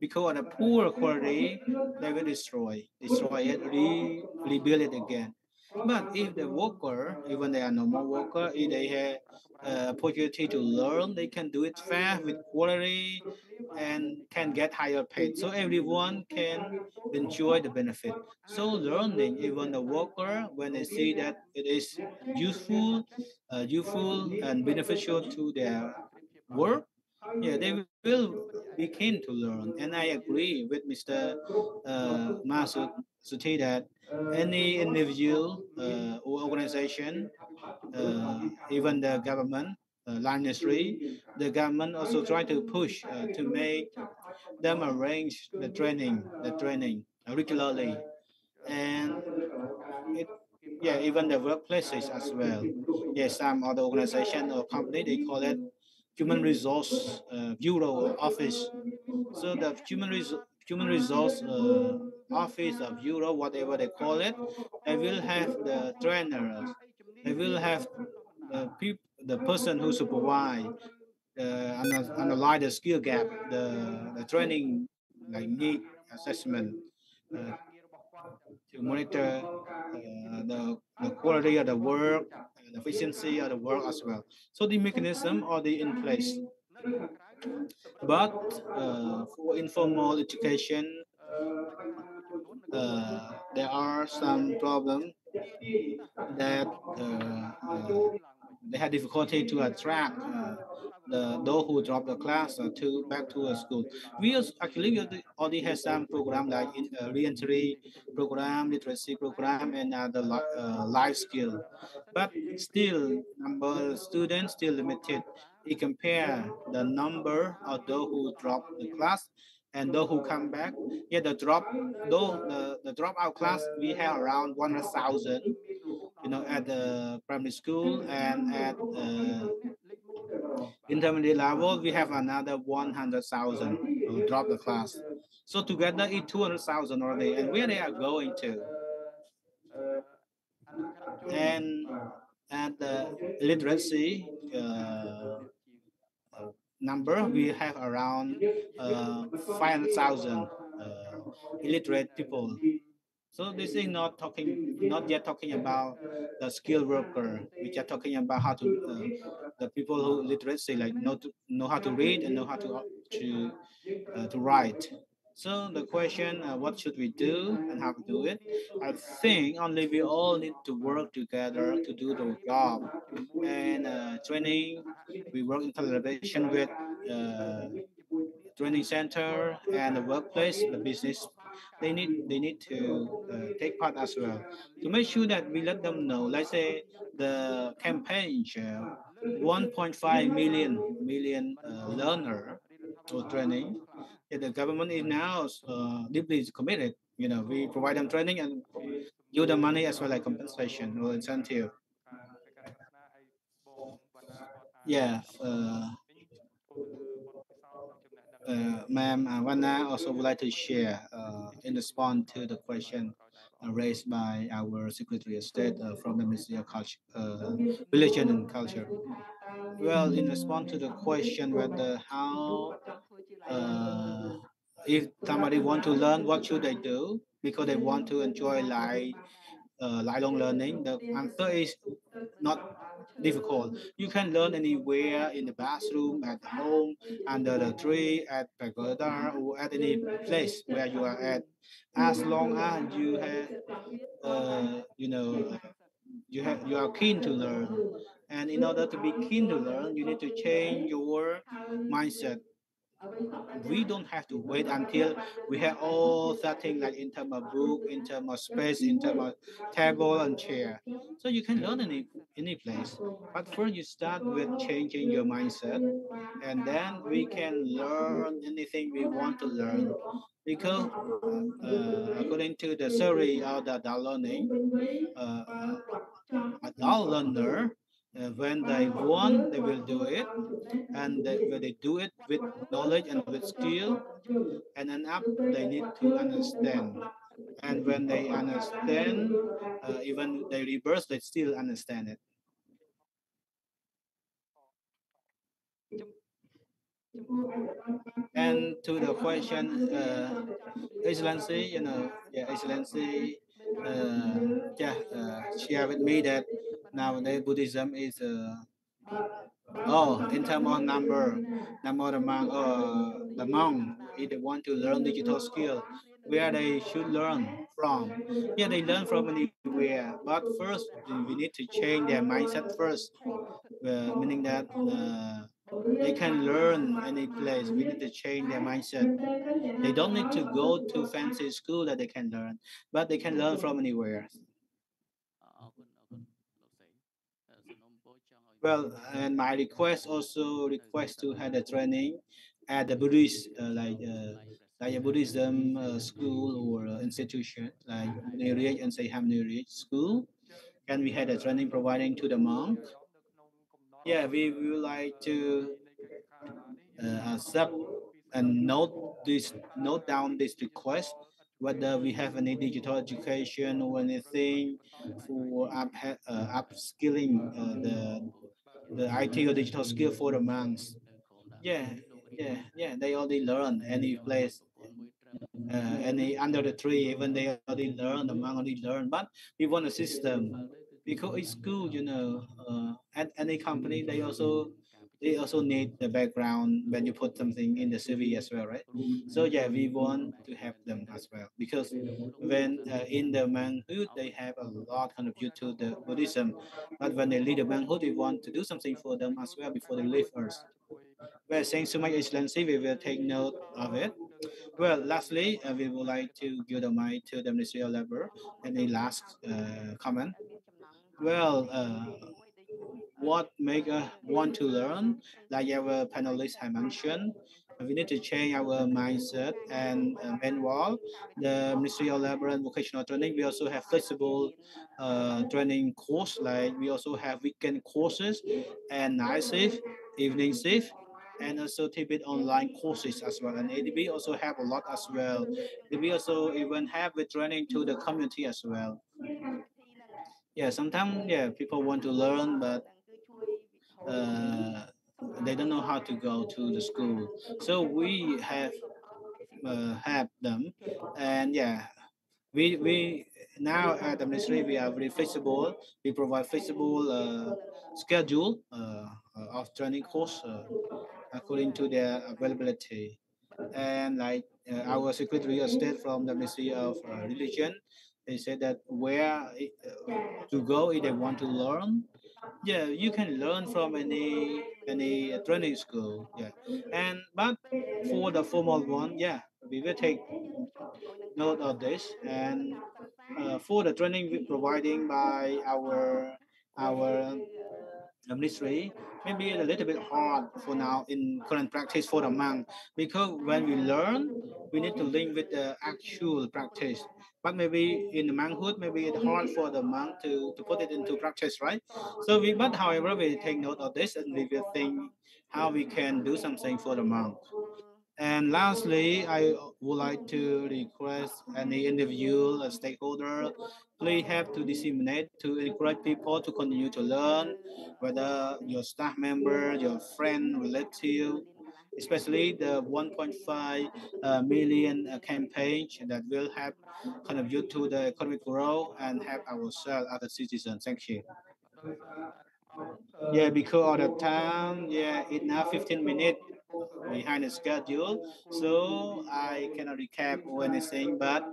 [SPEAKER 3] because of the poor quality, they will destroy, destroy it, re, rebuild it again. But if the worker, even they are normal worker, if they have uh, opportunity to learn, they can do it fast with quality and can get higher paid. So everyone can enjoy the benefit. So learning, even the worker, when they see that it is useful, uh, useful and beneficial to their work, yeah, they will be keen to learn. And I agree with Mr. Uh, Masud Suti that any individual uh, or organization, uh, even the government, uh, the government also try to push uh, to make them arrange the training, the training regularly, and it, yeah, even the workplaces as well. Yeah, some other organization or company they call it human resource uh, bureau office. So the human resource human resource uh, office or bureau, whatever they call it, they will have the trainers. They will have the people, the person who supervise, uh, ana- analyze the skill gap, the, the training like need assessment, uh, to monitor uh, the, the quality of the work, the efficiency of the work as well. So the mechanism are already in place. But uh, for informal education, uh, there are some problems that uh, uh, they had difficulty to attract uh, the those who drop the class uh, to back to a school. We also, actually we already- have some program like in, uh, reentry program, literacy program, and other uh, life skill. But still, number of students still limited. We compare the number of those who drop the class and those who come back. Yeah, the drop, though the, the dropout class, we have around 100,000, you know, at the primary school and at uh, intermediate level, we have another 100,000 who drop the class. So together it's 200,000 already, and where they are going to. And at the literacy uh, number, we have around uh, 500,000 uh, illiterate people. So this is not talking, not yet talking about the skilled worker. We are talking about how to uh, the people who literacy like know to, know how to read and know how to to uh, to write. So the question, uh, what should we do and how to do it? I think only we all need to work together to do the job. And uh, training, we work in collaboration with uh, training center and the workplace, the business. They need they need to uh, take part as well to make sure that we let them know. Let's say the campaign uh, 1.5 million million uh, learner or training. The government is now uh, deeply committed. You know, we provide them training and give them money as well like compensation or incentive. Yeah. Uh, uh, Ma'am uh, Vanna also would like to share uh, in response to the question uh, raised by our Secretary of State uh, from the Ministry of Culture, uh, Religion and Culture. Well, in response to the question whether how, uh, if somebody want to learn, what should they do? Because they want to enjoy life, uh, lifelong learning. The answer is not difficult. You can learn anywhere in the bathroom, at home, under the tree, at pagoda, or at any place where you are at. As long as you have, uh, you know, you have you are keen to learn, and in order to be keen to learn, you need to change your mindset. We don't have to wait until we have all setting like in terms of book, in terms of space, in terms of table and chair. So you can learn any any place. But first you start with changing your mindset and then we can learn anything we want to learn. Because uh, according to the theory of the learning, uh, adult learner uh, when they want, they will do it, and they, when they do it with knowledge and with skill, and then up they need to understand. And when they understand, uh, even they reverse, they still understand it. And to the question, uh, Excellency, you know, yeah, Excellency, yeah, uh, share with me that nowadays Buddhism is, uh, oh, in terms of number, number monk, uh, the monk, if they want to learn digital skill, where they should learn from. Yeah, they learn from anywhere, but first we need to change their mindset first, uh, meaning that uh, they can learn any place. We need to change their mindset. They don't need to go to fancy school that they can learn, but they can learn from anywhere. Well, and my request also request to have a training at the Buddhist, uh, like uh, like a Buddhism uh, school or uh, institution, like Neerich and say Neerich school. Can we have a training providing to the monk? Yeah, we would like to uh, accept and note this, note down this request whether we have any digital education or anything for up, uh, upskilling uh, the the IT or digital skill for the monks. Yeah, yeah, yeah. They already learn any place, uh, any under the tree. Even they already learn. The monk already learn. But we want a system because it's good, you know. Uh, at any company, they also they also need the background when you put something in the CV as well, right? So yeah, we want to have them as well because when uh, in the monkhood they have a lot contribute to the Buddhism, but when they leave the monkhood, we want to do something for them as well before they leave us. Well, thanks so much, Excellency. We will take note of it. Well, lastly, uh, we would like to give the mic to the Ministry of Labor. Any last uh, comment? Well, uh, what make us want to learn, like our panelists have mentioned, we need to change our mindset and uh, meanwhile the ministry of labor and vocational training we also have flexible uh, training course like we also have weekend courses and night shift evening shift and also TVET online courses as well. And ADB also have a lot as well. We also even have the training to the community as well. Yeah, sometimes yeah people want to learn, but uh, they don't know how to go to the school. So we have uh, have them, and yeah, we we now at the ministry we are very flexible. We provide flexible uh, schedule uh, of training course uh, according to their availability. And like uh, our Secretary of State from the Ministry of uh, Religion, they said that where to go if they want to learn yeah you can learn from any any training school yeah. And but for the formal one yeah we will take note of this and uh, for the training we providing by our our ministry. Maybe a little bit hard for now in current practice for the monk because when we learn we need to link with the actual practice. But maybe in the monkhood maybe it's hard for the monk to, to put it into practice right? So we but however we take note of this and we will think how we can do something for the monk. And lastly, I would like to request any individual stakeholder, please have to disseminate to encourage people to continue to learn, whether your staff member, your friend, relative, especially the 1.5 uh, million uh, campaign that will help contribute to the economic growth and help ourselves as a citizen. Thank you. Yeah, because of the time, yeah, it's now 15 minutes behind the schedule, so I cannot recap or anything. But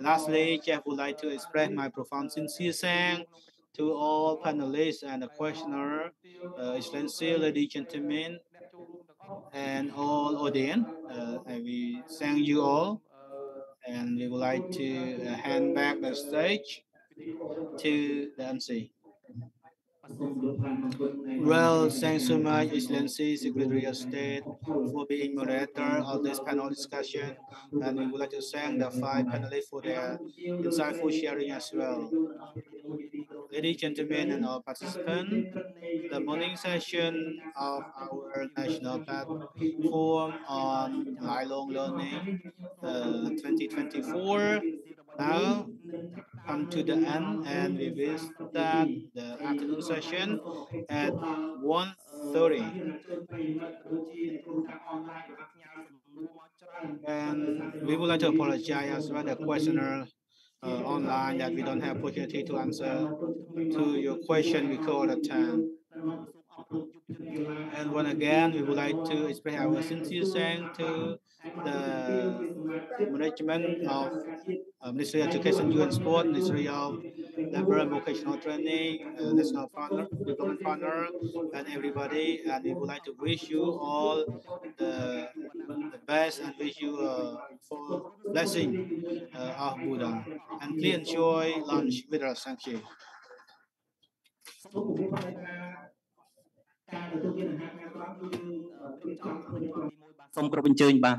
[SPEAKER 3] lastly, Jeff would like to express my profound sincere thanks to all panelists and the questioner, uh, excellency, ladies and gentlemen, and all audience. Uh, and we thank you all, and we would like to uh, hand back the stage to the MC. Well, thanks so much, Excellency Secretary of State, for being moderator of this panel discussion. And we would like to thank the five panelists for their insightful sharing as well. Ladies and gentlemen and all participants, the morning session of our national platform on lifelong learning uh, 2024 now come to the end and we will start the afternoon session at 1.30. And we would like to apologize as well the questioner uh, online that we don't have opportunity to answer to your question because of the time. And once again, we would like to express our sincere thanks to the management of uh, Ministry of Education, Youth and Sport, Ministry of Labor and Vocational Training, uh, National Partner, Development Partner, and everybody. And we would like to wish you all the, the best and wish you uh, for blessing uh, of Buddha. And please enjoy lunch with us. Thank you.
[SPEAKER 9] ការទទួលទានអាហារថ្ងៃត្រង់គឺយើងរៀបចំធ្វើយ៉ាង
[SPEAKER 4] សូមគ្រប់អញ្ជើញបាទ